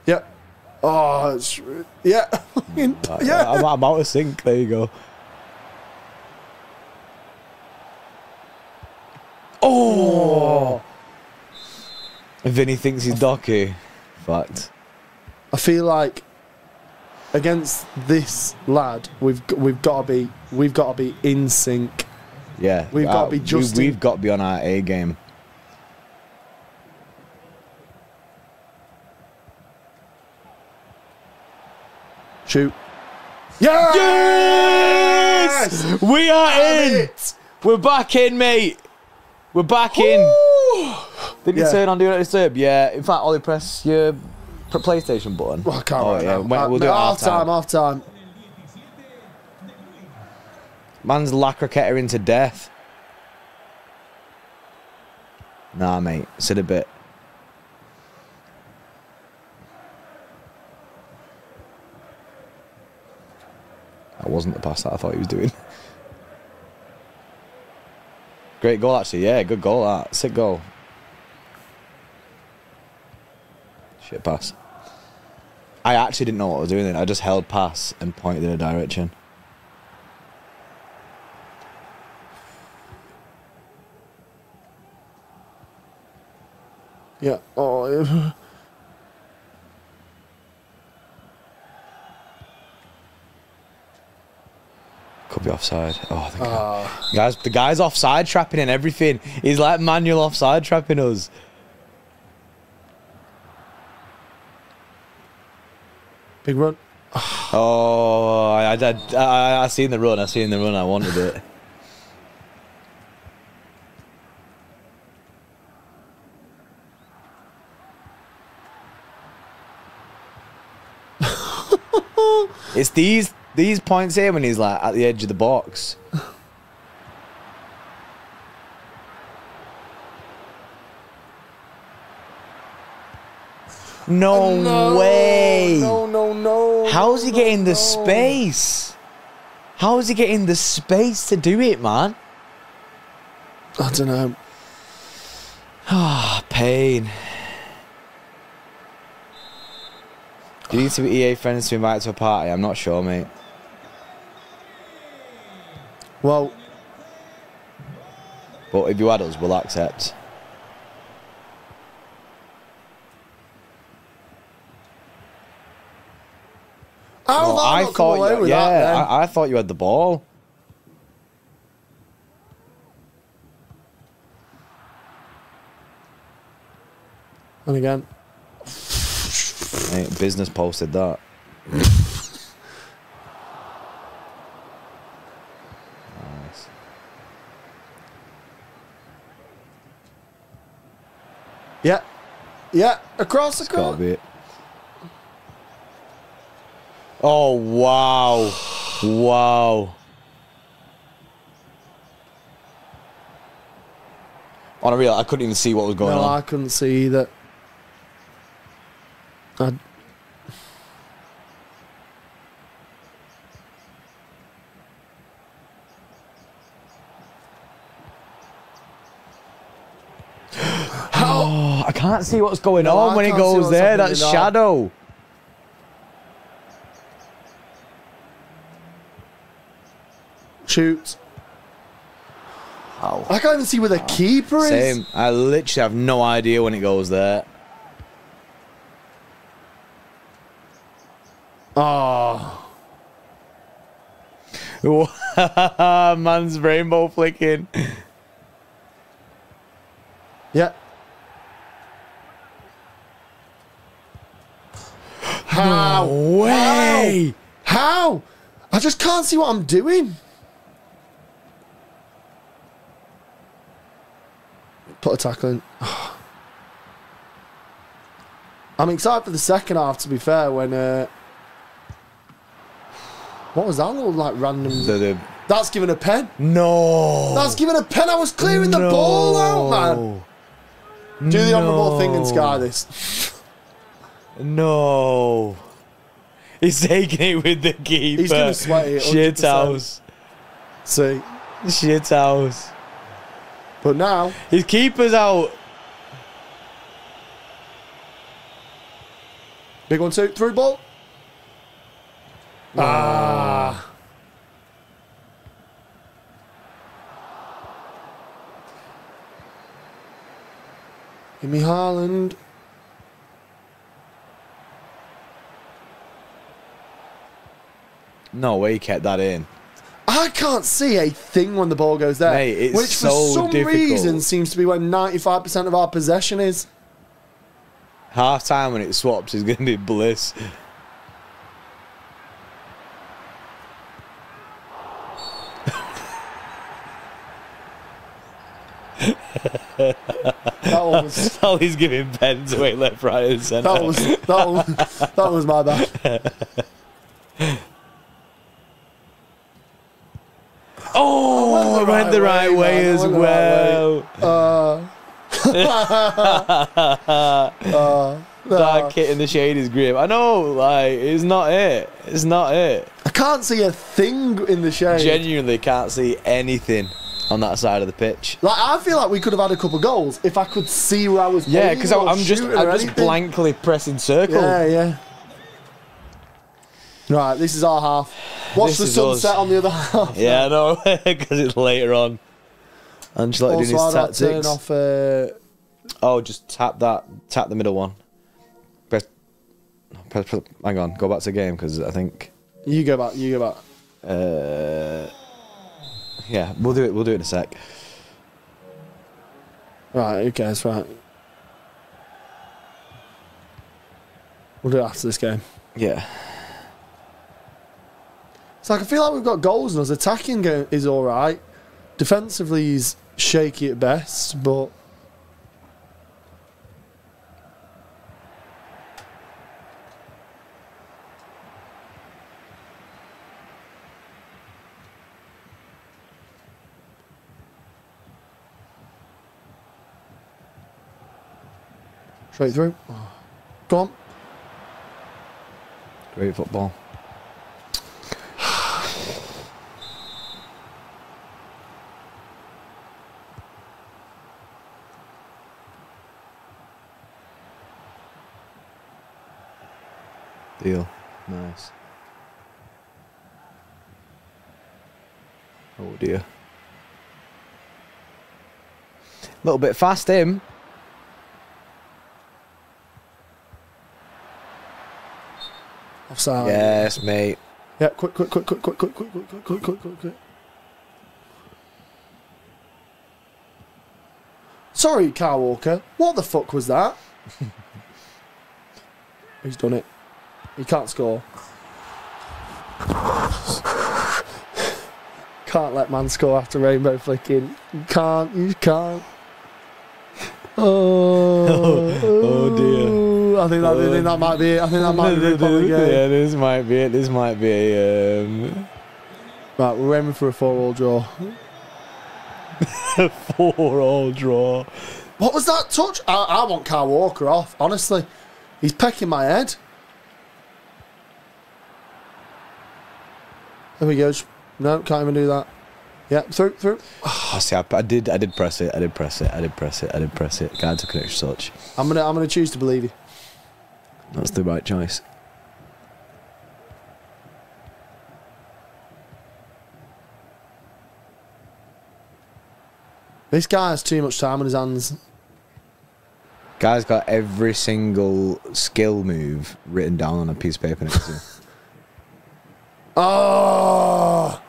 [SPEAKER 1] Yep. Oh, it's, yeah. Uh, yeah.
[SPEAKER 2] I'm, I'm out of sync. There you go. Oh! Vinny thinks he's Docky. Eh? Fact.
[SPEAKER 1] I feel like against this lad, we've we've got to be we've got to be in sync.
[SPEAKER 2] Yeah.
[SPEAKER 1] We've gotta uh,
[SPEAKER 2] be
[SPEAKER 1] just
[SPEAKER 2] We've got to be on our A game.
[SPEAKER 1] Shoot. Yes!
[SPEAKER 2] Yes! We are
[SPEAKER 1] Damn
[SPEAKER 2] in!
[SPEAKER 1] it!
[SPEAKER 2] We're back in, mate! We're back in! Did you
[SPEAKER 1] Yeah.
[SPEAKER 2] turn on Do Not Disturb? Yeah. In fact, Ollie, press pr- PlayStation button.
[SPEAKER 1] Well, I can't
[SPEAKER 2] Oh,
[SPEAKER 1] right
[SPEAKER 2] yeah. When-
[SPEAKER 1] Uh,
[SPEAKER 2] we'll do it
[SPEAKER 1] half
[SPEAKER 2] time.
[SPEAKER 1] Half time.
[SPEAKER 2] Man's Lacroqueta into death. Nah, mate. Sit a bit. That wasn't the pass that I thought he was doing. Great goal, actually. Yeah, good goal, that. Sick goal. Shit pass. I actually didn't know what I was doing then. I just held pass and pointed in a direction.
[SPEAKER 1] Yeah. Oh.
[SPEAKER 2] Could be offside. Oh, the guy.
[SPEAKER 1] Ah.
[SPEAKER 2] guys, the guy's offside trapping and everything. He's like manual offside trapping us.
[SPEAKER 1] Big run.
[SPEAKER 2] Oh, I, I, I, I, I seen the run. I seen the run. I wanted it. it's these these points here when he's like at the edge of the box. No,
[SPEAKER 1] No,
[SPEAKER 2] way.
[SPEAKER 1] No, no, no.
[SPEAKER 2] How's he
[SPEAKER 1] no,
[SPEAKER 2] getting the
[SPEAKER 1] no.
[SPEAKER 2] space? How is he getting the space to do it, man?
[SPEAKER 1] I don't know.
[SPEAKER 2] Ah, pain. Do you need to be EA friends to invite to a party? I'm not sure, mate.
[SPEAKER 1] Well,
[SPEAKER 2] But if you add us, we'll accept.
[SPEAKER 1] How
[SPEAKER 2] No,
[SPEAKER 1] I, thought,
[SPEAKER 2] you, yeah,
[SPEAKER 1] that?
[SPEAKER 2] I, I thought you had the ball.
[SPEAKER 1] and again,
[SPEAKER 2] business posted that. nice.
[SPEAKER 1] yeah, yeah, across the court.
[SPEAKER 2] Oh wow, wow. On a real, I couldn't even see what was going
[SPEAKER 1] No,
[SPEAKER 2] on.
[SPEAKER 1] I couldn't see that. I,
[SPEAKER 2] Oh, I can't see what's going
[SPEAKER 1] No,
[SPEAKER 2] on
[SPEAKER 1] I
[SPEAKER 2] when it goes there.
[SPEAKER 1] happening
[SPEAKER 2] That's
[SPEAKER 1] at
[SPEAKER 2] shadow.
[SPEAKER 1] Shoot.
[SPEAKER 2] Ow.
[SPEAKER 1] I can't even see where the keeper is.
[SPEAKER 2] Same. I literally have no idea when it goes there.
[SPEAKER 1] Oh,
[SPEAKER 2] Man's rainbow flicking.
[SPEAKER 1] yeah. How?
[SPEAKER 2] way.
[SPEAKER 1] How? I just can't see what I'm doing. Put a tackle in. I'm excited for the second half, to be fair, when. Uh, what was that little, like, random.
[SPEAKER 2] The, the,
[SPEAKER 1] That's given a pen.
[SPEAKER 2] no.
[SPEAKER 1] That's given a pen. I was clearing the ball out, man. Do the honourable thing and sky this.
[SPEAKER 2] No. He's taking it with the keeper.
[SPEAKER 1] He's gonna sweat it,
[SPEAKER 2] Shit
[SPEAKER 1] 100%.
[SPEAKER 2] house.
[SPEAKER 1] See.
[SPEAKER 2] Shit house.
[SPEAKER 1] But now,
[SPEAKER 2] His keeper's out.
[SPEAKER 1] big one, two, through ball. Ah. Give me Haaland.
[SPEAKER 2] No way he kept that in.
[SPEAKER 1] I can't see a thing when the ball goes there.
[SPEAKER 2] Mate,
[SPEAKER 1] which for some
[SPEAKER 2] difficult.
[SPEAKER 1] reason seems to be where 95% of our possession is.
[SPEAKER 2] Half time when it swaps is going to be bliss.
[SPEAKER 1] That was
[SPEAKER 2] All he's giving pens away left, right, and centre.
[SPEAKER 1] that was that was that was my bad.
[SPEAKER 2] oh,
[SPEAKER 1] I
[SPEAKER 2] went the right way,
[SPEAKER 1] I
[SPEAKER 2] as well.
[SPEAKER 1] Uh,
[SPEAKER 2] That kit in the shade is grim. I know, like, it's not it. It's not it.
[SPEAKER 1] I can't see a thing in the shade.
[SPEAKER 2] Genuinely can't see anything on that side of the pitch.
[SPEAKER 1] like I feel like we could have had a couple goals if I could see where I was.
[SPEAKER 2] Yeah, because I'm just I'm just blankly pressing circle.
[SPEAKER 1] Yeah, yeah. Right, this is our half. Watch
[SPEAKER 2] This
[SPEAKER 1] the sunset
[SPEAKER 2] us.
[SPEAKER 1] on the other half.
[SPEAKER 2] Yeah, I know, because it's later on. Ancelotti doing
[SPEAKER 1] Also,
[SPEAKER 2] his
[SPEAKER 1] I don't turn
[SPEAKER 2] tactics.
[SPEAKER 1] off. Uh,
[SPEAKER 2] Oh, just tap that, tap the middle one. Press, press, press hang on, go back to the game because I think,
[SPEAKER 1] you go back. You go back.
[SPEAKER 2] uh, yeah, we'll do it. We'll do it in a sec.
[SPEAKER 1] Right. Who cares? Right. We'll do it after this game.
[SPEAKER 2] Yeah,
[SPEAKER 1] Like I feel like we've got goals and us. Attacking go- is all right. Defensively, he's shaky at best, but straight through. Go on.
[SPEAKER 2] great football. Deal. Nice. Oh dear. A little bit fast, him.
[SPEAKER 1] Offside.
[SPEAKER 2] Yes, mate.
[SPEAKER 1] Yeah, quick, quick, quick, quick, quick, quick, quick, quick, quick, quick, quick, quick, quick. Sorry, Kyle Walker. What the fuck was that? He's done it. He can't score. can't let man score after rainbow flicking. You can't. You can't. Oh,
[SPEAKER 2] Oh, dear.
[SPEAKER 1] I think that, I think that might be it. I think that might be the rip on the game.
[SPEAKER 2] yeah, this might be it. This might be a um,
[SPEAKER 1] Right, we're aiming for a four-all draw.
[SPEAKER 2] four-all draw.
[SPEAKER 1] What was that touch? I, I want Kyle Walker off, honestly. He's pecking my head. There we go. No, can't even do that. Yeah, through, through.
[SPEAKER 2] I see. I, I did. I did press it. I did press it. I did press it. I did press it. Can't took an extra touch.
[SPEAKER 1] I'm gonna, I'm gonna choose to believe you.
[SPEAKER 2] That's the right choice.
[SPEAKER 1] This guy has too much time on his hands.
[SPEAKER 2] Guy's got every single skill move written down on a piece of paper next to him.
[SPEAKER 1] Oh,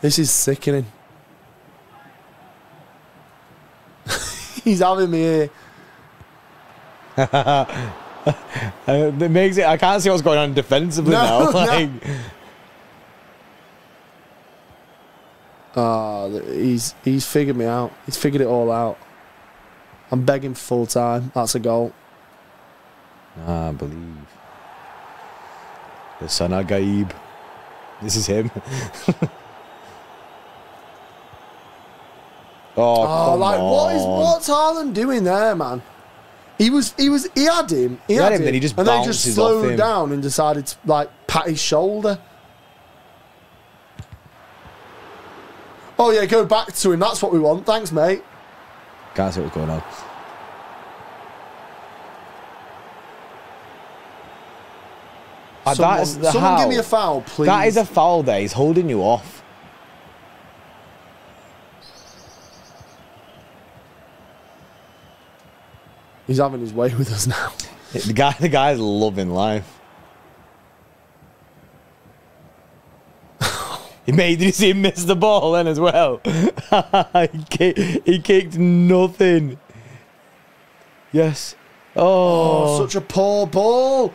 [SPEAKER 1] this is sickening. He's having me here.
[SPEAKER 2] It makes it. I can't see what's going on defensively
[SPEAKER 1] No,
[SPEAKER 2] now. Like,
[SPEAKER 1] Ah, th he's he's figured me out. He's figured it all out. I'm begging full time. That's a goal.
[SPEAKER 2] I believe the son of Gaib. This is him. oh,
[SPEAKER 1] Oh, like what is
[SPEAKER 2] on.
[SPEAKER 1] what's Haaland doing there, man? He was he was he had him. He,
[SPEAKER 2] He
[SPEAKER 1] had,
[SPEAKER 2] had him, then he just
[SPEAKER 1] and then he just slowed
[SPEAKER 2] him.
[SPEAKER 1] down and decided to like pat his shoulder. Oh yeah, go back to him. That's what we want. Thanks, mate.
[SPEAKER 2] Can't see what's going on. Uh,
[SPEAKER 1] Someone,
[SPEAKER 2] that is
[SPEAKER 1] someone give me a foul, please.
[SPEAKER 2] That is a foul there. He's holding you off.
[SPEAKER 1] He's having his way with us now.
[SPEAKER 2] The guy, the guy's loving life. he made. Did you see him miss the ball then as well? he, kicked, he kicked nothing. Yes.
[SPEAKER 1] Oh,
[SPEAKER 2] Oh,
[SPEAKER 1] such a poor ball.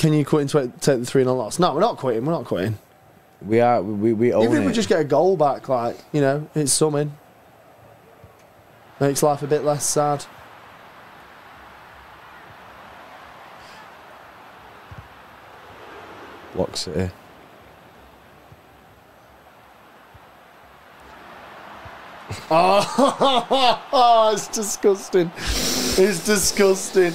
[SPEAKER 1] Can you quit and tw- take the three and a loss? No, we're not quitting. We're not quitting.
[SPEAKER 2] we are. We we own
[SPEAKER 1] Even if
[SPEAKER 2] it.
[SPEAKER 1] we just get a goal back, like you know, it's something. Makes life a bit less sad.
[SPEAKER 2] blocks it. here.
[SPEAKER 1] Oh, it's disgusting. It's disgusting.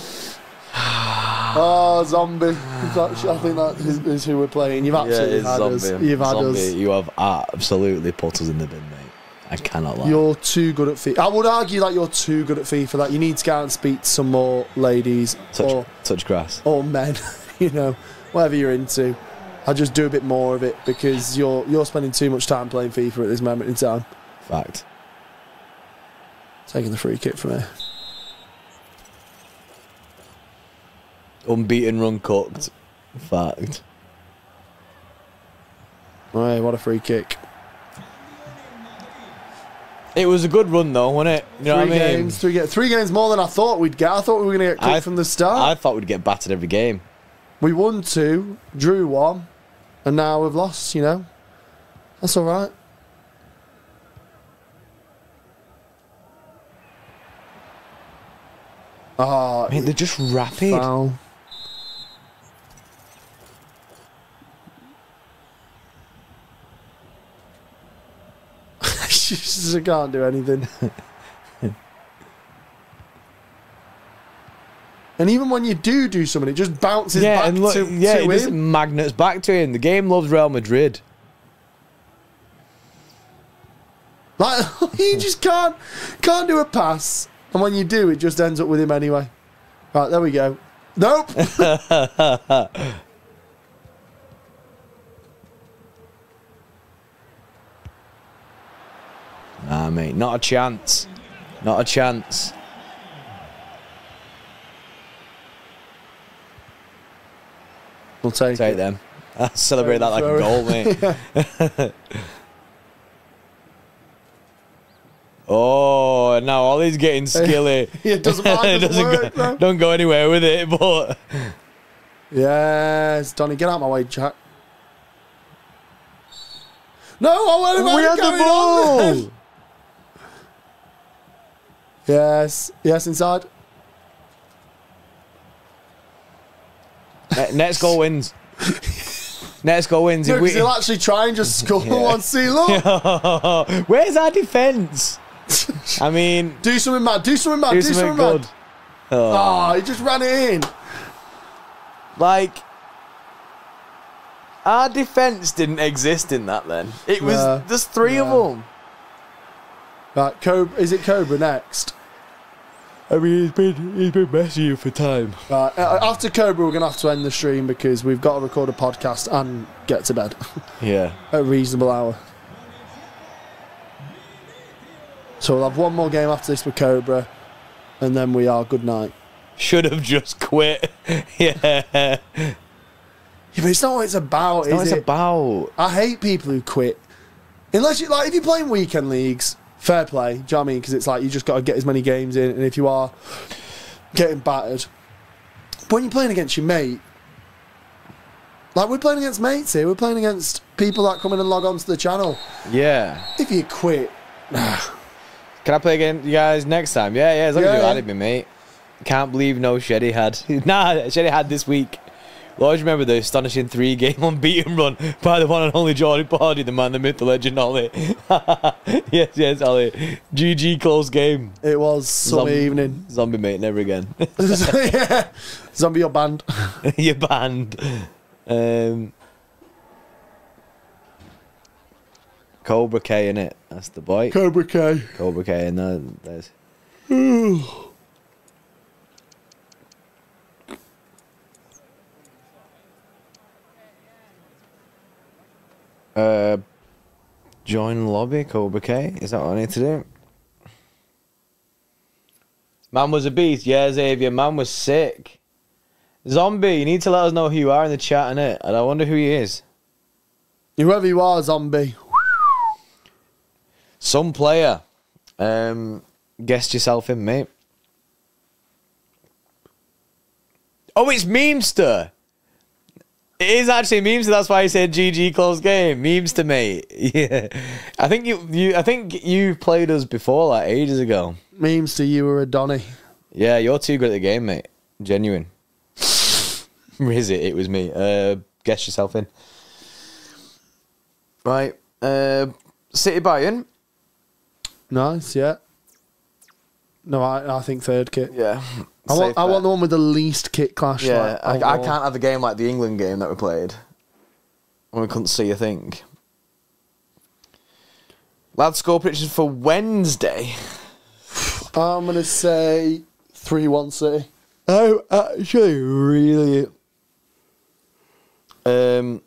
[SPEAKER 1] Oh, zombie. That's- I think that is, is who we're playing. You've absolutely had us. You've had
[SPEAKER 2] Zombie,
[SPEAKER 1] us.
[SPEAKER 2] You have absolutely put us in the bin, mate. I cannot lie.
[SPEAKER 1] You're too good at FIFA. I would argue that you're too good at FIFA. That you need to go out and speak to some more ladies
[SPEAKER 2] touch
[SPEAKER 1] or
[SPEAKER 2] touch grass.
[SPEAKER 1] or men. you know, whatever you're into. I just do a bit more of it because you're you're spending too much time playing FIFA at this moment in time.
[SPEAKER 2] Fact.
[SPEAKER 1] Taking the free kick from here.
[SPEAKER 2] Unbeaten run cooked. Fact.
[SPEAKER 1] Right, what a free kick.
[SPEAKER 2] It was a good run though, wasn't it? You know
[SPEAKER 1] three
[SPEAKER 2] what I mean?
[SPEAKER 1] games, three ga- three games more than I thought we'd get. I thought we were going to get
[SPEAKER 2] I-
[SPEAKER 1] from the start.
[SPEAKER 2] I thought we'd get battered every game.
[SPEAKER 1] we won two, drew one, and now we've lost. You know, that's all right. Ah,
[SPEAKER 2] Mate, they're just rapid.
[SPEAKER 1] foul. she just can't do anything. and even when you do do something, it just bounces
[SPEAKER 2] yeah,
[SPEAKER 1] back
[SPEAKER 2] and look,
[SPEAKER 1] to,
[SPEAKER 2] yeah,
[SPEAKER 1] to
[SPEAKER 2] it just magnets back to him. The game loves Real Madrid.
[SPEAKER 1] Like you just can't can't do a pass And when you do, it just ends up with him anyway. Right, there we go. Nope.
[SPEAKER 2] Nah, mate, not a chance. Not a chance.
[SPEAKER 1] we'll take,
[SPEAKER 2] Take
[SPEAKER 1] it.
[SPEAKER 2] them. Celebrate that like a goal, mate. oh, now Ollie's getting skilly.
[SPEAKER 1] It doesn't matter.
[SPEAKER 2] It
[SPEAKER 1] doesn't work,
[SPEAKER 2] go, don't go anywhere with it, but
[SPEAKER 1] Yes, Donny, get out of my way, Jack. No, I want him
[SPEAKER 2] we had the ball.
[SPEAKER 1] Yes, yes, inside.
[SPEAKER 2] Ne- Next goal wins. Next goal wins.
[SPEAKER 1] No, he'll actually try and just score one. See, look.
[SPEAKER 2] Where's our defence? I mean,
[SPEAKER 1] Do something mad. Do something mad.
[SPEAKER 2] do
[SPEAKER 1] Do,
[SPEAKER 2] something
[SPEAKER 1] something
[SPEAKER 2] good.
[SPEAKER 1] mad.
[SPEAKER 2] Oh,
[SPEAKER 1] Ah, he just ran it in.
[SPEAKER 2] like, our defence didn't exist in that then. It was
[SPEAKER 1] No,
[SPEAKER 2] there's three of them.
[SPEAKER 1] Right, Cobra, is it Cobra next?
[SPEAKER 2] I mean, he's been he's been messy for time.
[SPEAKER 1] Right, uh, after Cobra, we're gonna have to end the stream because we've got to record a podcast and get to bed
[SPEAKER 2] Yeah.
[SPEAKER 1] at a reasonable hour. So we'll have one more game after this with Cobra, and then we are good night.
[SPEAKER 2] Should have just quit. yeah.
[SPEAKER 1] Yeah, but it's not what it's about,
[SPEAKER 2] No,
[SPEAKER 1] is
[SPEAKER 2] it's
[SPEAKER 1] it?
[SPEAKER 2] about.
[SPEAKER 1] I hate people who quit. Unless you like, if you're playing weekend leagues, fair play. Do you know what I mean? Because it's like you just got to get as many games in, and if you are getting battered, but when you're playing against your mate, like we're playing against mates here, we're playing against people that come in and log on to the channel.
[SPEAKER 2] Yeah.
[SPEAKER 1] If you quit,
[SPEAKER 2] Can I play again, you guys, next time? Yeah, yeah, as long as you
[SPEAKER 1] yeah.
[SPEAKER 2] added me, mate. Can't believe no Sheddy had. nah, Sheddy had this week. Always remember the astonishing three game unbeaten run by the one and only Jordy Pardy, the man, the myth, the legend, Ollie. yes, yes, Ollie. GG close game.
[SPEAKER 1] it was some
[SPEAKER 2] Zom-
[SPEAKER 1] evening.
[SPEAKER 2] Zombie mate, never again.
[SPEAKER 1] yeah. Zombie or banned.
[SPEAKER 2] You're banned. Um, Cobra K in it. That's the boy.
[SPEAKER 1] Cobra K.
[SPEAKER 2] Cobra K and uh, there's uh join lobby Cobra K. Is that what I need to do? Man was a beast, yeah, Xavier. Man was sick. Zombie, you need to let us know who you are in the chat, innit? And I wonder who he is.
[SPEAKER 1] Whoever you are, zombie.
[SPEAKER 2] Some player. Um, guessed yourself in, mate. Oh, it's Memester. It is actually Memester. That's why I said GG close game. Memester mate. Yeah, I think you, you, I think you played us before, like ages ago.
[SPEAKER 1] Memester you were a Donny.
[SPEAKER 2] Yeah, you're too good at the game, mate. Genuine. Is it? It was me. Uh, guess yourself in. Right. Uh, City Bayern.
[SPEAKER 1] Nice, yeah. No, I, I think third kit.
[SPEAKER 2] Yeah.
[SPEAKER 1] I want, I
[SPEAKER 2] bet.
[SPEAKER 1] want the one with the least kit clash.
[SPEAKER 2] Yeah,
[SPEAKER 1] like,
[SPEAKER 2] I, I can't have a game like the England game that we played when we couldn't see a thing. Lad score predictions for Wednesday.
[SPEAKER 1] I'm gonna say three-one City. Oh, actually, really.
[SPEAKER 2] Um.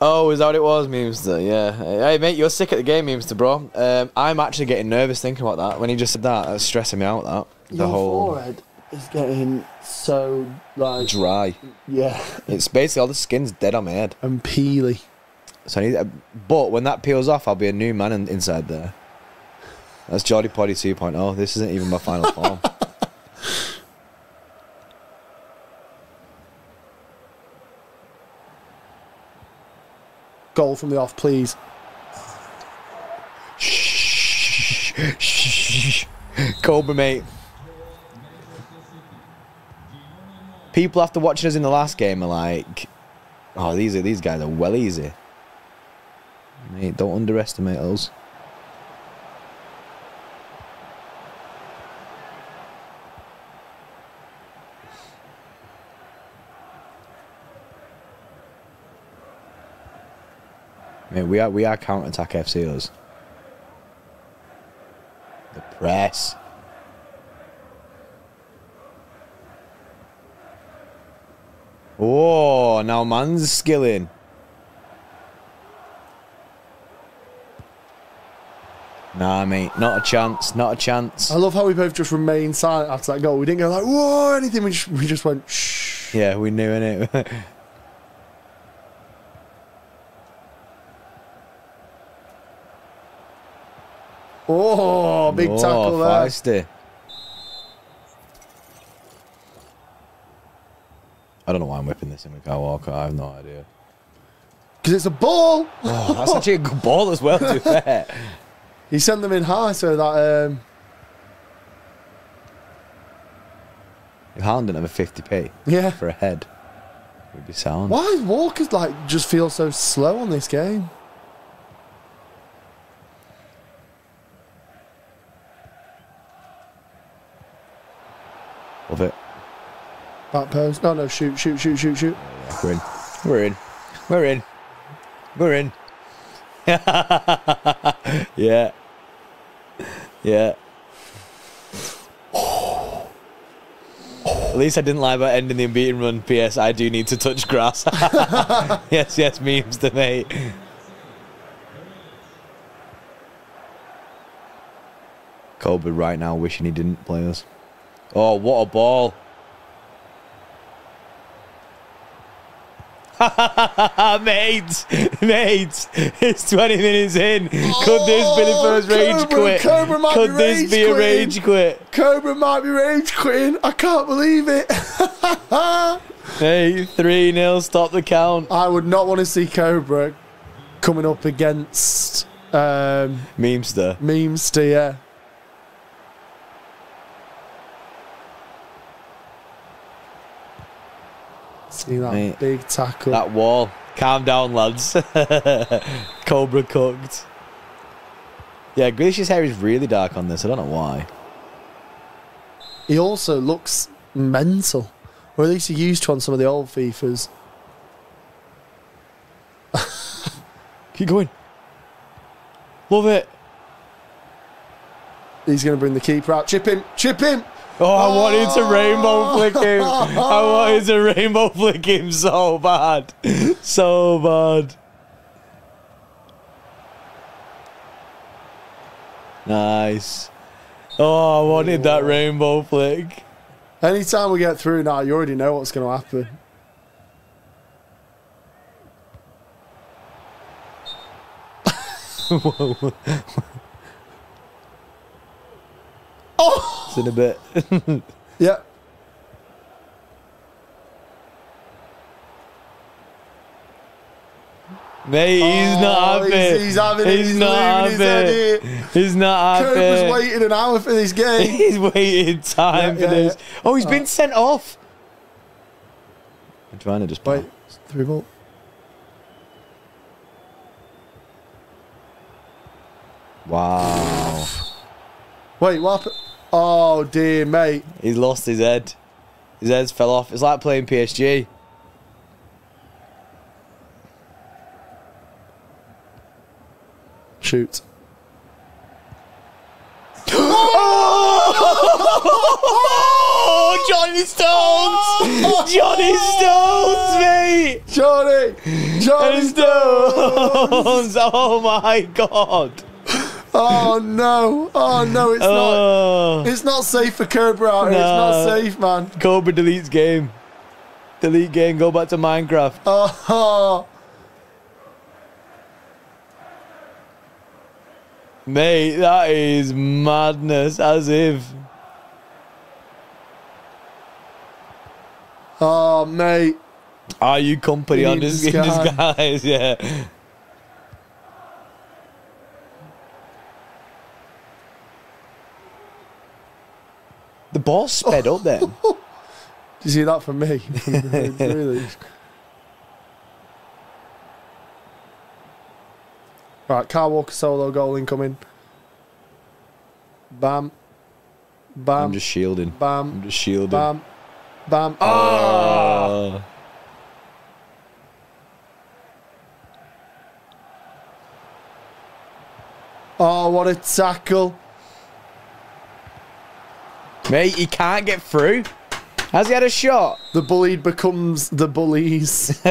[SPEAKER 2] Oh, is that what it was, Memester? Yeah. Hey, mate, you're sick at the game, Memester, bro. Um, I'm actually getting nervous thinking about that. When he just said that, that's stressing me out. That the
[SPEAKER 1] Your
[SPEAKER 2] whole
[SPEAKER 1] forehead is getting so like
[SPEAKER 2] dry.
[SPEAKER 1] yeah,
[SPEAKER 2] It's basically all the skin's dead on my head.
[SPEAKER 1] and peely.
[SPEAKER 2] So I need, uh, but when that peels off, I'll be a new man in, inside there. That's Jordy Potty 2.0. This isn't even my final form.
[SPEAKER 1] Goal from the off, please.
[SPEAKER 2] Cobra, mate. People after watching us in the last game are like, "Oh, these are these guys are well easy." Mate, don't underestimate us. Mate, we are we are counter attack FC us. The press. Oh, now man's skilling. Nah, mate, not a chance, not a chance.
[SPEAKER 1] I love how we both just remained silent after that goal. We didn't go like, whoa, anything. We just, we just went, shh.
[SPEAKER 2] Yeah, we knew it.
[SPEAKER 1] Oh, big
[SPEAKER 2] oh,
[SPEAKER 1] tackle there.
[SPEAKER 2] feisty. I don't know why I'm whipping this in with Kyle Walker. I have no idea.
[SPEAKER 1] Because it's a ball.
[SPEAKER 2] Oh, that's actually a good ball as well, to be fair.
[SPEAKER 1] He sent them in high so that. Um,
[SPEAKER 2] If Haaland didn't have a 50p
[SPEAKER 1] yeah.
[SPEAKER 2] for a head, it would be sound.
[SPEAKER 1] Why is Walker's like just feel so slow on this game?
[SPEAKER 2] Love it.
[SPEAKER 1] Back post. No, no, shoot, shoot, shoot, shoot, shoot.
[SPEAKER 2] We're in. We're in. We're in. We're in. yeah. Yeah. At least I didn't lie about ending the unbeaten run. P.S. I do need to touch grass. yes, yes, Memester mate. Colby right now wishing he didn't play us. Oh, what a ball. mates, mates, it's 20 minutes in. Could this be the first rage
[SPEAKER 1] Cobra,
[SPEAKER 2] quit?
[SPEAKER 1] Cobra might
[SPEAKER 2] Could
[SPEAKER 1] be
[SPEAKER 2] this
[SPEAKER 1] rage
[SPEAKER 2] be a rage quit?
[SPEAKER 1] Cobra might be rage quitting. I can't believe it.
[SPEAKER 2] Hey, 3 0, stop the count.
[SPEAKER 1] I would not want to see Cobra coming up against um,
[SPEAKER 2] Memester.
[SPEAKER 1] Memester, yeah. That
[SPEAKER 2] Mate,
[SPEAKER 1] big tackle.
[SPEAKER 2] That wall. Calm down, lads. Cobra cooked. Yeah, Grealish's hair is really dark on this. I don't know why.
[SPEAKER 1] He also looks mental. Or at least he used to on some of the old FIFAs.
[SPEAKER 2] Keep going. Love it.
[SPEAKER 1] He's going to bring the keeper out. Chip him. Chip him.
[SPEAKER 2] Oh, I wanted to rainbow oh. flick him. I wanted to rainbow flick him so bad. So bad. Nice. Oh, I wanted that rainbow flick.
[SPEAKER 1] Anytime we get through now, you already know what's going to happen. oh!
[SPEAKER 2] It's in a bit.
[SPEAKER 1] Yeah.
[SPEAKER 2] Mate, he's
[SPEAKER 1] Oh,
[SPEAKER 2] not happy.
[SPEAKER 1] he's- he's having it.
[SPEAKER 2] He's
[SPEAKER 1] He's
[SPEAKER 2] not
[SPEAKER 1] leaving his head
[SPEAKER 2] happy. He's not
[SPEAKER 1] Cobra's
[SPEAKER 2] happy.
[SPEAKER 1] waiting an hour for this game.
[SPEAKER 2] He's waiting time
[SPEAKER 1] Yeah,
[SPEAKER 2] for
[SPEAKER 1] yeah,
[SPEAKER 2] this.
[SPEAKER 1] yeah.
[SPEAKER 2] Oh, he's been
[SPEAKER 1] Oh.
[SPEAKER 2] sent off. I'm trying to just
[SPEAKER 1] Wait, three ball.
[SPEAKER 2] Wow.
[SPEAKER 1] Wait, what happened? Oh, dear, mate.
[SPEAKER 2] He's lost his head. His head's fell off. It's like playing PSG.
[SPEAKER 1] Shoot.
[SPEAKER 2] Oh, Johnny Stones! Johnny Stones, mate!
[SPEAKER 1] Johnny! Johnny
[SPEAKER 2] Stones! Oh my god!
[SPEAKER 1] Oh, no. Oh, no, it's not.
[SPEAKER 2] Oh,
[SPEAKER 1] It's not safe for Cobra out. It's not safe, man.
[SPEAKER 2] Cobra deletes game. Delete game, go back to Minecraft.
[SPEAKER 1] Oh,
[SPEAKER 2] Mate, that is madness, as if.
[SPEAKER 1] oh mate.
[SPEAKER 2] Are you company
[SPEAKER 1] In
[SPEAKER 2] on
[SPEAKER 1] disguise?
[SPEAKER 2] Yeah. Ball sped up then.
[SPEAKER 1] Did you see that from me? really? Right, Kyle Walker solo goal incoming. Bam. Bam.
[SPEAKER 2] I'm just shielding.
[SPEAKER 1] bam.
[SPEAKER 2] I'm just shielding.
[SPEAKER 1] Bam. Bam.
[SPEAKER 2] Oh.
[SPEAKER 1] Oh, what a tackle.
[SPEAKER 2] Mate, he can't get through. Has he had a shot?
[SPEAKER 1] The bullied becomes the bullies.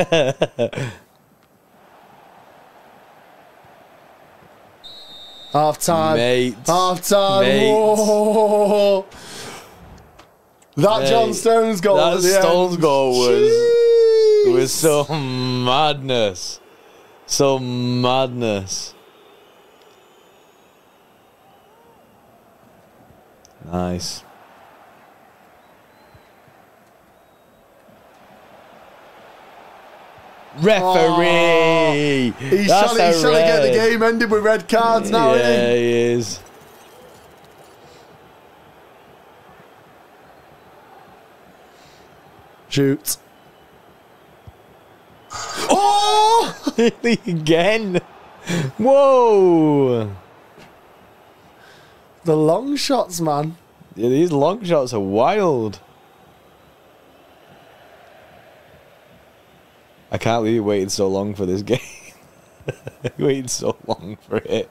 [SPEAKER 1] Half time.
[SPEAKER 2] Mate.
[SPEAKER 1] Half time.
[SPEAKER 2] Mate.
[SPEAKER 1] Whoa. That
[SPEAKER 2] Mate.
[SPEAKER 1] John Stones goal.
[SPEAKER 2] That Stones
[SPEAKER 1] end.
[SPEAKER 2] goal was-
[SPEAKER 1] Jeez.
[SPEAKER 2] Was some madness. Some madness. Nice. Referee.
[SPEAKER 1] Oh, he's
[SPEAKER 2] That's
[SPEAKER 1] trying, he's trying to get the game ended with red cards now,
[SPEAKER 2] yeah,
[SPEAKER 1] he?
[SPEAKER 2] he is.
[SPEAKER 1] Shoot. Oh!
[SPEAKER 2] Again. Whoa.
[SPEAKER 1] The long shots, man.
[SPEAKER 2] Yeah, these long shots are wild. I can't believe you waited so long for this game. you waited so long for it.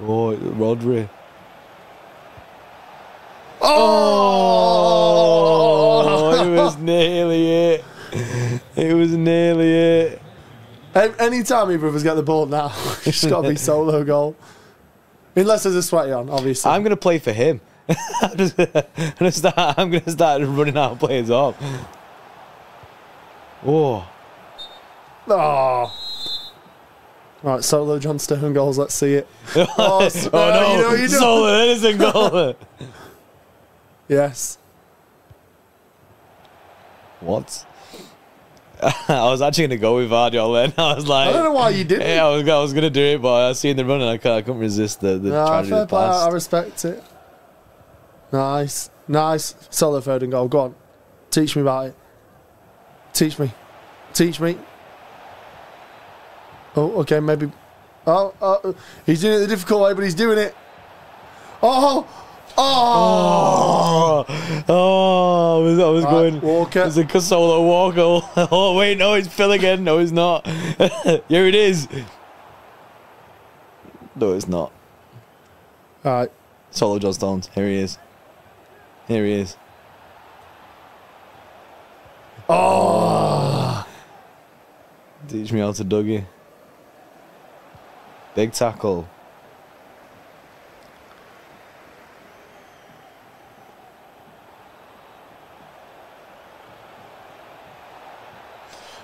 [SPEAKER 2] Oh, Rodri. Oh, it was nearly it. It was nearly it.
[SPEAKER 1] Any Anytime either of us get the ball now, it's got to be solo goal. Unless there's a sweaty on, obviously.
[SPEAKER 2] I'm gonna play for him. I'm, just gonna, I'm gonna start. I'm gonna start running out of players off. Oh,
[SPEAKER 1] Oh. Right, solo John Stone goals. Let's see it. Oh,
[SPEAKER 2] oh no!
[SPEAKER 1] you know you do.
[SPEAKER 2] Solo Ederson goal.
[SPEAKER 1] Yes.
[SPEAKER 2] what? I was actually gonna go with Gvardiol then. I was like,
[SPEAKER 1] I don't know why you didn't.
[SPEAKER 2] Yeah, I was, I was gonna do it, but I seen the run and I, I couldn't resist the the
[SPEAKER 1] Nah,
[SPEAKER 2] to do
[SPEAKER 1] fair
[SPEAKER 2] the
[SPEAKER 1] play. I respect it. Nice. Nice. Solo Foden goal. Go on. Teach me about it. Teach me. Teach me. Oh, okay, maybe. Oh, oh, he's doing it the difficult way, but he's doing it. Oh, oh.
[SPEAKER 2] Oh, oh! I was, I was
[SPEAKER 1] Right,
[SPEAKER 2] going.
[SPEAKER 1] Walker.
[SPEAKER 2] It's a solo walker. Oh wait, no, it's Phil again. No, it's not. Here it is. No, it's not.
[SPEAKER 1] All right.
[SPEAKER 2] Solo John Stones. Here he is. Here he is.
[SPEAKER 1] Oh.
[SPEAKER 2] Teach me how to Dougie. Big tackle.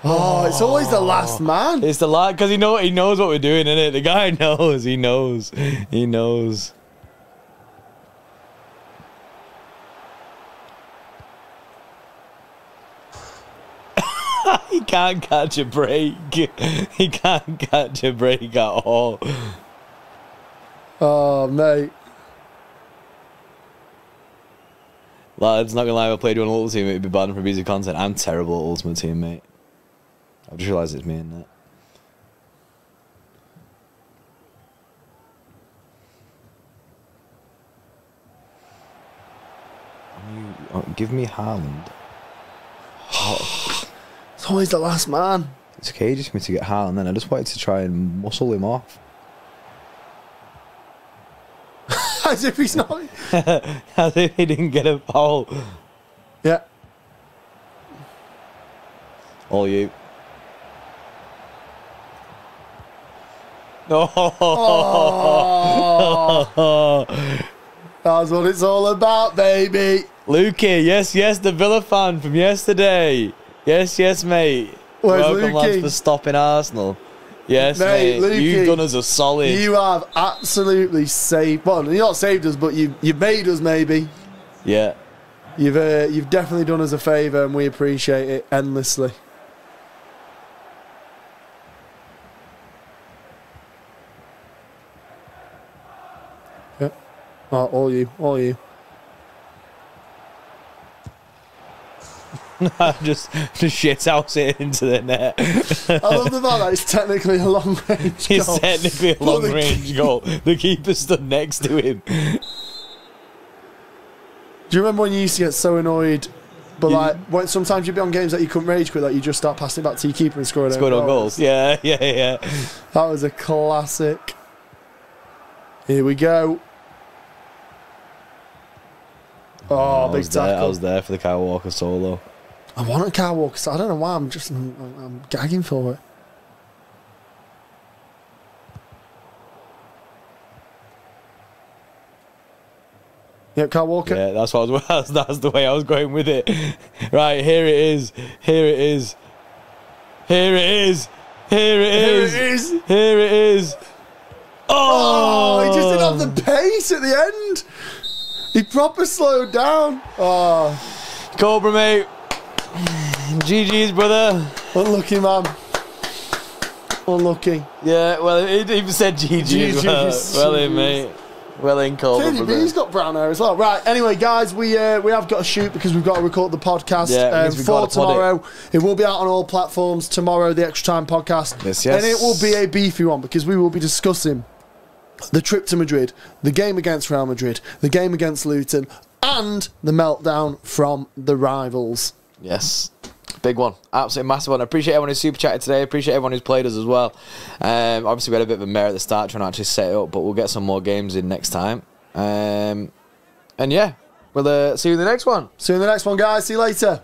[SPEAKER 1] Oh, it's always the last man.
[SPEAKER 2] It's the last because he know he knows what we're doing in it. The guy knows. He knows. He knows. He can't catch a break. He can't catch a break at all.
[SPEAKER 1] Oh, mate.
[SPEAKER 2] Lads, not gonna lie, if I played you on Ultimate Team, it'd be banned from music content. I'm terrible at Ultimate Team, mate. I've just realised it's me in that. You, oh, give me Haaland.
[SPEAKER 1] It's always the last man.
[SPEAKER 2] It's okay just for me to get Haaland then. I just wanted to try and muscle him off.
[SPEAKER 1] As if he's not.
[SPEAKER 2] As if he didn't get a foul.
[SPEAKER 1] Yeah.
[SPEAKER 2] All you.
[SPEAKER 1] Oh, that's what it's all about, baby.
[SPEAKER 2] Lukey, yes, yes, the Villa fan from yesterday. Yes, yes, mate.
[SPEAKER 1] Where's
[SPEAKER 2] Welcome, lads,
[SPEAKER 1] Lukey?
[SPEAKER 2] for stopping Arsenal. Yes,
[SPEAKER 1] Mate,
[SPEAKER 2] mate.
[SPEAKER 1] Lukey,
[SPEAKER 2] You've done us a solid.
[SPEAKER 1] You have absolutely saved. Well, you're not saved us, but you you've made us. Maybe
[SPEAKER 2] yeah.
[SPEAKER 1] you've uh, you've definitely done us a favour, and we appreciate it endlessly. Yeah. Oh, all you, all you.
[SPEAKER 2] just just shit out it into the net.
[SPEAKER 1] I love the fact that it's technically a long range
[SPEAKER 2] It's
[SPEAKER 1] goal.
[SPEAKER 2] technically a long
[SPEAKER 1] the-
[SPEAKER 2] range goal. The keeper stood next to him.
[SPEAKER 1] Do you remember when you used to get so annoyed? But
[SPEAKER 2] You-
[SPEAKER 1] like, when sometimes you'd be on games that you couldn't rage quit, like you just start passing it back to your keeper and scoring.
[SPEAKER 2] Scored on goals. Yeah, yeah, yeah.
[SPEAKER 1] That was a classic. Here we go. Oh,
[SPEAKER 2] I
[SPEAKER 1] big
[SPEAKER 2] was there, I was there for the Kyle Walker solo.
[SPEAKER 1] I want a car walk. So I don't know why. I'm just I'm, I'm gagging for it. Yeah, car walker.
[SPEAKER 2] Yeah, that's what I was. That's, that's the way I was going with it. Right here it is. Here it is. Here it is. Here it
[SPEAKER 1] Here
[SPEAKER 2] is.
[SPEAKER 1] it is.
[SPEAKER 2] Here it is.
[SPEAKER 1] Oh,
[SPEAKER 2] Oh,
[SPEAKER 1] he just didn't have the oh! pace at the end. He proper slowed down. Oh,
[SPEAKER 2] Cobra mate. GG's brother.
[SPEAKER 1] unlucky man. Unlucky.
[SPEAKER 2] Yeah, well, he even said GG as well.
[SPEAKER 1] GG's.
[SPEAKER 2] Well in, mate. Well in, Cobra
[SPEAKER 1] Clearly,
[SPEAKER 2] brother.
[SPEAKER 1] he's got brown hair as well. Right. Anyway, guys, we uh, we have got to shoot because we've got to record the podcast
[SPEAKER 2] Yeah,
[SPEAKER 1] um, for
[SPEAKER 2] got to pod it.
[SPEAKER 1] tomorrow. It. will be out on all platforms tomorrow. The extra time podcast.
[SPEAKER 2] Yes, yes.
[SPEAKER 1] And it will be a beefy one because we will be discussing the trip to Madrid, the game against Real Madrid, the game against Luton, and the meltdown from the rivals.
[SPEAKER 2] Yes. Big one. Absolutely massive one. I appreciate everyone who's super chatted today. I appreciate everyone who's played us as well. Um, obviously, we had a bit of a mare at the start trying to actually set it up, but we'll get some more games in next time. Um, and yeah, we'll uh, see you in the next one.
[SPEAKER 1] See you in the next one, guys. See you later.